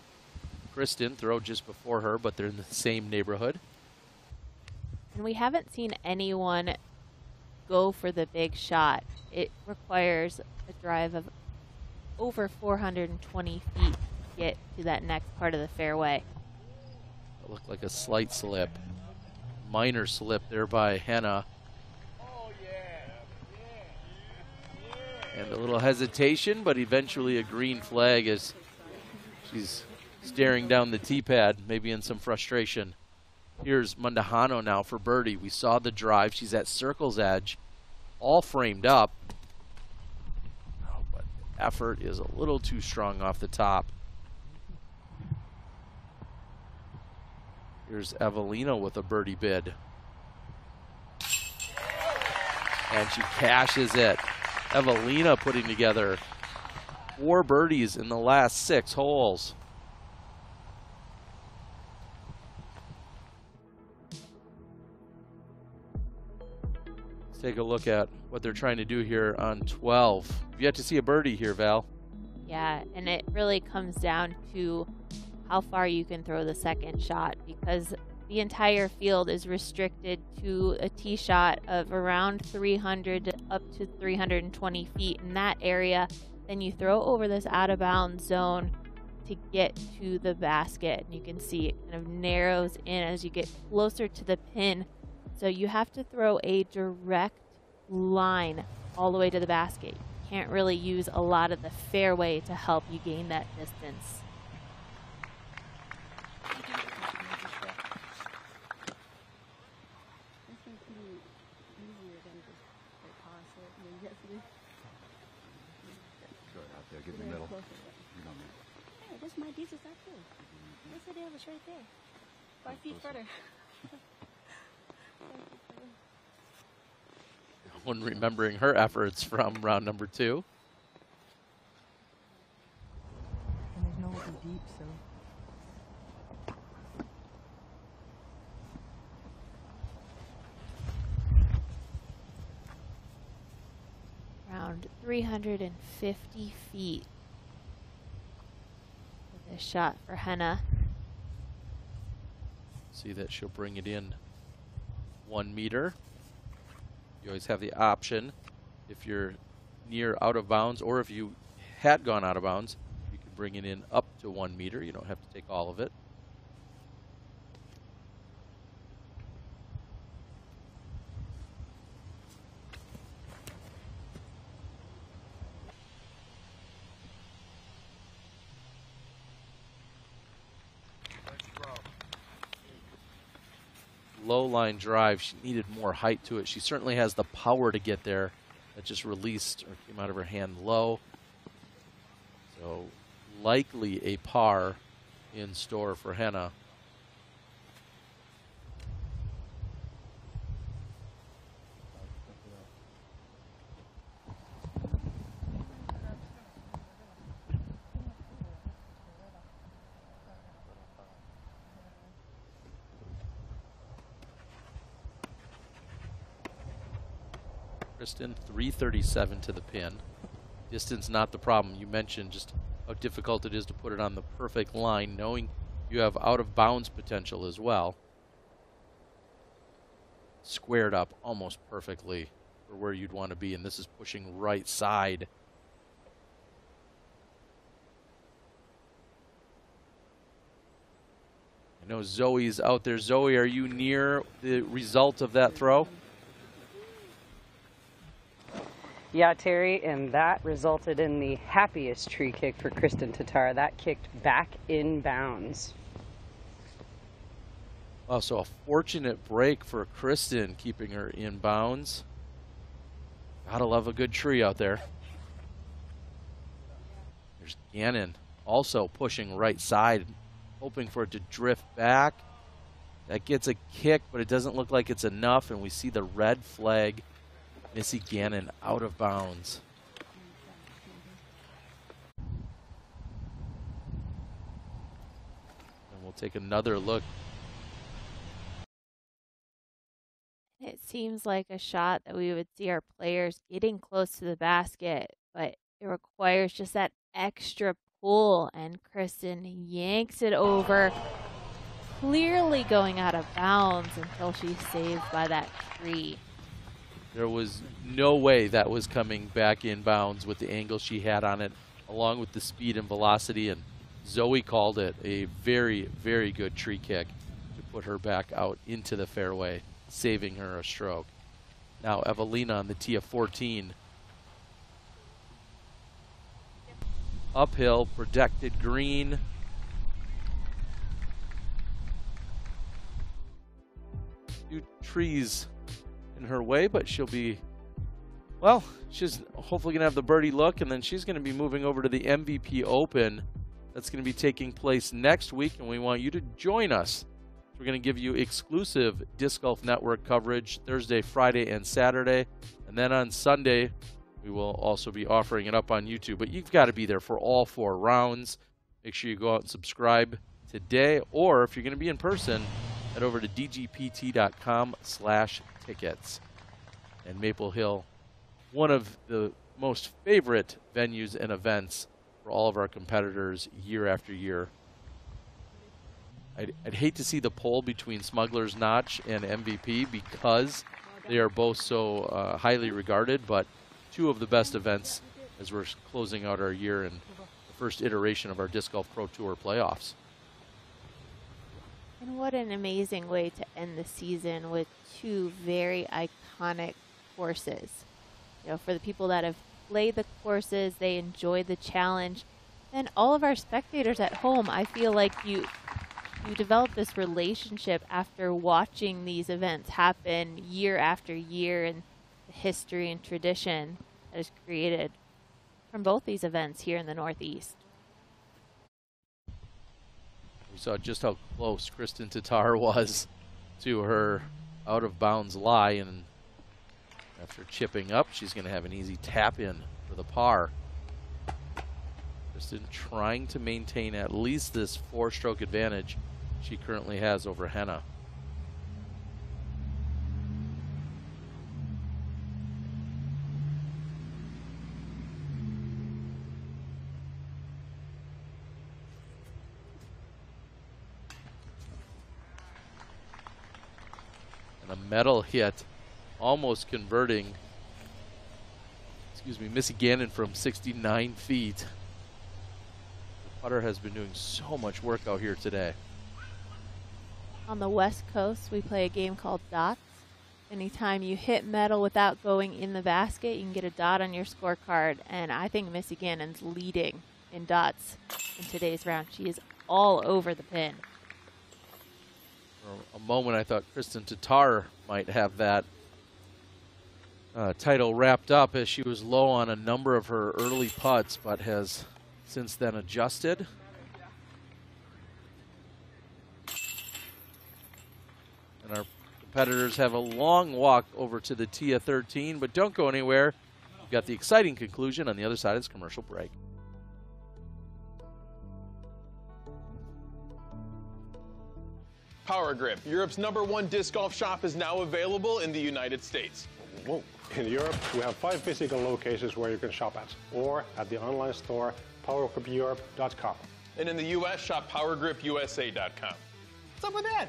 Kristin throw just before her, but they're in the same neighborhood. And we haven't seen anyone go for the big shot. It requires a drive of over 420 feet to get to that next part of the fairway. It looked like a slight slip. Minor slip there by Henna. And a little hesitation, but eventually a green flag as she's staring down the tee pad, maybe in some frustration. Here's Mandujano now for birdie. We saw the drive. She's at circle's edge, all framed up. Oh, but effort is a little too strong off the top. Here's Eveliina with a birdie bid. And she cashes it. Eveliina putting together four birdies in the last six holes. Take a look at what they're trying to do here on 12. You've to see a birdie here, Val. Yeah, and it really comes down to how far you can throw the second shot because the entire field is restricted to a tee shot of around 300 up to 320 feet in that area. Then you throw over this out of bounds zone to get to the basket. And you can see it kind of narrows in as you get closer to the pin. So you have to throw a direct line all the way to the basket. You can't really use a lot of the fairway to help you gain that distance. Get in the middle. You know me. Hey, this my diesel side too. Yes, it is. It's right there. Five feet further. When remembering her efforts from round number two. And there's nowhere to deep, so. Around 350 feet with a shot for Henna. See that she'll bring it in one meter. You always have the option if you're near out of bounds or if you had gone out of bounds, you can bring it in up to one meter. You don't have to take all of it. Low line drive. She needed more height to it. She certainly has the power to get there. That just released or came out of her hand low. So likely a par in store for Henna. Kristin, 337 to the pin. Distance not the problem. You mentioned just how difficult it is to put it on the perfect line, knowing you have out of bounds potential as well. Squared up almost perfectly for where you'd want to be, and this is pushing right side. I know Zoe's out there. Zoe, are you near the result of that throw? Yeah, Terry, and that resulted in the happiest tree kick for Kristin Tattar. That kicked back in bounds. Wow, so a fortunate break for Kristin, keeping her in bounds. Gotta love a good tree out there. There's Gannon also pushing right side, hoping for it to drift back. That gets a kick, but it doesn't look like it's enough, and we see the red flag. Missy Gannon out of bounds. And we'll take another look. It seems like a shot that we would see our players getting close to the basket, but it requires just that extra pull, and Kristin yanks it over, clearly going out of bounds until she's saved by that tree. There was no way that was coming back in bounds with the angle she had on it, along with the speed and velocity. And Zoe called it a very, very good tree kick to put her back out into the fairway, saving her a stroke. Now Eveliina on the tee of 14. Uphill, protected green. Few trees in her way, but she'll be, well, she's hopefully going to have the birdie look, and then she's going to be moving over to the MVP Open. That's going to be taking place next week, and we want you to join us. We're going to give you exclusive Disc Golf Network coverage Thursday, Friday, and Saturday. And then on Sunday, we will also be offering it up on YouTube. But you've got to be there for all four rounds. Make sure you go out and subscribe today. Or if you're going to be in person, head over to dgpt.com slash tickets. And Maple Hill, one of the most favorite venues and events for all of our competitors year after year. I'd, I'd hate to see the poll between Smuggler's Notch and MVP because they are both so uh, highly regarded, but two of the best events as we're closing out our year and the first iteration of our Disc Golf Pro Tour playoffs. And what an amazing way to end the season with two very iconic courses. You know, for the people that have played the courses, they enjoy the challenge. And all of our spectators at home, I feel like you you develop this relationship after watching these events happen year after year and the history and tradition that is created from both these events here in the Northeast. We saw just how close Kristin Tattar was to her out of bounds lie, and after chipping up, she's going to have an easy tap in for the par. Kristin trying to maintain at least this four stroke advantage she currently has over Henna. Metal hit, almost converting, excuse me, Missy Gannon from 69 feet. The putter has been doing so much work out here today. On the West Coast, we play a game called Dots. Anytime you hit metal without going in the basket, you can get a dot on your scorecard. And I think Missy Gannon's leading in dots in today's round. She is all over the pin. For a moment, I thought Kristin Tattar might have that uh, title wrapped up as she was low on a number of her early putts, but has since then adjusted. And our competitors have a long walk over to the TIA 13, but don't go anywhere. We've got the exciting conclusion on the other side of this commercial break. Power Grip, Europe's number one disc golf shop, is now available in the United States. Whoa. In Europe, we have five physical locations where you can shop at, or at the online store, powergripeurope.com. And in the U.S., shop powergripusa.com. What's up with that?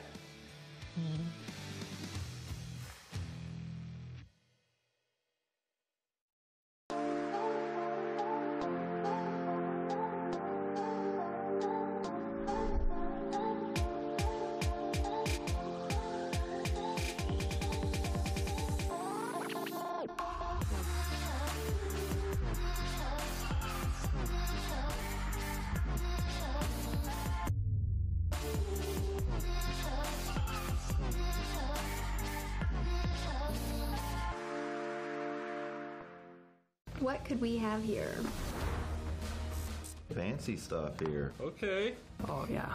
Could we have here? Fancy stuff here. Okay. Oh, yeah.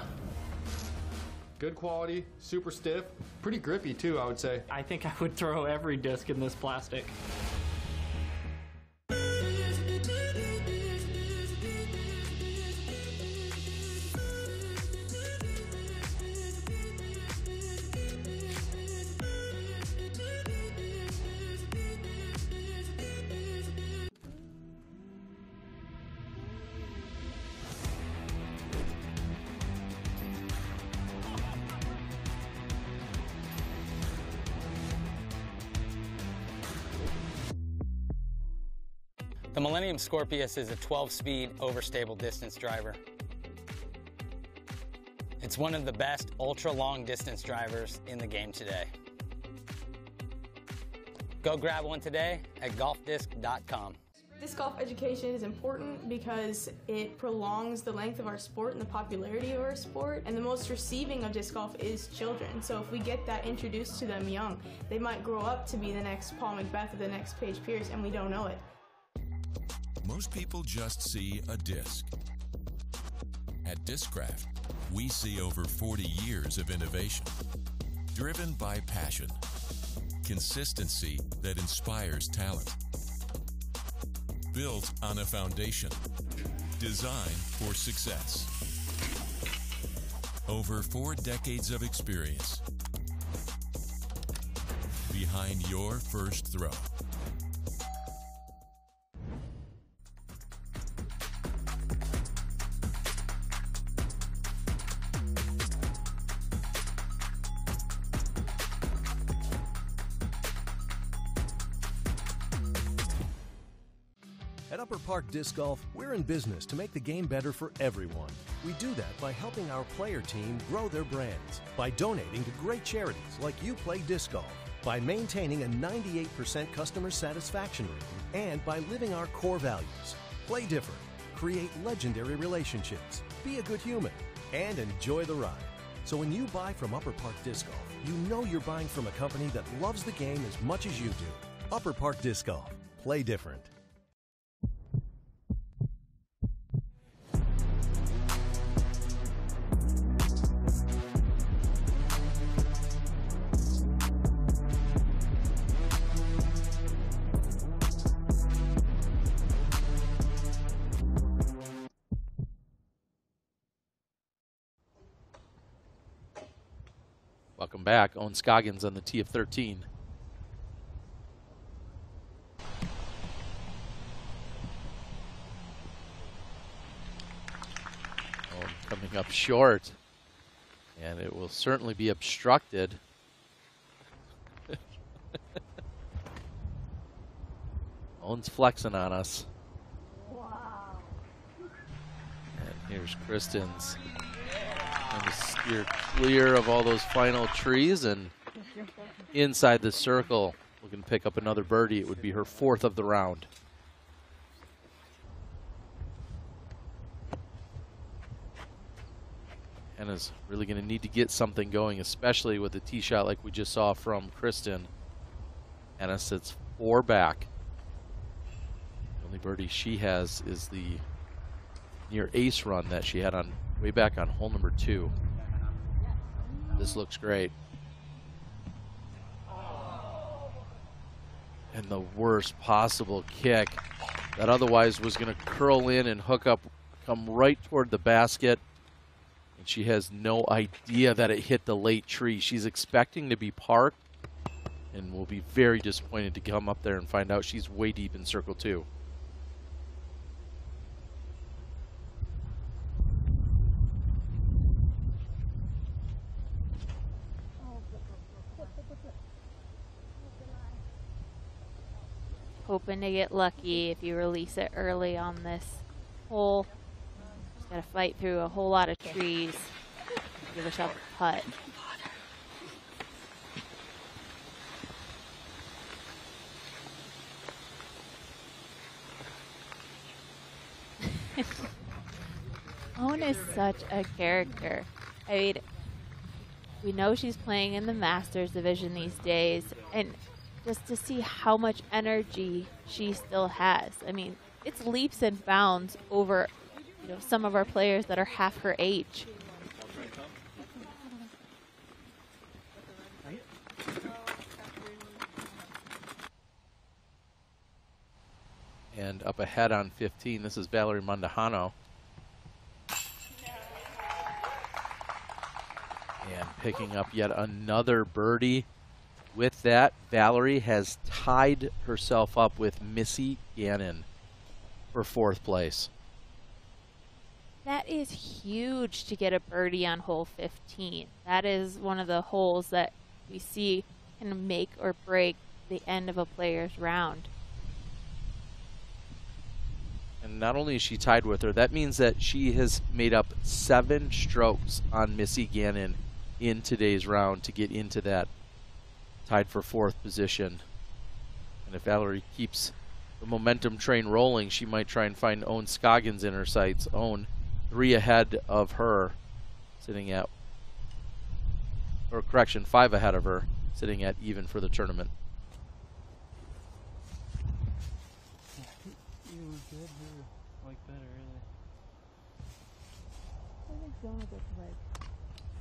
Good quality, super stiff, pretty grippy too, I would say. I think I would throw every disc in this plastic. Scorpius is a 12-speed overstable distance driver. It's one of the best ultra-long distance drivers in the game today. Go grab one today at golfdisc.com. Disc golf education is important because it prolongs the length of our sport and the popularity of our sport. And the most receiving of disc golf is children. So if we get that introduced to them young, they might grow up to be the next Paul McBeth or the next Paige Pierce, and we don't know it. Most people just see a disc. At Discraft, we see over 40 years of innovation, driven by passion, consistency that inspires talent, built on a foundation, designed for success. Over four decades of experience behind your first throw. Park Disc Golf, we're in business to make the game better for everyone. We do that by helping our player team grow their brands, by donating to great charities like You Play Disc Golf, by maintaining a 98% customer satisfaction rating, and by living our core values. Play different, create legendary relationships, be a good human, and enjoy the ride. So when you buy from Upper Park Disc Golf, you know you're buying from a company that loves the game as much as you do. Upper Park Disc Golf. Play different. Welcome back. Ohn Scoggins on the tee of 13. Ohn coming up short. And it will certainly be obstructed. Ohn's flexing on us. Wow. And here's Kristin's Steer clear of all those final trees and inside the circle. Looking to pick up another birdie. It would be her fourth of the round. Henna's really going to need to get something going, especially with a tee shot like we just saw from Kristin. Henna sits four back. The only birdie she has is the near ace run that she had on way back on hole number two. This looks great. And the worst possible kick that otherwise was going to curl in and hook up, come right toward the basket. And she has no idea that it hit the late tree. She's expecting to be parked and will be very disappointed to come up there and find out she's way deep in circle two. Hoping to get lucky if you release it early on this hole. Just gotta fight through a whole lot of trees. Give yourself a putt. Ohn is such a character. I mean, we know she's playing in the Masters division these days, and just to see how much energy she still has. I mean, it's leaps and bounds over you know some of our players that are half her age. And up ahead on 15, this is Valerie Mandujano. And picking up yet another birdie. With that, Valerie has tied herself up with Missy Gannon for fourth place. That is huge to get a birdie on hole 15. That is one of the holes that we see can make or break the end of a player's round. And not only is she tied with her, that means that she has made up seven strokes on Missy Gannon in today's round to get into that tied for fourth position. And if Valerie keeps the momentum train rolling, she might try and find Ohn Scoggins in her sights. Ohn three ahead of her, sitting at, or correction, five ahead of her, sitting at even for the tournament.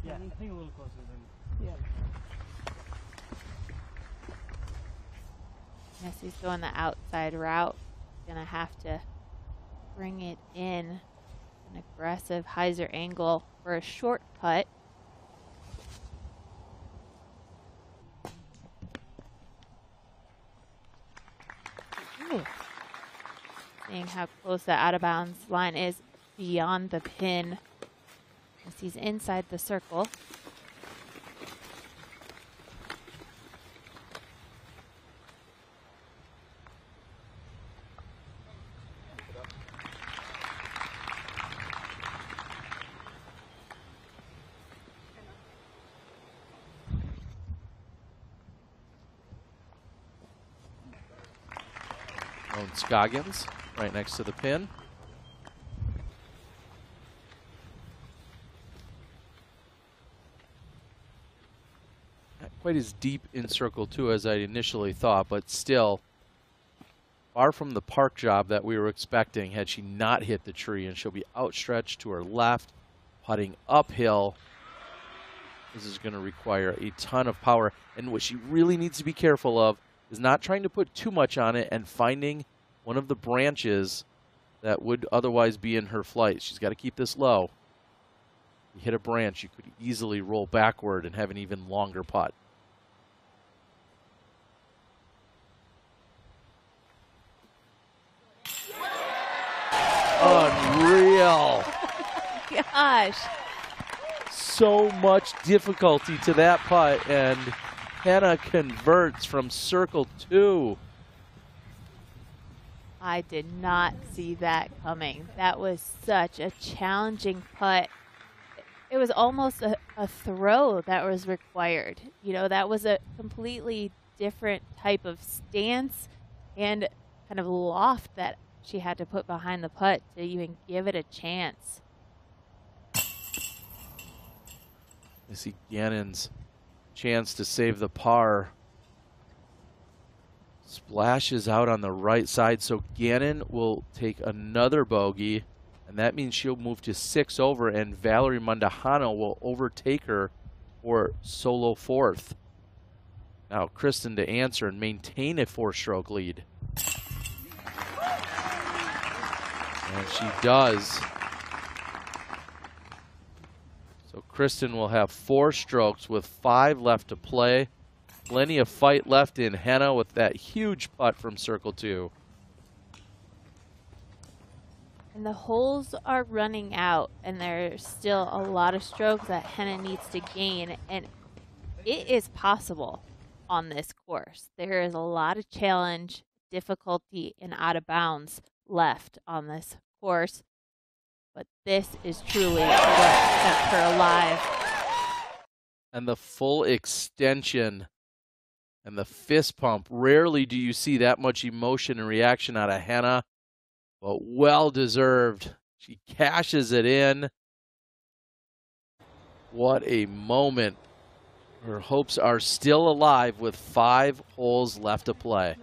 Yeah, I think a little closer than. Yeah. Missy's going the outside route. Gonna have to bring it in an aggressive hyzer angle for a short putt. Ooh. Seeing how close that out of bounds line is beyond the pin he's inside the circle. Scoggins right next to the pin. Not quite as deep in circle two as I initially thought, but still far from the park job that we were expecting had she not hit the tree and she'll be outstretched to her left, putting uphill. This is going to require a ton of power. And what she really needs to be careful of is not trying to put too much on it and finding one of the branches that would otherwise be in her flight. She's got to keep this low. You hit a branch, you could easily roll backward and have an even longer putt. Unreal. Gosh. So much difficulty to that putt, and Henna converts from circle two. I did not see that coming. That was such a challenging putt. It was almost a, a throw that was required. You know, that was a completely different type of stance and kind of loft that she had to put behind the putt to even give it a chance. I see Gannon's chance to save the par. Splashes out on the right side, so Gannon will take another bogey, and that means she'll move to six over, and Valerie Mandujano will overtake her for solo fourth. Now, Kristin to answer and maintain a four stroke lead. And she does. So Kristin will have four strokes with five left to play. Plenty of fight left in Henna with that huge putt from circle two. And the holes are running out, and there's still a lot of strokes that Henna needs to gain, and it is possible on this course. There is a lot of challenge, difficulty, and out of bounds left on this course, but this is truly what kept her alive. And the full extension and the fist pump. Rarely do you see that much emotion and reaction out of Henna, but well deserved. She cashes it in. What a moment Her hopes are still alive with five holes left to play.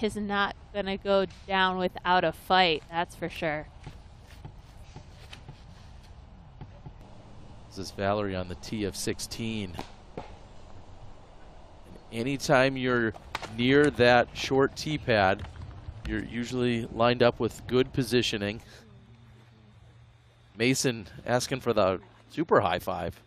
Is not going to go down without a fight, that's for sure. This is Valerie on the tee of 16. And anytime you're near that short tee pad, you're usually lined up with good positioning. Mason asking for the super high five.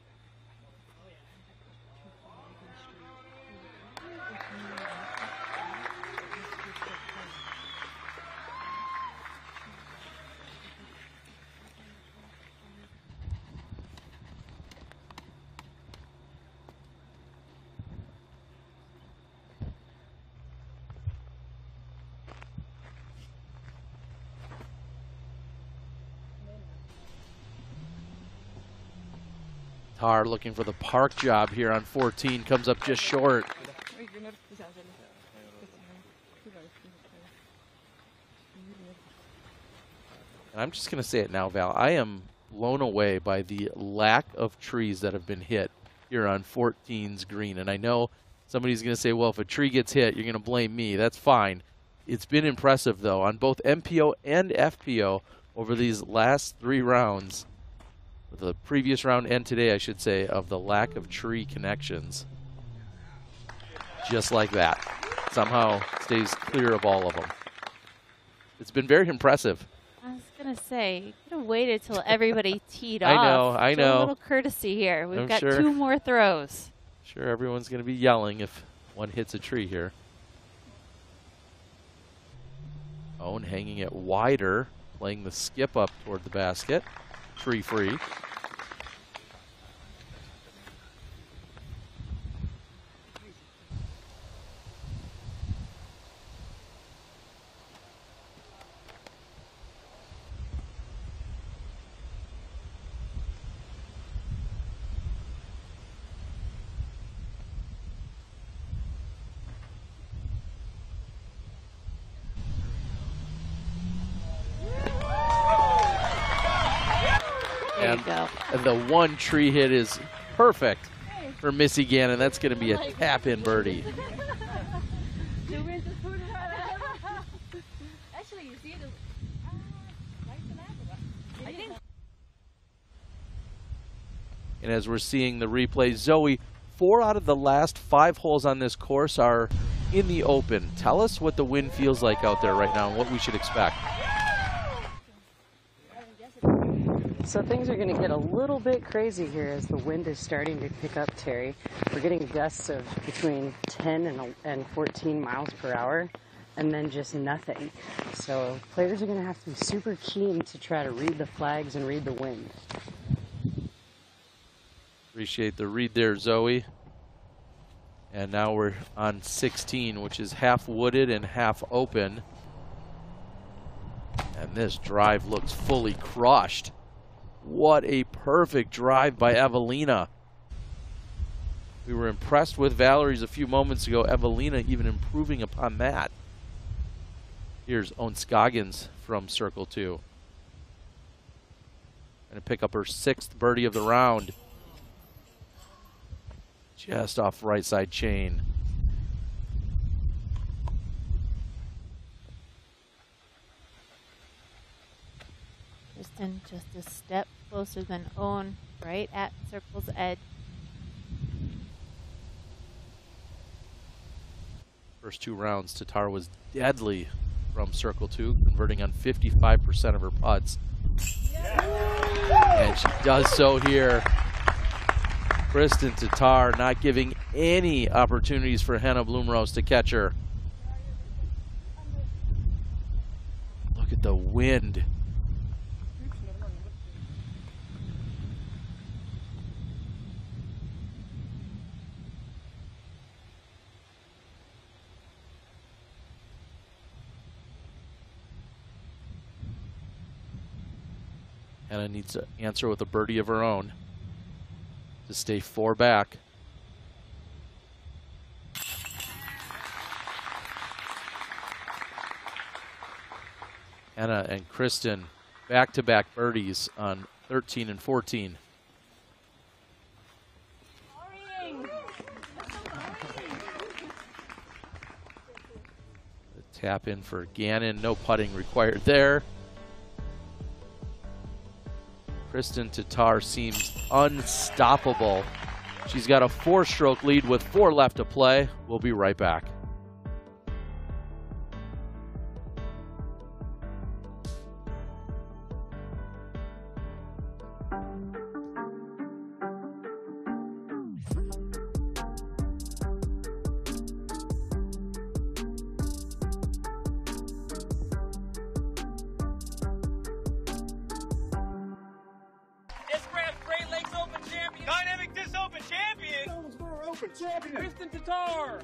Looking for the park job here on 14, comes up just short. And I'm just going to say it now, Val. I am blown away by the lack of trees that have been hit here on 14's green. And I know somebody's going to say, well, if a tree gets hit, you're going to blame me. That's fine. It's been impressive, though, on both MPO and FPO over these last three rounds the previous round and today, I should say, of the lack of tree connections. Just like that. Somehow stays clear of all of them. It's been very impressive. I was going to say, you could have waited till everybody teed I off. know, I know. A little courtesy here. We've I'm got sure. two more throws. Sure, everyone's going to be yelling if one hits a tree here. Ohn hanging it wider, playing the skip up toward the basket. Tree free. There and you go. the one tree hit is perfect for Missy Gannon. That's going to be a tap in birdie. Actually, you see it. I think And as we're seeing the replay, Zoe, four out of the last five holes on this course are in the open. Tell us what the wind feels like out there right now and what we should expect. So things are going to get a little bit crazy here as the wind is starting to pick up, Terry. We're getting gusts of between 10 and, and 14 miles per hour, and then just nothing. So players are going to have to be super keen to try to read the flags and read the wind. Appreciate the read there, Zoe. And now we're on 16, which is half wooded and half open. And this drive looks fully crushed. What a perfect drive by Eveliina. We were impressed with Valerie's a few moments ago. Eveliina even improving upon that. Here's Ohn Scoggins from Circle 2. Going to pick up her sixth birdie of the round. Just off right side chain. Kristin just a step closer than Ohn, right at circle's edge. First two rounds, Tattar was deadly from circle two, converting on 55% of her putts. And she does so here. Kristin Tattar not giving any opportunities for Henna Blomroos to catch her. Look at the wind. Henna needs to answer with a birdie of her own to stay four back. Henna and Kristin back-to-back -back birdies on 13 and 14. tap in for Gannon. No putting required there. Kristin Tattar seems unstoppable. She's got a four stroke lead with four left to play. We'll be right back. Open champion. Kristin Tattar.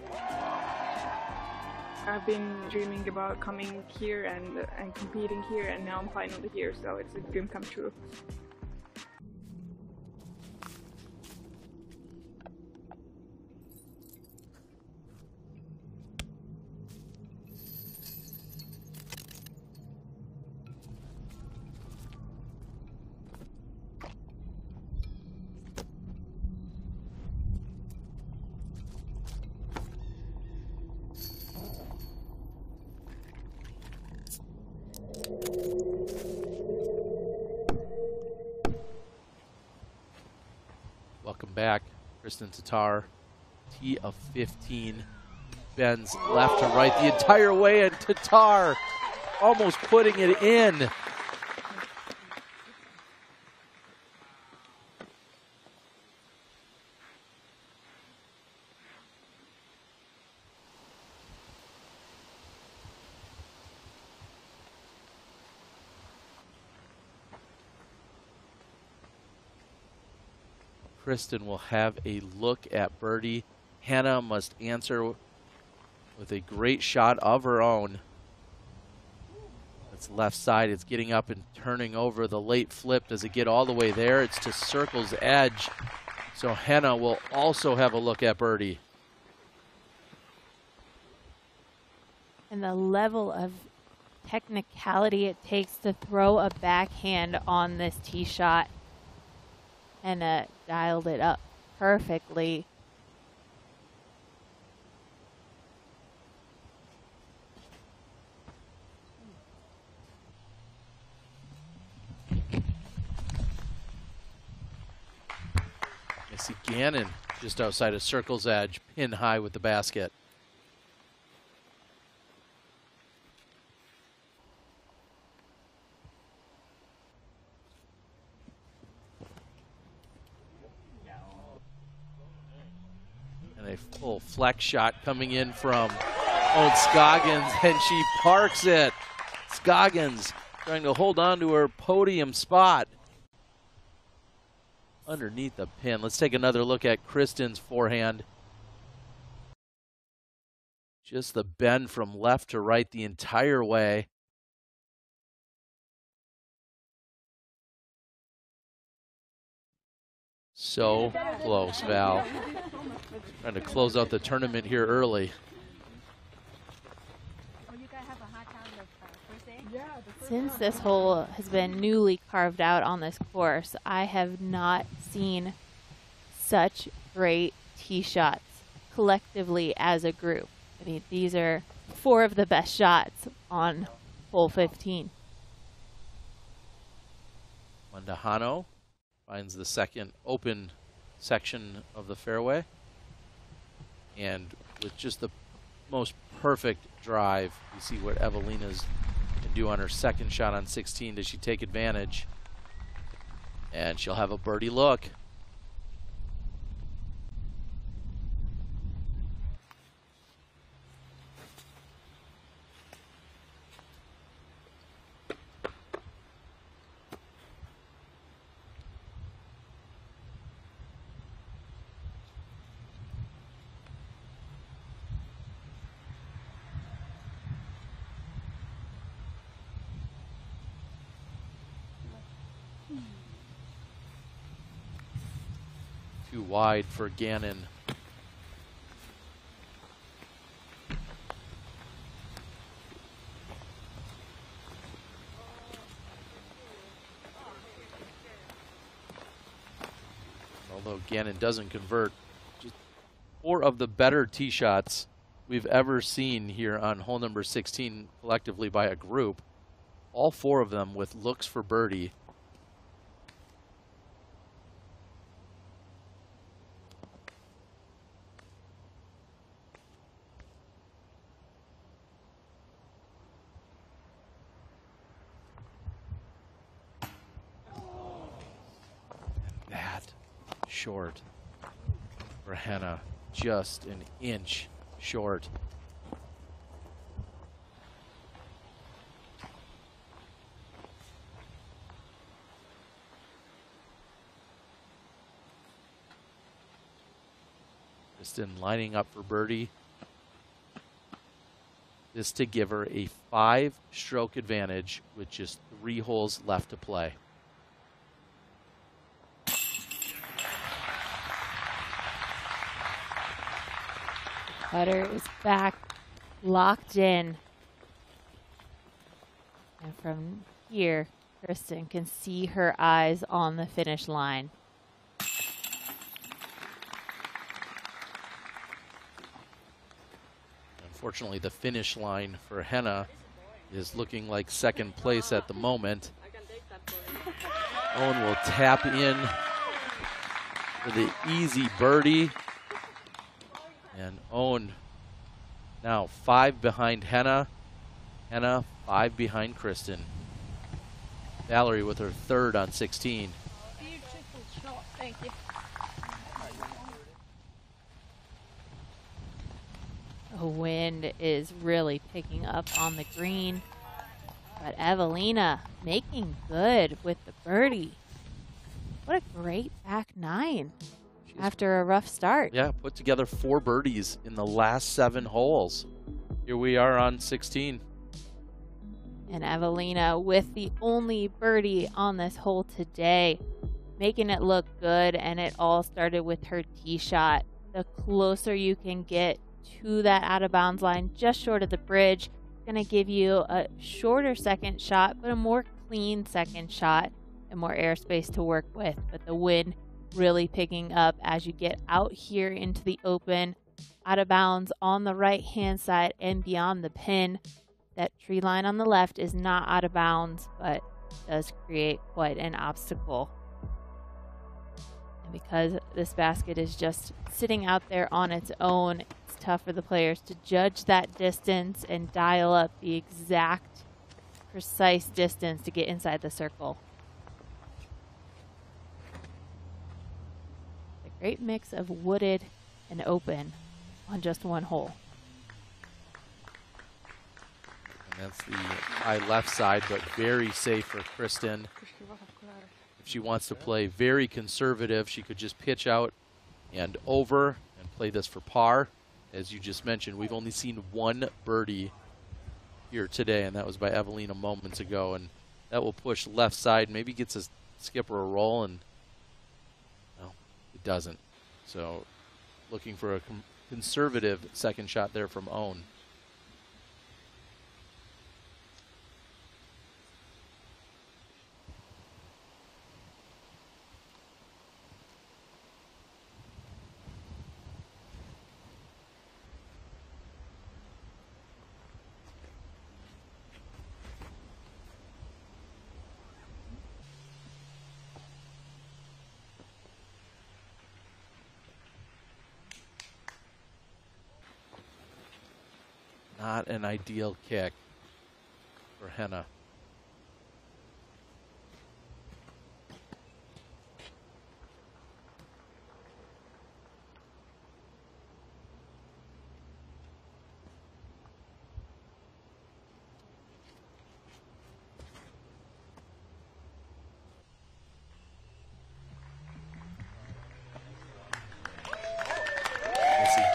I've been dreaming about coming here and and competing here, and now I'm finally here. So it's a dream come true. Welcome back, Kristin Tattar. T of 15. Bends left to right the entire way, and Tattar almost putting it in. Kristin will have a look at birdie. Henna must answer with a great shot of her own. That's left side. It's getting up and turning over the late flip. Does it get all the way there? It's to circle's edge. So Henna will also have a look at birdie. And the level of technicality it takes to throw a backhand on this tee shot. And uh, dialed it up perfectly. Missy Gannon just outside of circle's edge, pin high with the basket. And a full flex shot coming in from Ohn Scoggins, and she parks it. Scoggins trying to hold on to her podium spot underneath the pin. Let's take another look at Kristin's forehand. Just the bend from left to right the entire way. So close, Val. Trying to close out the tournament here early. Since this hole has been newly carved out on this course, I have not seen such great tee shots collectively as a group. I mean, these are four of the best shots on hole 15. Mandujano finds the second open section of the fairway. And with just the most perfect drive, you see what Eveliina's can do on her second shot on 16. Does she take advantage? And she'll have a birdie look. Wide for Gannon. Although Gannon doesn't convert, just four of the better tee shots we've ever seen here on hole number 16 collectively by a group. All four of them with looks for birdie. that short for Henna, just an inch short. Just in lining up for birdie. This to give her a five stroke advantage with just three holes left to play. Putter is back, locked in. And from here, Kristin can see her eyes on the finish line. Unfortunately, the finish line for Henna is looking like second place at the moment. Ohn will tap in for the easy birdie. And Ohn now five behind Henna. Henna five behind Kristin. Valerie with her third on 16. Beautiful shot, thank you. The wind is really picking up on the green. But Eveliina making good with the birdie. What a great back nine after a rough start. Yeah, put together four birdies in the last seven holes. Here we are on 16. And Eveliina with the only birdie on this hole today, making it look good. And it all started with her tee shot. The closer you can get to that out of bounds line, just short of the bridge, going to give you a shorter second shot, but a more clean second shot and more airspace to work with. But the wind really picking up as you get out here into the open, out of bounds on the right hand side and beyond the pin. That tree line on the left is not out of bounds, but does create quite an obstacle. And because this basket is just sitting out there on its own, it's tough for the players to judge that distance and dial up the exact precise distance to get inside the circle. Great mix of wooded and open on just one hole. And that's the high left side, but very safe for Kristin. If she wants to play very conservative, she could just pitch out and over and play this for par. As you just mentioned, we've only seen one birdie here today, and that was by Eveliina moments ago. And that will push left side, maybe gets a skipper a roll, and doesn't. So looking for a conservative second shot there from Ohn. Not an ideal kick for Henna.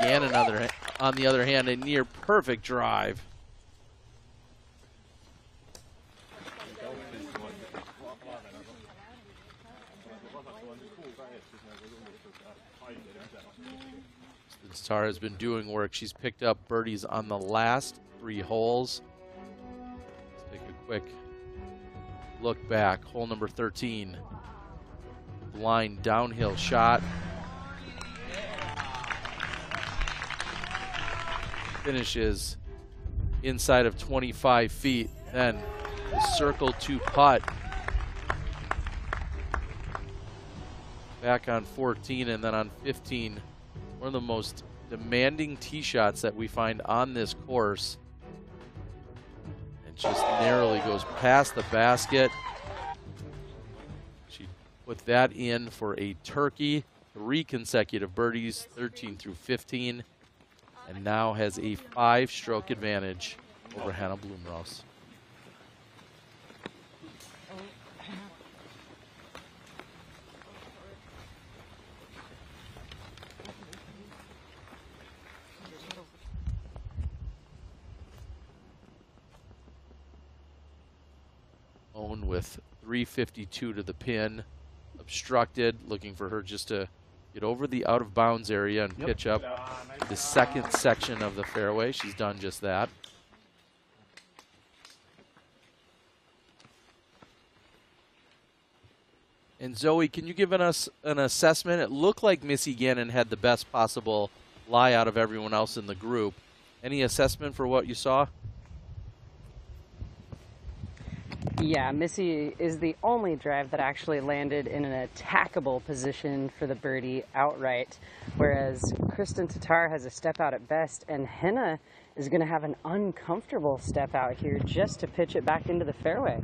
Again, another on the other hand, a near perfect drive. Star has been doing work. She's picked up birdies on the last three holes. Let's take a quick look back. Hole number 13. Blind downhill shot. Finishes inside of 25 feet. Then the circle two putt. Back on 14 and then on 15. One of the most demanding tee shots that we find on this course. And just narrowly goes past the basket. She put that in for a turkey. Three consecutive birdies, 13 through 15 and now has a five stroke advantage over Henna Blomroos. Ohn with 352 to the pin, obstructed, looking for her just to get over the out of bounds area and Yep. pitch up the second section of the fairway. She's done just that. And Zoe, can you give us an assessment? It looked like Missy Gannon had the best possible lie out of everyone else in the group. Any assessment for what you saw? Yeah, Missy is the only drive that actually landed in an attackable position for the birdie outright, whereas Kristin Tattar has a step out at best, and Henna is going to have an uncomfortable step out here just to pitch it back into the fairway.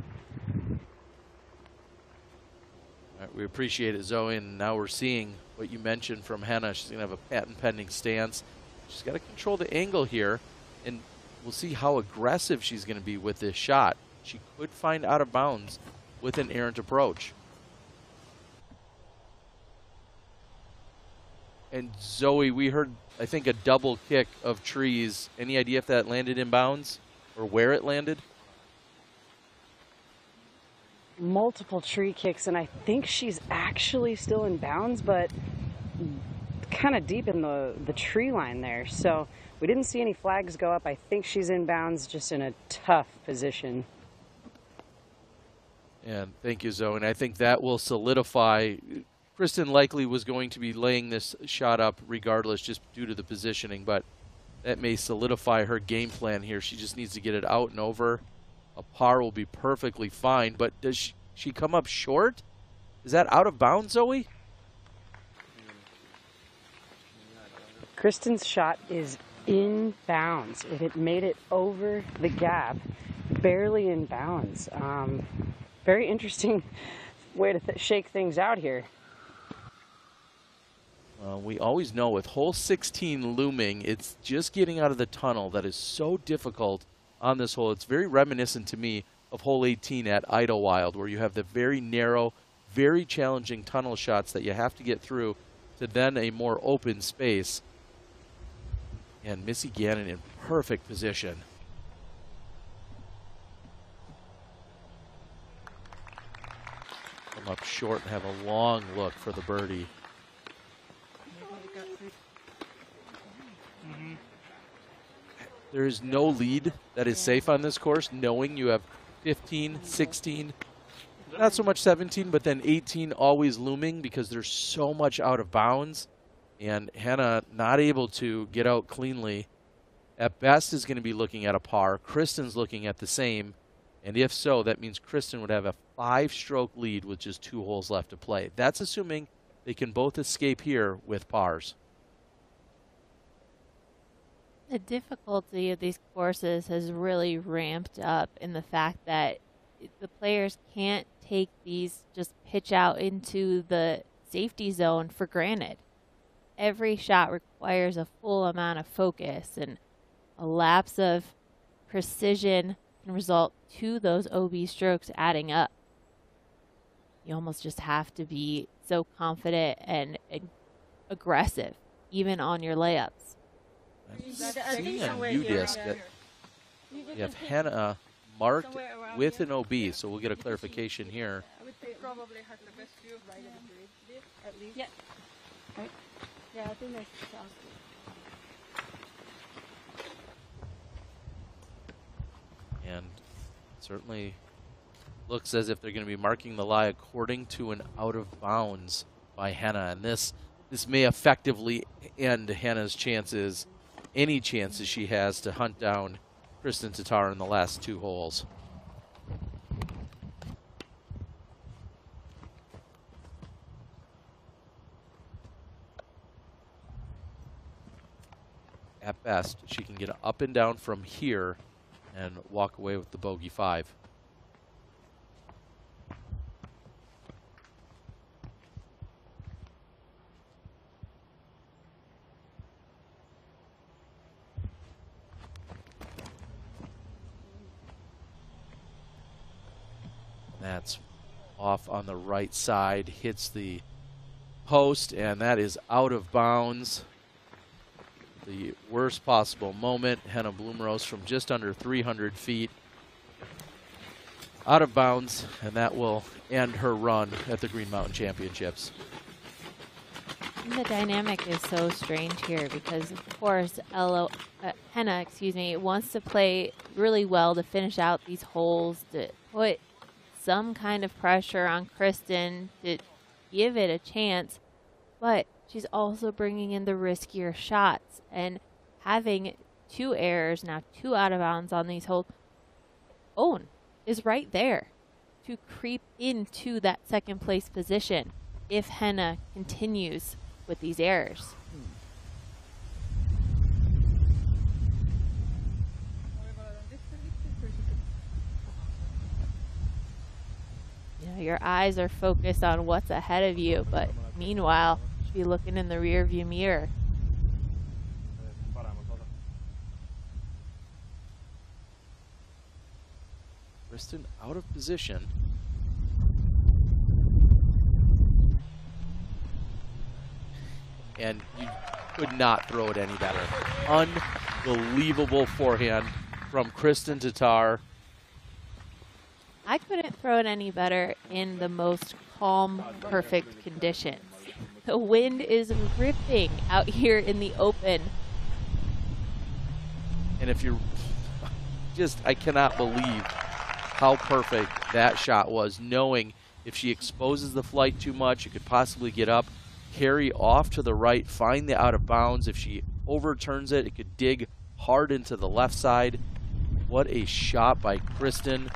Right, we appreciate it, Zoe, and now we're seeing what you mentioned from Henna. She's going to have a patent pending stance. She's got to control the angle here, and we'll see how aggressive she's going to be with this shot. She could find out of bounds with an errant approach. And Zoe, we heard, I think, a double kick of trees. Any idea if that landed in bounds or where it landed? Multiple tree kicks, and I think she's actually still in bounds, but kind of deep in the, the tree line there. So we didn't see any flags go up. I think she's in bounds, just in a tough position. And thank you, Zoe. And I think that will solidify. Kristin likely was going to be laying this shot up regardless, just due to the positioning, but that may solidify her game plan here. She just needs to get it out and over. A par will be perfectly fine, but does she, she come up short? Is that out of bounds, Zoe? Kristin's shot is in bounds. It made it over the gap, barely in bounds. Um, very interesting way to th- shake things out here. We always know with hole 16 looming, it's just getting out of the tunnel that is so difficult on this hole. It's very reminiscent to me of hole 18 at Idlewild, where you have the very narrow, very challenging tunnel shots that you have to get through to then a more open space. And Missy Gannon in perfect position. Come up short and have a long look for the birdie. There is no lead that is safe on this course, knowing you have 15, 16, not so much 17, but then 18 always looming because there's so much out of bounds. And Henna not able to get out cleanly. At best is going to be looking at a par. Kristin's looking at the same. And if so, that means Kristin would have a five stroke lead with just two holes left to play. That's assuming they can both escape here with pars. The difficulty of these courses has really ramped up in the fact that the players can't take these just pitch out into the safety zone for granted. Every shot requires a full amount of focus, and a lapse of precision can result to those OB strokes adding up. You almost just have to be so confident and, and aggressive, even on your layups. Seeing on UDisc that you have Henna marked with an OB, so we'll get a clarification here. Probably has the best view right at at least. Yeah. Right. Yeah, I think that's sounds And certainly looks as if they're going to be marking the lie according to an out of bounds by Henna. And this this may effectively end Henna's chances any chances she has to hunt down Kristin Tattar in the last two holes. At best, she can get up and down from here and walk away with the bogey five. That's off on the right side, hits the post, and that is out of bounds. The worst possible moment. Henna Blomroos from just under 300 feet out of bounds, and that will end her run at the Green Mountain Championships. The dynamic is so strange here because, of course, uh, Henna, excuse me, wants to play really well to finish out these holes, to put some kind of pressure on Kristin to give it a chance, but she's also bringing in the riskier shots and having two errors now, two out of bounds on these holes. Ohn is right there to creep into that second place position if Henna continues with these errors. You know, your eyes are focused on what's ahead of you, but meanwhile, be looking in the rear view mirror. Kristin out of position. And you could not throw it any better. Unbelievable forehand from Kristin Tattar. I couldn't throw it any better in the most calm, perfect conditions. The wind is ripping out here in the open. And if you're just, I cannot believe how perfect that shot was, knowing if she exposes the flight too much, it could possibly get up, carry off to the right, find the out of bounds. If she overturns it, it could dig hard into the left side. What a shot by Kristin.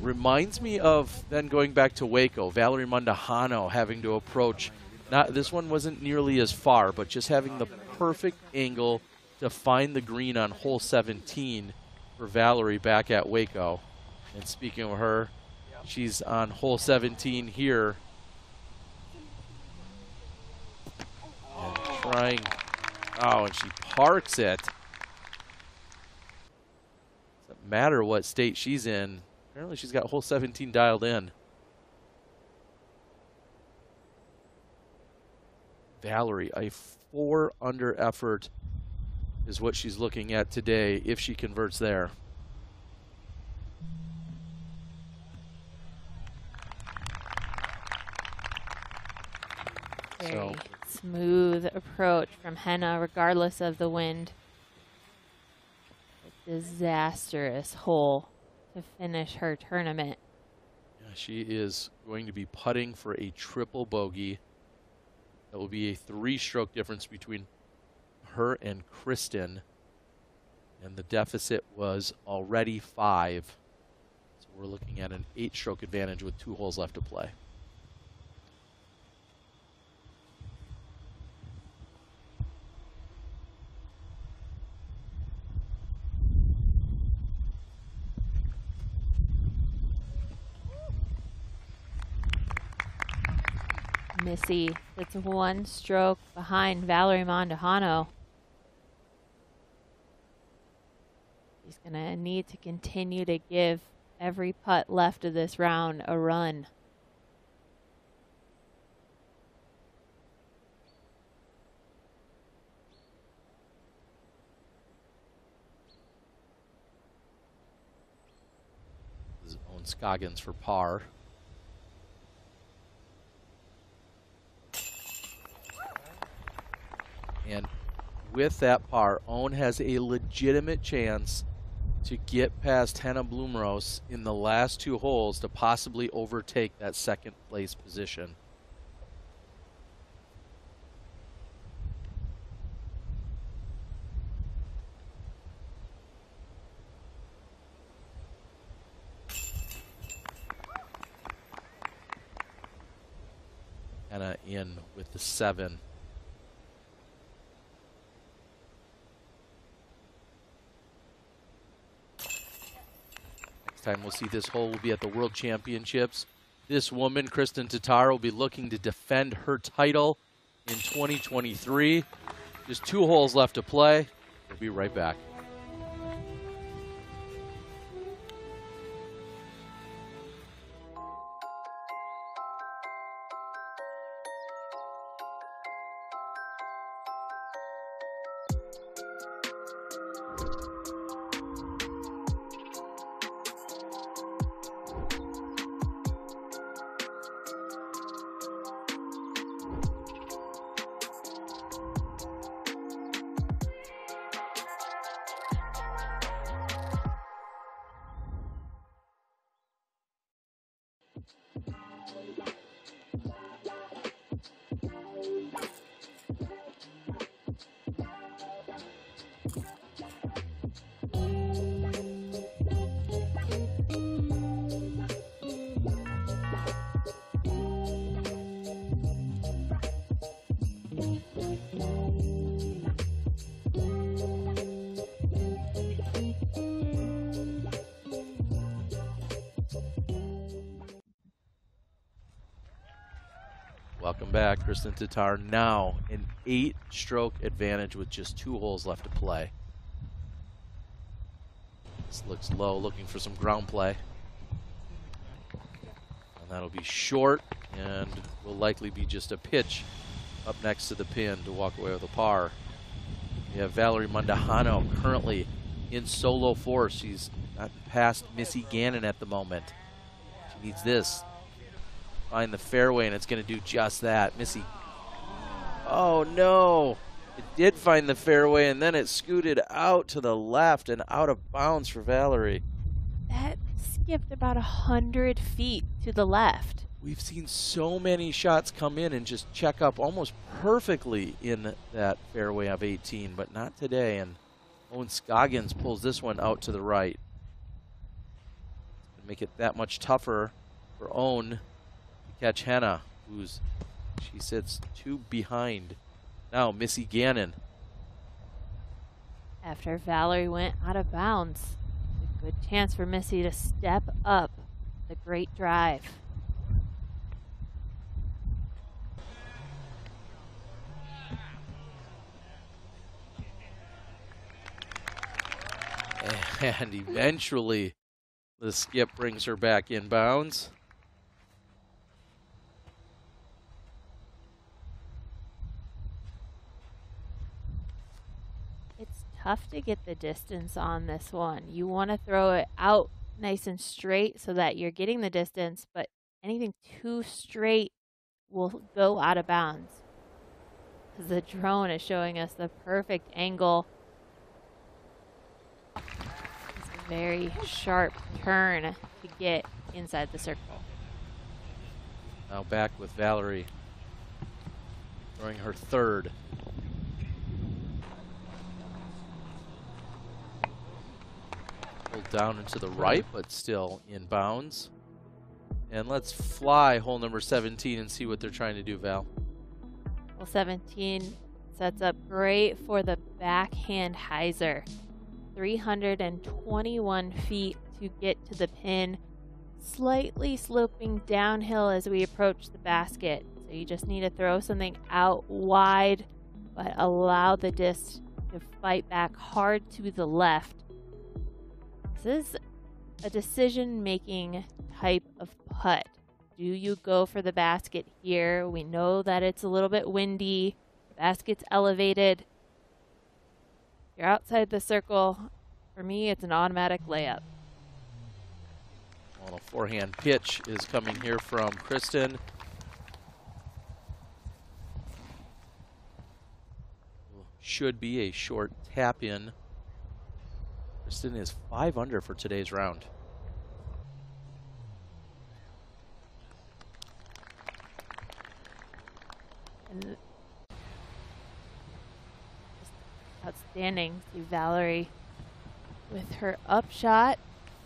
Reminds me of then going back to Waco, Valerie Mandujano having to approach. Not this one wasn't nearly as far, but just having the perfect angle to find the green on hole 17 for Valerie back at Waco. And speaking of her, she's on hole 17 here. And trying. Oh, and she parks it. Doesn't matter what state she's in. Apparently, she's got hole 17 dialed in. Valerie, a four under effort is what she's looking at today if she converts there. Very So- smooth approach from Henna, regardless of the wind. A disastrous hole to finish her tournament. Yeah, She is going to be putting for a triple bogey. That will be a three stroke difference between her and Kristin. And the deficit was already five. So we're looking at an eight stroke advantage with two holes left to play. Missy that's one stroke behind Valerie Mandujano. She's going to need to continue to give every putt left of this round a run. Scoggins for par. And with that par, Ohn has a legitimate chance to get past Henna Blomroos in the last two holes to possibly overtake that second place position. Henna in with the seven. Time we'll see this hole will be at the World Championships. This woman, Kristin Tattar, will be looking to defend her title in 2023. Just two holes left to play. We'll be right back. Back, Tattar. Now an eight stroke advantage with just two holes left to play. This looks low, looking for some ground play. And that'll be short and will likely be just a pitch up next to the pin to walk away with a par. We have Valerie Mandujano currently in solo force. She's not past Missy Gannon at the moment. She needs this find the fairway, and it's going to do just that. Missy. Oh, no. It did find the fairway, and then it scooted out to the left and out of bounds for Valerie. That skipped about a hundred feet to the left. We've seen so many shots come in and just check up almost perfectly in that fairway of 18, but not today. And Ohn Scoggins pulls this one out to the right. Make it that much tougher for Ohn catch Henna, who's she sits two behind. Now Missy Gannon. After Valerie went out of bounds, a good chance for Missy to step up the great drive. And eventually the skip brings her back in bounds. Tough to get the distance on this one. You want to throw it out nice and straight so that you're getting the distance, but anything too straight will go out of bounds. The drone is showing us the perfect angle. It's a very sharp turn to get inside the circle. Now back with Valerie throwing her third. Pulled down into the right, but still in bounds. And let's fly hole number 17 and see what they're trying to do, Val. Hole 17 sets up great for the backhand hyzer. 321 feet to get to the pin. Slightly sloping downhill as we approach the basket. So you just need to throw something out wide, but allow the disc to fight back hard to the left this is a decision making type of putt. Do you go for the basket here? We know that it's a little bit windy, basket's elevated. You're outside the circle. For me, it's an automatic layup. Well, a forehand pitch is coming here from Kristin. Should be a short tap in. Kristin is five under for today's round. And outstanding. See Valerie with her upshot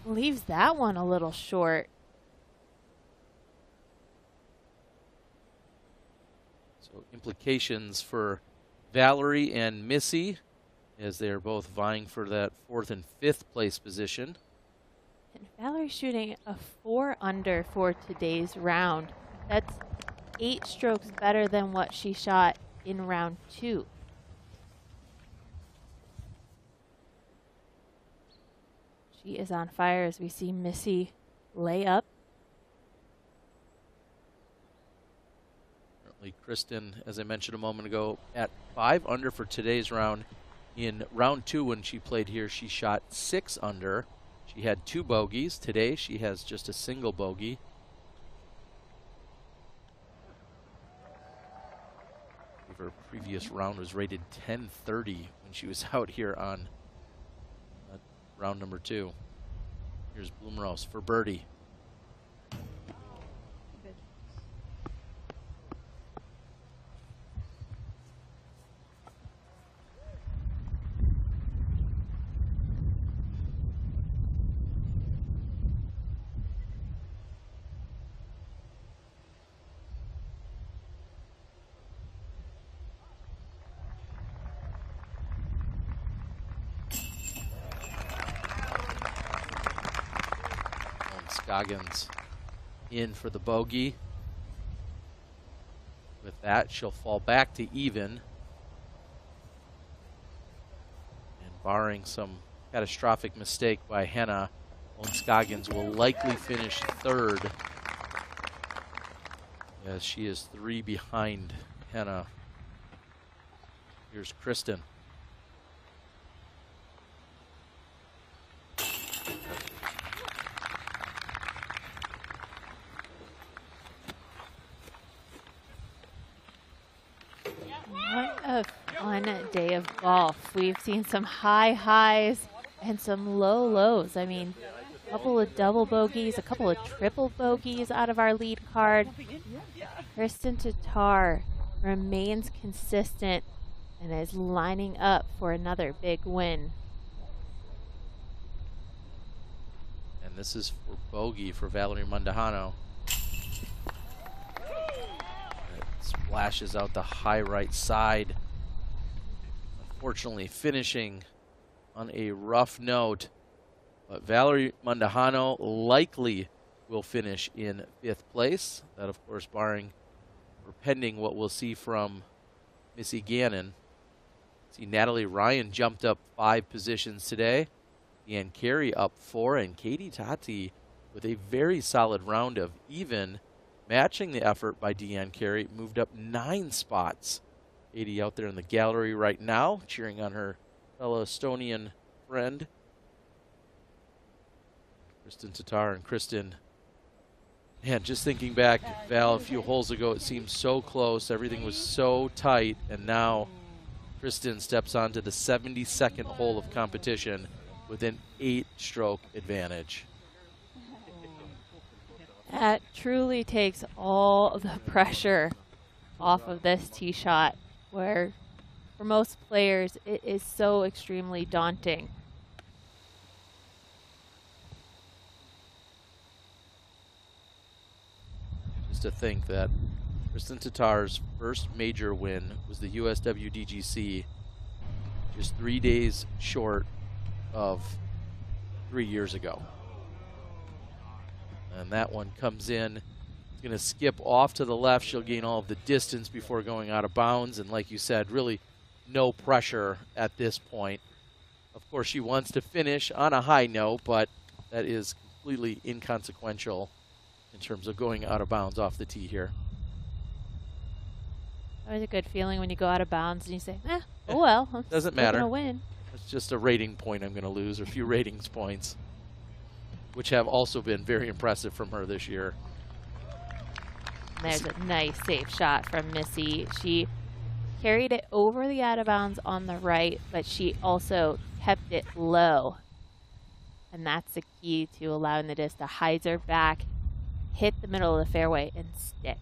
leaves that one a little short. So implications for Valerie and Missy as they are both vying for that fourth and fifth place position. And Valerie shooting a four under for today's round. That's eight strokes better than what she shot in round two. She is on fire as we see Missy lay up. Currently, Kristin, as I mentioned a moment ago, at five under for today's round. In round two, when she played here, she shot six under. She had two bogeys. Today, she has just a single bogey. Her previous round was rated 1030 when she was out here on uh, round number two. Here's Blomroos for birdie. Scoggins in for the bogey. With that, she'll fall back to even. And barring some catastrophic mistake by Henna, Scoggins will likely finish third as she is three behind Henna. Here's Kristin. day of golf. We've seen some high highs and some low lows. I mean, a couple of double bogeys, a couple of triple bogeys out of our lead card. Kristin Tattar remains consistent and is lining up for another big win. And this is for bogey for Valerie Mandujano. It splashes out the high right side unfortunately finishing on a rough note. But Valerie Mandujano likely will finish in fifth place. That, of course, barring or pending what we'll see from Missy Gannon. See, Natalie Ryan jumped up five positions today. Deanne Carey up four, and Keiti Tätte with a very solid round of even, matching the effort by Deanne Carey, moved up nine spots 80 out there in the gallery right now, cheering on her fellow Estonian friend. Kristin Tattar and Kristin. Man, just thinking back, Val, a few holes ago, it seemed so close. Everything was so tight. And now Kristin steps onto the 72nd hole of competition with an eight stroke advantage. That truly takes all the pressure off of this tee shot where for most players it is so extremely daunting. Just to think that Kristin Tattar's first major win was the USWDGC just three days short of three years ago. And that one comes in going to skip off to the left. She'll gain all of the distance before going out of bounds. And like you said, really no pressure at this point. Of course, she wants to finish on a high note, but that is completely inconsequential in terms of going out of bounds off the tee here. Always a good feeling when you go out of bounds and you say, eh, oh well. I'm Doesn't matter. Gonna win. It's just a rating point I'm going to lose, or a few ratings points, which have also been very impressive from her this year. There's a nice safe shot from Missy. She carried it over the out of bounds on the right, but she also kept it low. And that's the key to allowing the disc to hyzer back, hit the middle of the fairway, and stick.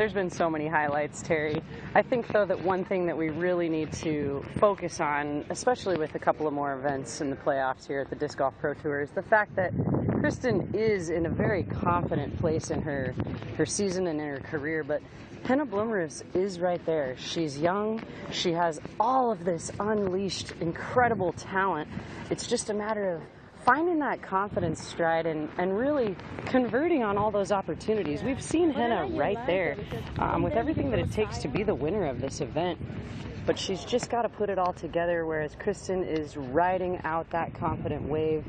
There's been so many highlights, Terry. I think, though, that one thing that we really need to focus on, especially with a couple of more events in the playoffs here at the Disc Golf Pro Tour, is the fact that Kristin is in a very confident place in her, her season and in her career, but Henna Blomroos is right there. She's young. She has all of this unleashed, incredible talent. It's just a matter of finding that confidence stride and, and really converting on all those opportunities. We've seen Henna right there um, with everything that it takes to be the winner of this event. But she's just got to put it all together, whereas Kristin is riding out that confident wave.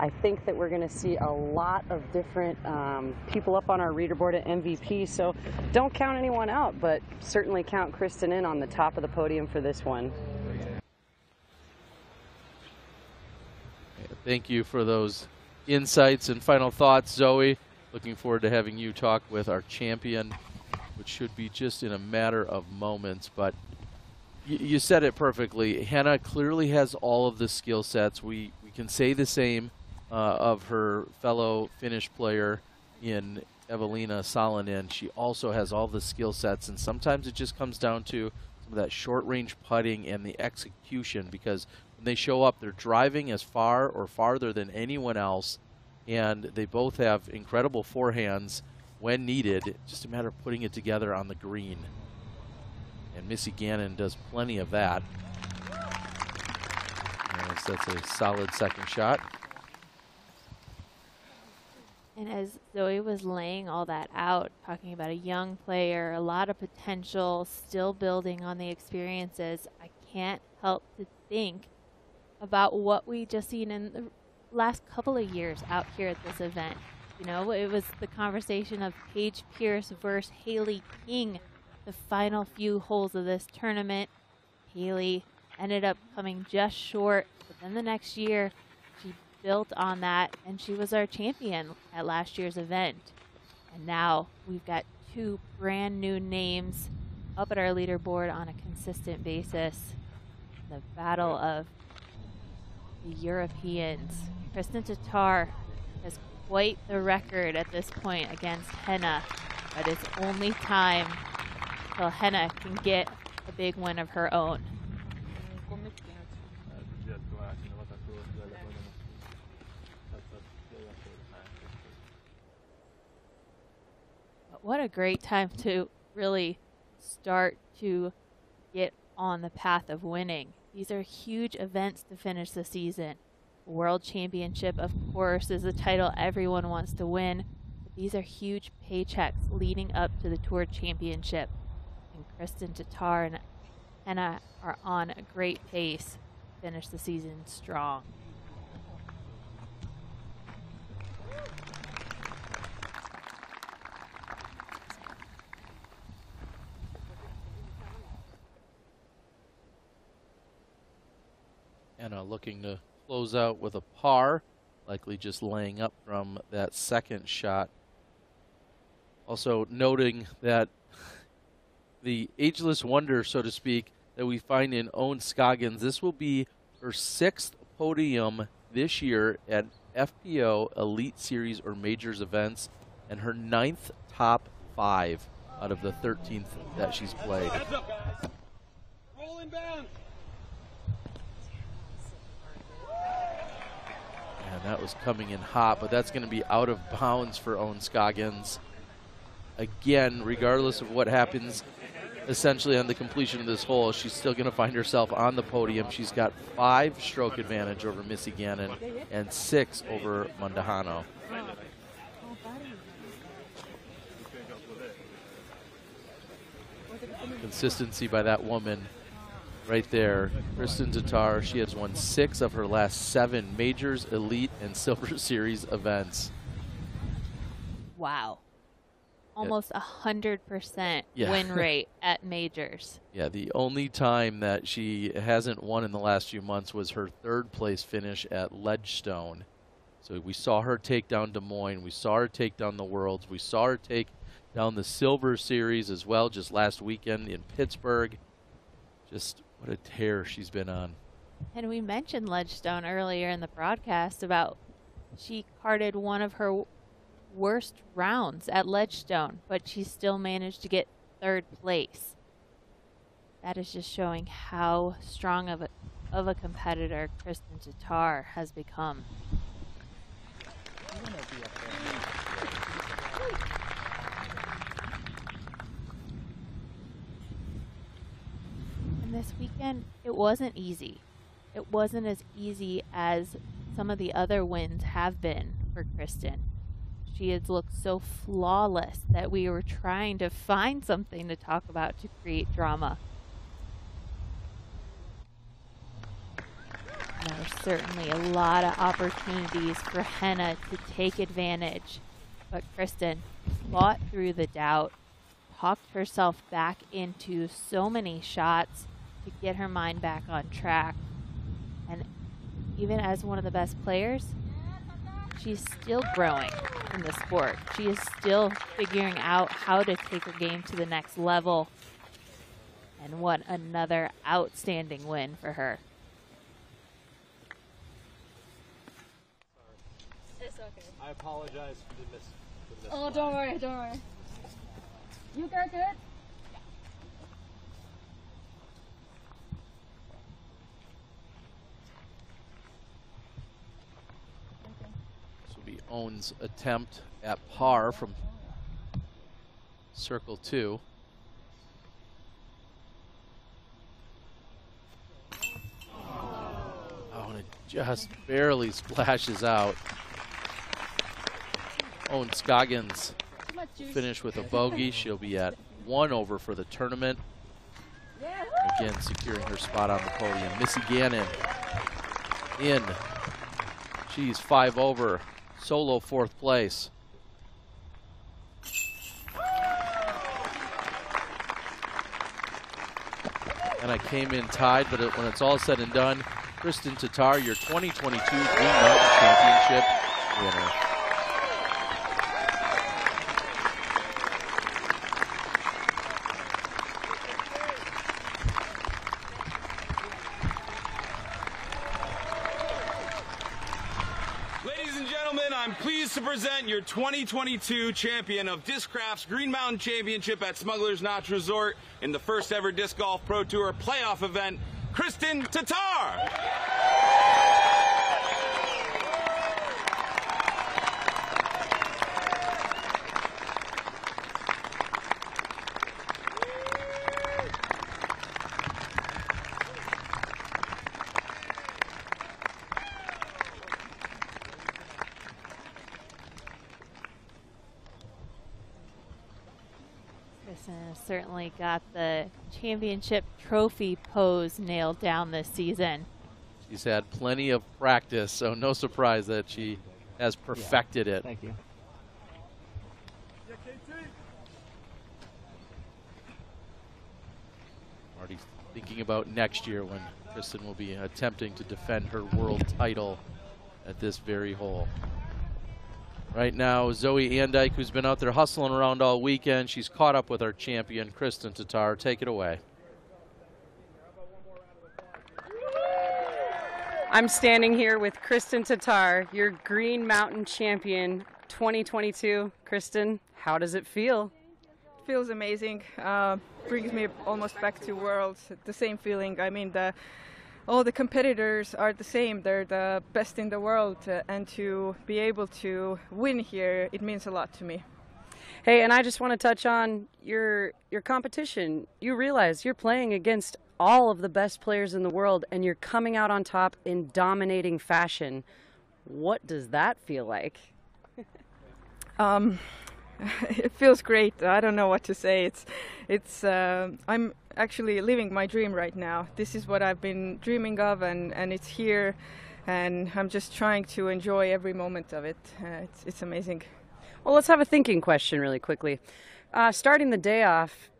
I think that we're going to see a lot of different um, people up on our reader board at MVP, so don't count anyone out, but certainly count Kristin in on the top of the podium for this one. Thank you for those insights and final thoughts, Zoe. Looking forward to having you talk with our champion, which should be just in a matter of moments. But you said it perfectly. Henna clearly has all of the skill sets. We, we can say the same uh, of her fellow Finnish player in Eveliina Salonen. She also has all the skill sets, and sometimes it just comes down to some of that short range putting and the execution because when they show up, they're driving as far or farther than anyone else, and they both have incredible forehands when needed. Just a matter of putting it together on the green. And Missy Gannon does plenty of that. Yes, that's a solid second shot. And as Zoe was laying all that out, talking about a young player, a lot of potential, still building on the experiences, I can't help to think about what we just seen in the last couple of years out here at this event. You know, it was the conversation of Paige Pierce versus Haley King, the final few holes of this tournament. Haley ended up coming just short, but then the next year she built on that and she was our champion at last year's event. And now we've got two brand new names up at our leaderboard on a consistent basis. The battle of the Europeans. Kristin Tattar has quite the record at this point against Henna, but it's only time till Henna can get a big win of her own. What a great time to really start to get on the path of winning. These are huge events to finish the season. World Championship, of course, is the title everyone wants to win. But these are huge paychecks leading up to the Tour Championship. And Kristin Tattar and Henna are on a great pace. to Finish the season strong. Anna looking to close out with a par, likely just laying up from that second shot. Also noting that the ageless wonder, so to speak, that we find in Ohn Scoggins, this will be her sixth podium this year at FPO Elite Series or Majors events, and her ninth top five out of the 13th that she's played. Heads up, guys. Rolling bounce. And that was coming in hot, but that's going to be out of bounds for Ohn Scoggins. Again, regardless of what happens essentially on the completion of this hole, she's still going to find herself on the podium. She's got five stroke advantage over Missy Gannon and six over Mandujano. Consistency by that woman right there. Kristin Tattar, she has won six of her last seven majors, elite, and silver series events. Wow. Almost a hundred percent win rate at majors. Yeah, the only time that she hasn't won in the last few months was her third place finish at Ledgestone. So we saw her take down Des Moines. We saw her take down the Worlds. We saw her take down the Silver Series as well just last weekend in Pittsburgh. Just what a tear she's been on. And we mentioned Ledgestone earlier in the broadcast about she carded one of her worst rounds at Ledgestone, but she still managed to get third place. That is just showing how strong of a, of a competitor Kristin Tattar has become. This weekend, it wasn't easy. It wasn't as easy as some of the other wins have been for Kristin. She has looked so flawless that we were trying to find something to talk about to create drama. There were certainly a lot of opportunities for Henna to take advantage, but Kristin fought through the doubt, talked herself back into so many shots to get her mind back on track. And even as one of the best players, she's still growing in the sport. She is still figuring out how to take her game to the next level. And what another outstanding win for her. It's okay. I apologize for oh, the miss. For the Oh, don't worry, don't worry. You got good? Ohn's attempt at par from circle two. Oh, and it just barely splashes out. Ohn Scoggins finish with a bogey. She'll be at one over for the tournament. Again, securing her spot on the podium. Missy Gannon in. She's five over, solo fourth place. And I came in tied, but it, when it's all said and done, Kristin Tattar, your 2022 Green Mountain Championship winner. Ladies and gentlemen, I'm pleased to present your 2022 champion of Discraft's Green Mountain Championship at Smuggler's Notch Resort in the first ever Disc Golf Pro Tour playoff event, Kristin Tattar. Kristin has certainly got the championship trophy pose nailed down this season. She's had plenty of practice, so no surprise that she has perfected it. Thank you. Already thinking about next year when Kristin will be attempting to defend her world title at this very hole. Right now, Zoe Andyke, who's been out there hustling around all weekend, she's caught up with our champion, Kristin Tattar. Take it away. I'm standing here with Kristin Tattar, your Green Mountain champion 2022. Kristin, how does it feel? feels amazing. Uh, brings me almost back to Worlds. The same feeling. I mean, the all the competitors are the same. They're the best in the world, uh, and to be able to win here, it means a lot to me. Hey, and I just want to touch on your your competition. You realize you're playing against all of the best players in the world and you're coming out on top in dominating fashion. What does that feel like? Um, it feels great. I don't know what to say. It's, it's. Uh, I'm actually living my dream right now. This is what I've been dreaming of, and and it's here, and I'm just trying to enjoy every moment of it. Uh, it's it's amazing. Well, let's have a thinking question really quickly. Uh, starting the day off,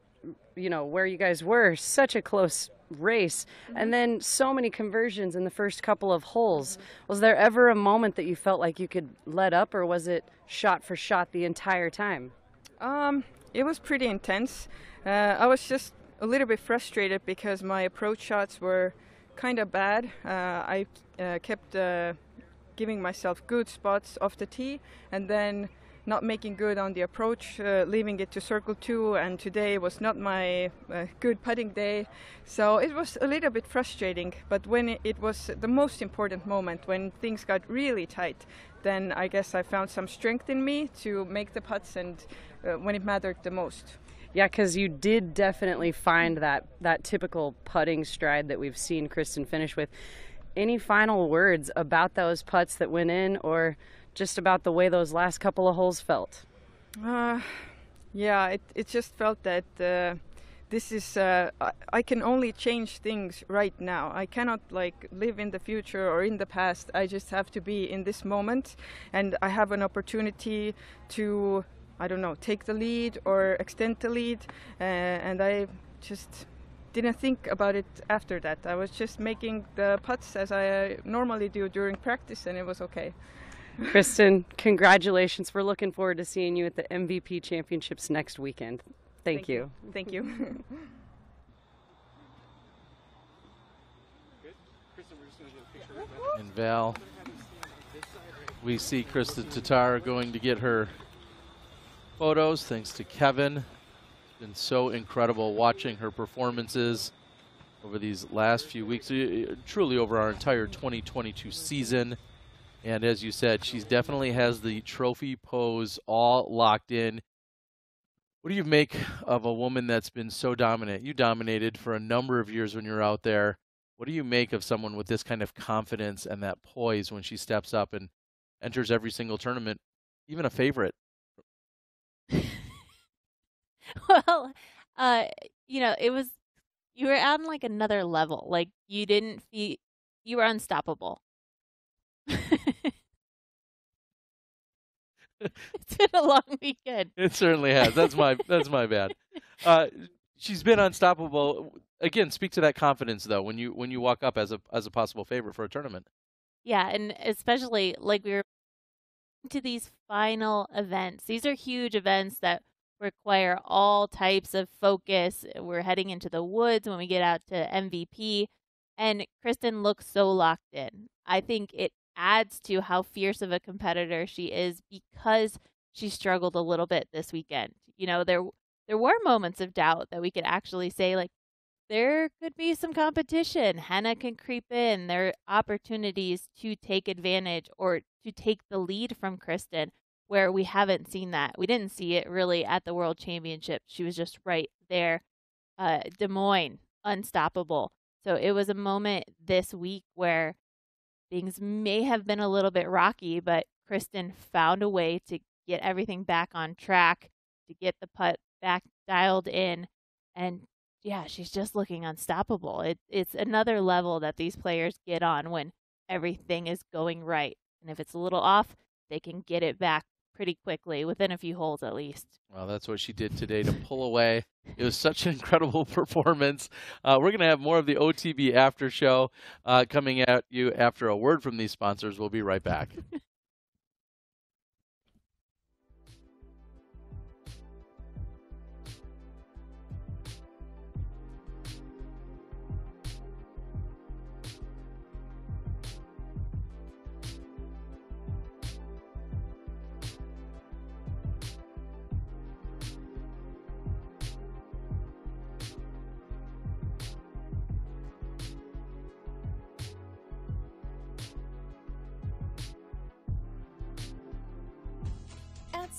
you know, where you guys were, such a close race, and then so many conversions in the first couple of holes. Was there ever a moment that you felt like you could let up, or was it shot for shot the entire time? Um, it was pretty intense. Uh, I was just a little bit frustrated because my approach shots were kind of bad. Uh, I uh, kept uh, giving myself good spots off the tee, and then not making good on the approach, uh, leaving it to circle two, and today was not my uh, good putting day. So it was a little bit frustrating. But when it, was the most important moment, when things got really tight, then I guess I found some strength in me to make the putts and uh, when it mattered the most. Yeah, because you did definitely find that that typical putting stride that we've seen Kristin finish with. Any final words about those putts that went in, or just about the way those last couple of holes felt? Uh, yeah, it it just felt that uh, this is uh, I, I can only change things right now. I cannot like live in the future or in the past. I just have to be in this moment, and I have an opportunity to I don't know take the lead or extend the lead, uh, and I just didn't think about it after that. I was just making the putts as I normally do during practice, and it was okay. Kristin, congratulations. We're looking forward to seeing you at the MVP Championships next weekend. Thank, Thank you. Thank you. And Val, we see Kristin Tattar going to get her photos thanks to Kevin. It's been so incredible watching her performances over these last few weeks, truly over our entire 2022 season. And as you said, she definitely has the trophy pose all locked in. What do you make of a woman that's been so dominant? You dominated for a number of years when you're out there. What do you make of someone with this kind of confidence and that poise when she steps up and enters every single tournament, even a favorite? well, uh, you know, it was you were on like another level. Like you didn't feel you were unstoppable. it's been a long weekend. It certainly has. That's my that's my bad. Uh, she's been unstoppable. Again, speak to that confidence though when you when you walk up as a as a possible favorite for a tournament. Yeah, and especially like we were to these final events. These are huge events that require all types of focus. We're heading into the woods when we get out to MVP, and Kristin looks so locked in. I think it adds to how fierce of a competitor she is because she struggled a little bit this weekend. You know, there there were moments of doubt that we could actually say like there could be some competition. Henna can creep in. There are opportunities to take advantage or to take the lead from Kristin where we haven't seen that. We didn't see it really at the World Championship. She was just right there. Uh, Des Moines, unstoppable. So it was a moment this week where things may have been a little bit rocky, but Kristin found a way to get everything back on track, to get the putt back dialed in. And yeah, she's just looking unstoppable. It, it's another level that these players get on when everything is going right. And if it's a little off, they can get it back pretty quickly, within a few holes at least. Well, that's what she did today to pull away. It was such an incredible performance. Uh, we're going to have more of the OTB after show uh, coming at you after a word from these sponsors. We'll be right back.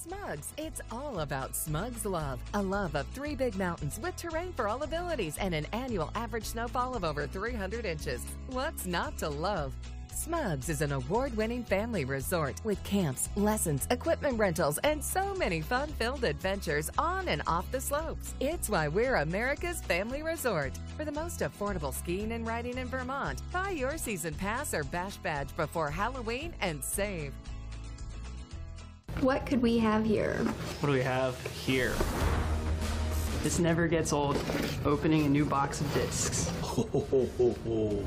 Smugs, it's all about Smugs love. A love of three big mountains with terrain for all abilities and an annual average snowfall of over 300 inches. What's not to love? Smugs is an award winning family resort with camps, lessons, equipment rentals, and so many fun filled adventures on and off the slopes. It's why we're America's family resort. For the most affordable skiing and riding in Vermont, buy your season pass or bash badge before Halloween and save. What could we have here? What do we have here? This never gets old. Opening a new box of discs. Oh,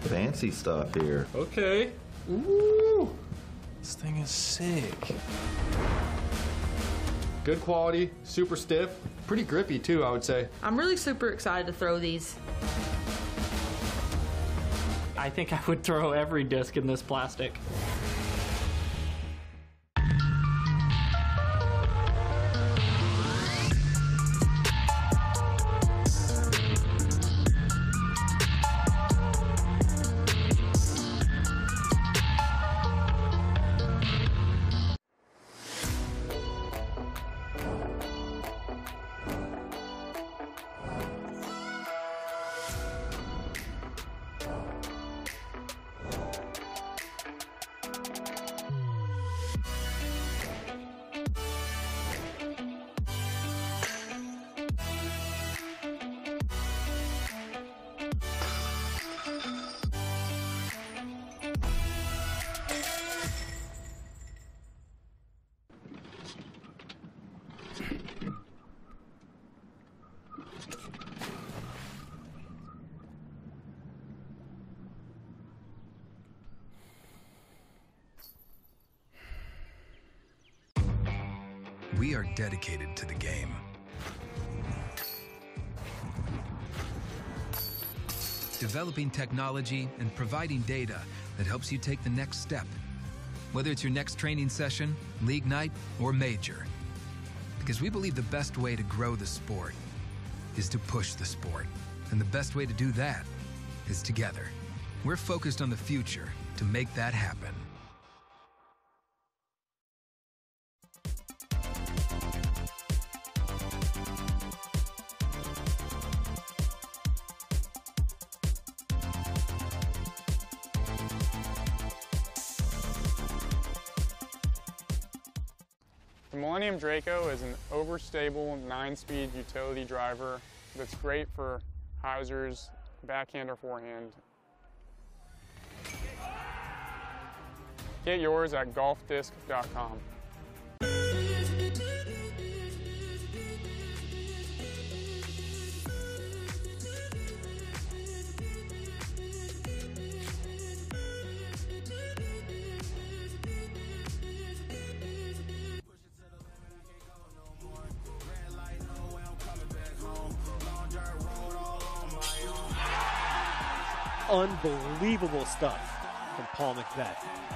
Fancy stuff here. Okay. Ooh. This thing is sick. Good quality, super stiff, pretty grippy too, I would say. I'm really super excited to throw these. I think I would throw every disc in this plastic. Dedicated to the game. Developing technology and providing data that helps you take the next step. Whether it's your next training session, league night, or major. Because we believe the best way to grow the sport is to push the sport. And the best way to do that is together. We're focused on the future to make that happen. Draco is an overstable nine-speed utility driver that's great for hyzers, backhand or forehand. Get yours at golfdisc.com. Unbelievable stuff from Paul McBeth.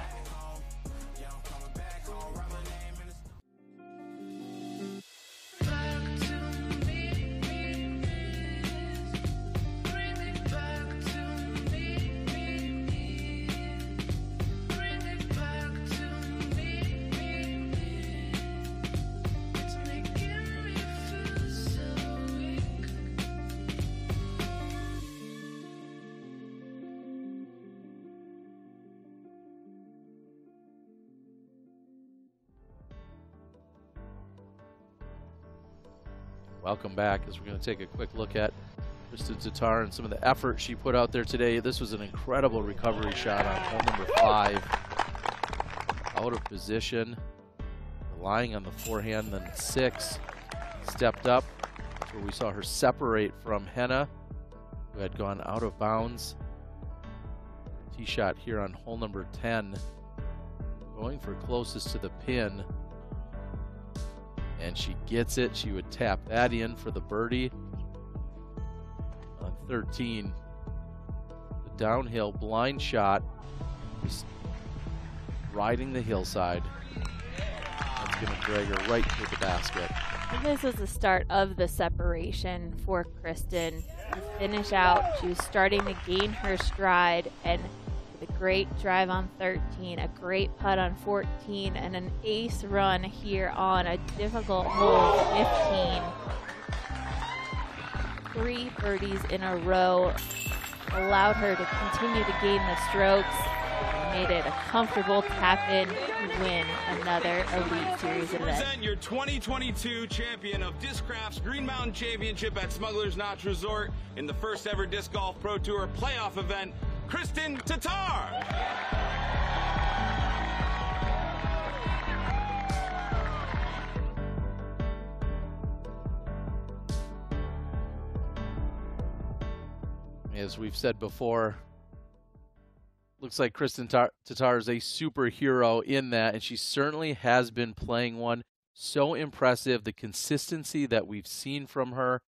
Welcome back as we're going to take a quick look at Kristin Tattar and some of the effort she put out there today. This was an incredible recovery shot on hole number five. Out of position, relying on the forehand, then six. Stepped up. That's where we saw her separate from Henna, who had gone out of bounds. Tee shot here on hole number 10. Going for closest to the pin and she gets it. She would tap that in for the birdie. On 13, the downhill blind shot, just riding the hillside. That's going to drag her right to the basket. And this was the start of the separation for Kristin. To finish out, she was starting to gain her stride and great drive on 13, a great putt on 14, and an ace run here on a difficult hole 15. Three birdies in a row allowed her to continue to gain the strokes made it a comfortable tap in to win another Elite Series event. Present your 2022 champion of Discraft's Green Mountain Championship at Smuggler's Notch Resort in the first ever Disc Golf Pro Tour playoff event, Kristin Tattar. As we've said before, looks like Kristin Tattar is a superhero in that, and she certainly has been playing one. So impressive, the consistency that we've seen from her.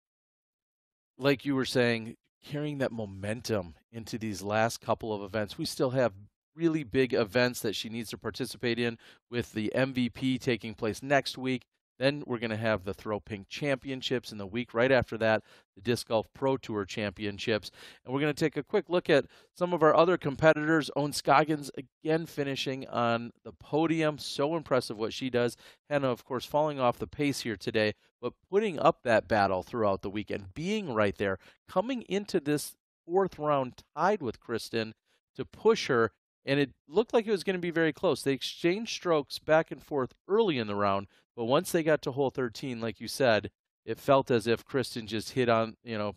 Like you were saying, carrying that momentum into these last couple of events. We still have really big events that she needs to participate in with the MVP taking place next week. Then we're going to have the Throw Pink Championships in the week right after that, the Disc Golf Pro Tour Championships. And we're going to take a quick look at some of our other competitors. Ohn Scoggins again finishing on the podium. So impressive what she does. Henna, of course, falling off the pace here today, but putting up that battle throughout the weekend, being right there, coming into this fourth round tied with Kristin to push her and it looked like it was going to be very close. They exchanged strokes back and forth early in the round, but once they got to hole 13, like you said, it felt as if Kristin just hit on, you know,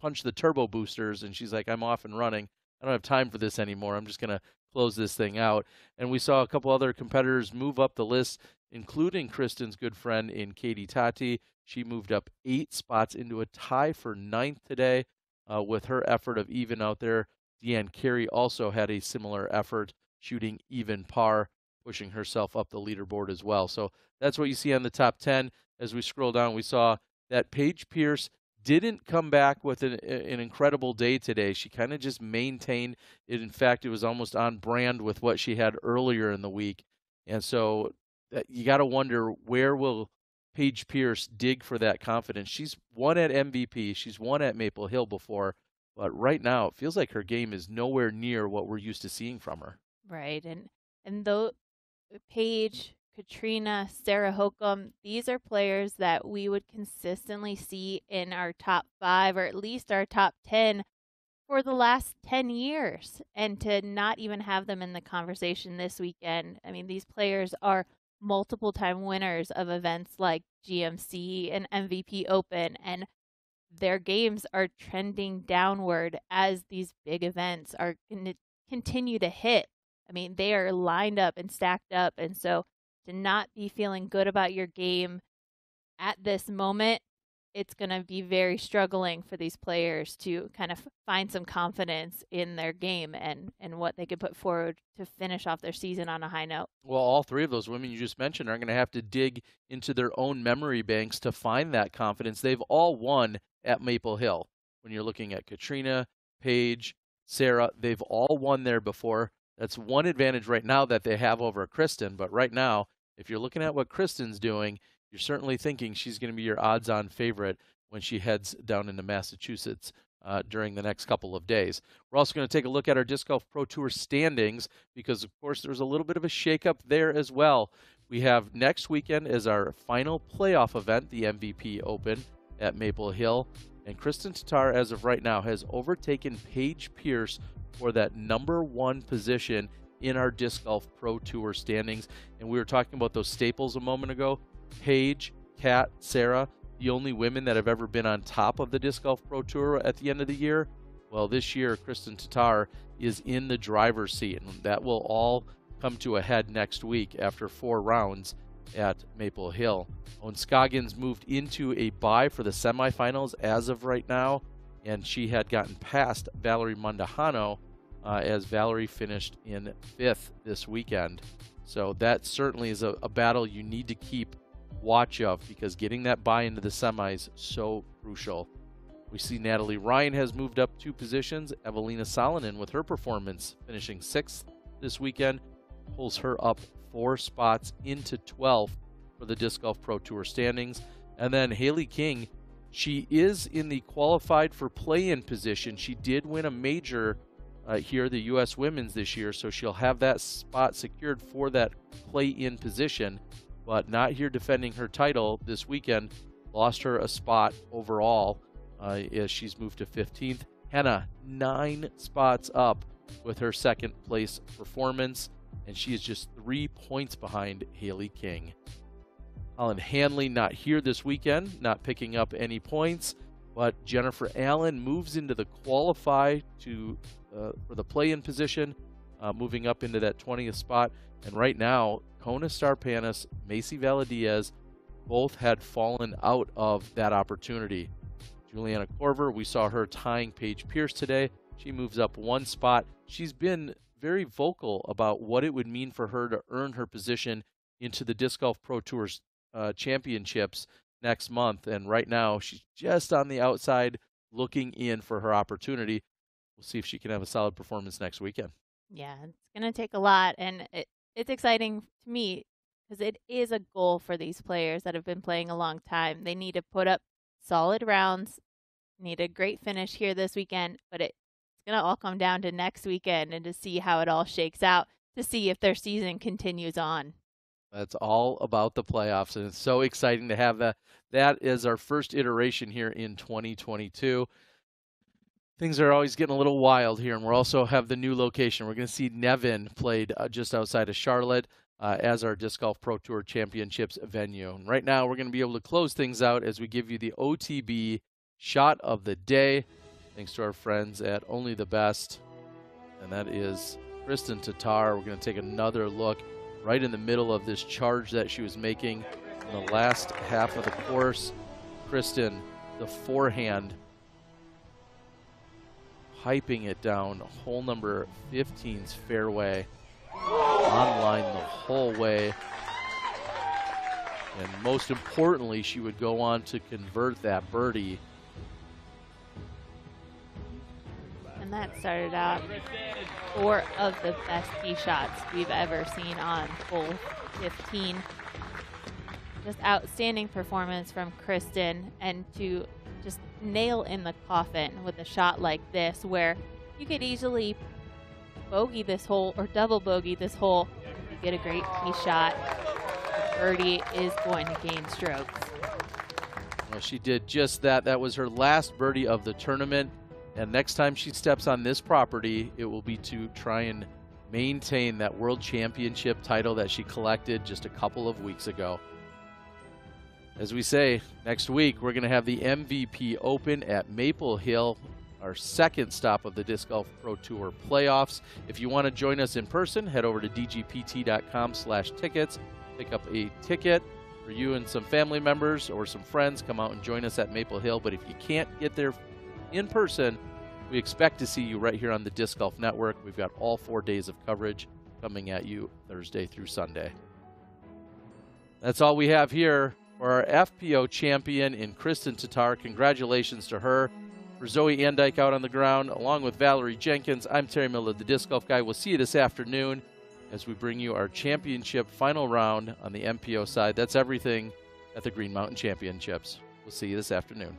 punched the turbo boosters, and she's like, I'm off and running. I don't have time for this anymore. I'm just going to close this thing out. And we saw a couple other competitors move up the list, including Kristin's good friend in Keiti Tätte. She moved up eight spots into a tie for ninth today uh, with her effort of even out there. Deann Carey also had a similar effort, shooting even par pushing herself up the leaderboard as well. So that's what you see on the top 10. As we scroll down, we saw that Paige Pierce didn't come back with an, an incredible day today. She kind of just maintained it. In fact, it was almost on brand with what she had earlier in the week. And so that, you got to wonder where will Paige Pierce dig for that confidence. She's won at MVP, she's won at Maple Hill before, but right now it feels like her game is nowhere near what we're used to seeing from her. Right. And and though Paige, Catrina, Sarah Hokom, these are players that we would consistently see in our top 5 or at least our top 10 for the last 10 years and to not even have them in the conversation this weekend. I mean, these players are multiple time winners of events like GMC and MVP Open, and their games are trending downward as these big events are going to continue to hit. I mean, they are lined up and stacked up. And so to not be feeling good about your game at this moment it's going to be very struggling for these players to kind of find some confidence in their game and, and what they can put forward to finish off their season on a high note. Well, all three of those women you just mentioned are going to have to dig into their own memory banks to find that confidence. They've all won at Maple Hill. When you're looking at Catrina, Paige, Sarah, they've all won there before. That's one advantage right now that they have over Kristin. But right now, if you're looking at what Kristin's doing, you're certainly thinking she's going to be your odds on favorite when she heads down into Massachusetts uh, during the next couple of days. We're also going to take a look at our Disc Golf Pro Tour standings because, of course, there's a little bit of a shakeup there as well. We have next weekend as our final playoff event, the MVP Open at Maple Hill. And Kristin Tattar, as of right now, has overtaken Paige Pierce for that number one position in our Disc Golf Pro Tour standings. And we were talking about those staples a moment ago. Paige, Kat, Sarah, the only women that have ever been on top of the Disc Golf Pro Tour at the end of the year. Well, this year, Kristin Tattar is in the driver's seat, and that will all come to a head next week after four rounds at Maple Hill. Ohn moved into a bye for the semifinals as of right now, and she had gotten past Valerie Mandujano uh, as Valerie finished in fifth this weekend. So that certainly is a, a battle you need to keep watch of because getting that bye into the semis so crucial. We see Natalie Ryan has moved up two positions. Eveliina Salonen with her performance finishing sixth this weekend pulls her up four spots into 12th for the Disc Golf Pro Tour standings. And then Hailey King, she is in the qualified for play in position. She did win a major uh, here, the U.S. Women's this year, so she'll have that spot secured for that play in position but not here defending her title this weekend. Lost her a spot overall uh, as she's moved to 15th. Hannah, nine spots up with her second place performance, and she is just three points behind Hailey King. Holyn Handley not here this weekend, not picking up any points, but Jennifer Allen moves into the qualify to uh, for the play-in position, uh, moving up into that 20th spot. And right now, Kona Starpanis, Macie Velediaz, both had fallen out of that opportunity. Juliana Korver, we saw her tying Paige Pierce today. She moves up one spot. She's been very vocal about what it would mean for her to earn her position into the Disc Golf Pro Tours uh, Championships next month. And right now, she's just on the outside looking in for her opportunity. We'll see if she can have a solid performance next weekend. Yeah, it's going to take a lot. And it, it's exciting to me because it is a goal for these players that have been playing a long time. They need to put up solid rounds, need a great finish here this weekend, but it's going to all come down to next weekend and to see how it all shakes out to see if their season continues on. That's all about the playoffs, and it's so exciting to have that. That is our first iteration here in 2022 things are always getting a little wild here, and we also have the new location. We're going to see Nevin played uh, just outside of Charlotte uh, as our Disc Golf Pro Tour Championships venue. And right now, we're going to be able to close things out as we give you the OTB shot of the day, thanks to our friends at Only the Best, and that is Kristin Tattar. We're going to take another look right in the middle of this charge that she was making in the last half of the course. Kristin, the forehand hyping it down hole number 15's fairway. online the whole way. And most importantly, she would go on to convert that birdie. That started out four of the best tee shots we've ever seen on hole 15. Just outstanding performance from Kristin and to just nail in the coffin with a shot like this where you could easily bogey this hole or double bogey this hole. You get a great tee shot. Birdie is going to gain strokes. Well, she did just that. That was her last birdie of the tournament. And next time she steps on this property, it will be to try and maintain that world championship title that she collected just a couple of weeks ago. As we say, next week we're going to have the MVP Open at Maple Hill, our second stop of the Disc Golf Pro Tour playoffs. If you want to join us in person, head over to dgpt.com slash tickets, pick up a ticket for you and some family members or some friends. Come out and join us at Maple Hill. But if you can't get there in person, we expect to see you right here on the Disc Golf Network. We've got all four days of coverage coming at you Thursday through Sunday. That's all we have here for our FPO champion in Kristin Tattar. Congratulations to her. For Zoe Andyke out on the ground, along with Valarie Jenkins, I'm Terry Miller, the Disc Golf Guy. We'll see you this afternoon as we bring you our championship final round on the MPO side. That's everything at the Green Mountain Championships. We'll see you this afternoon.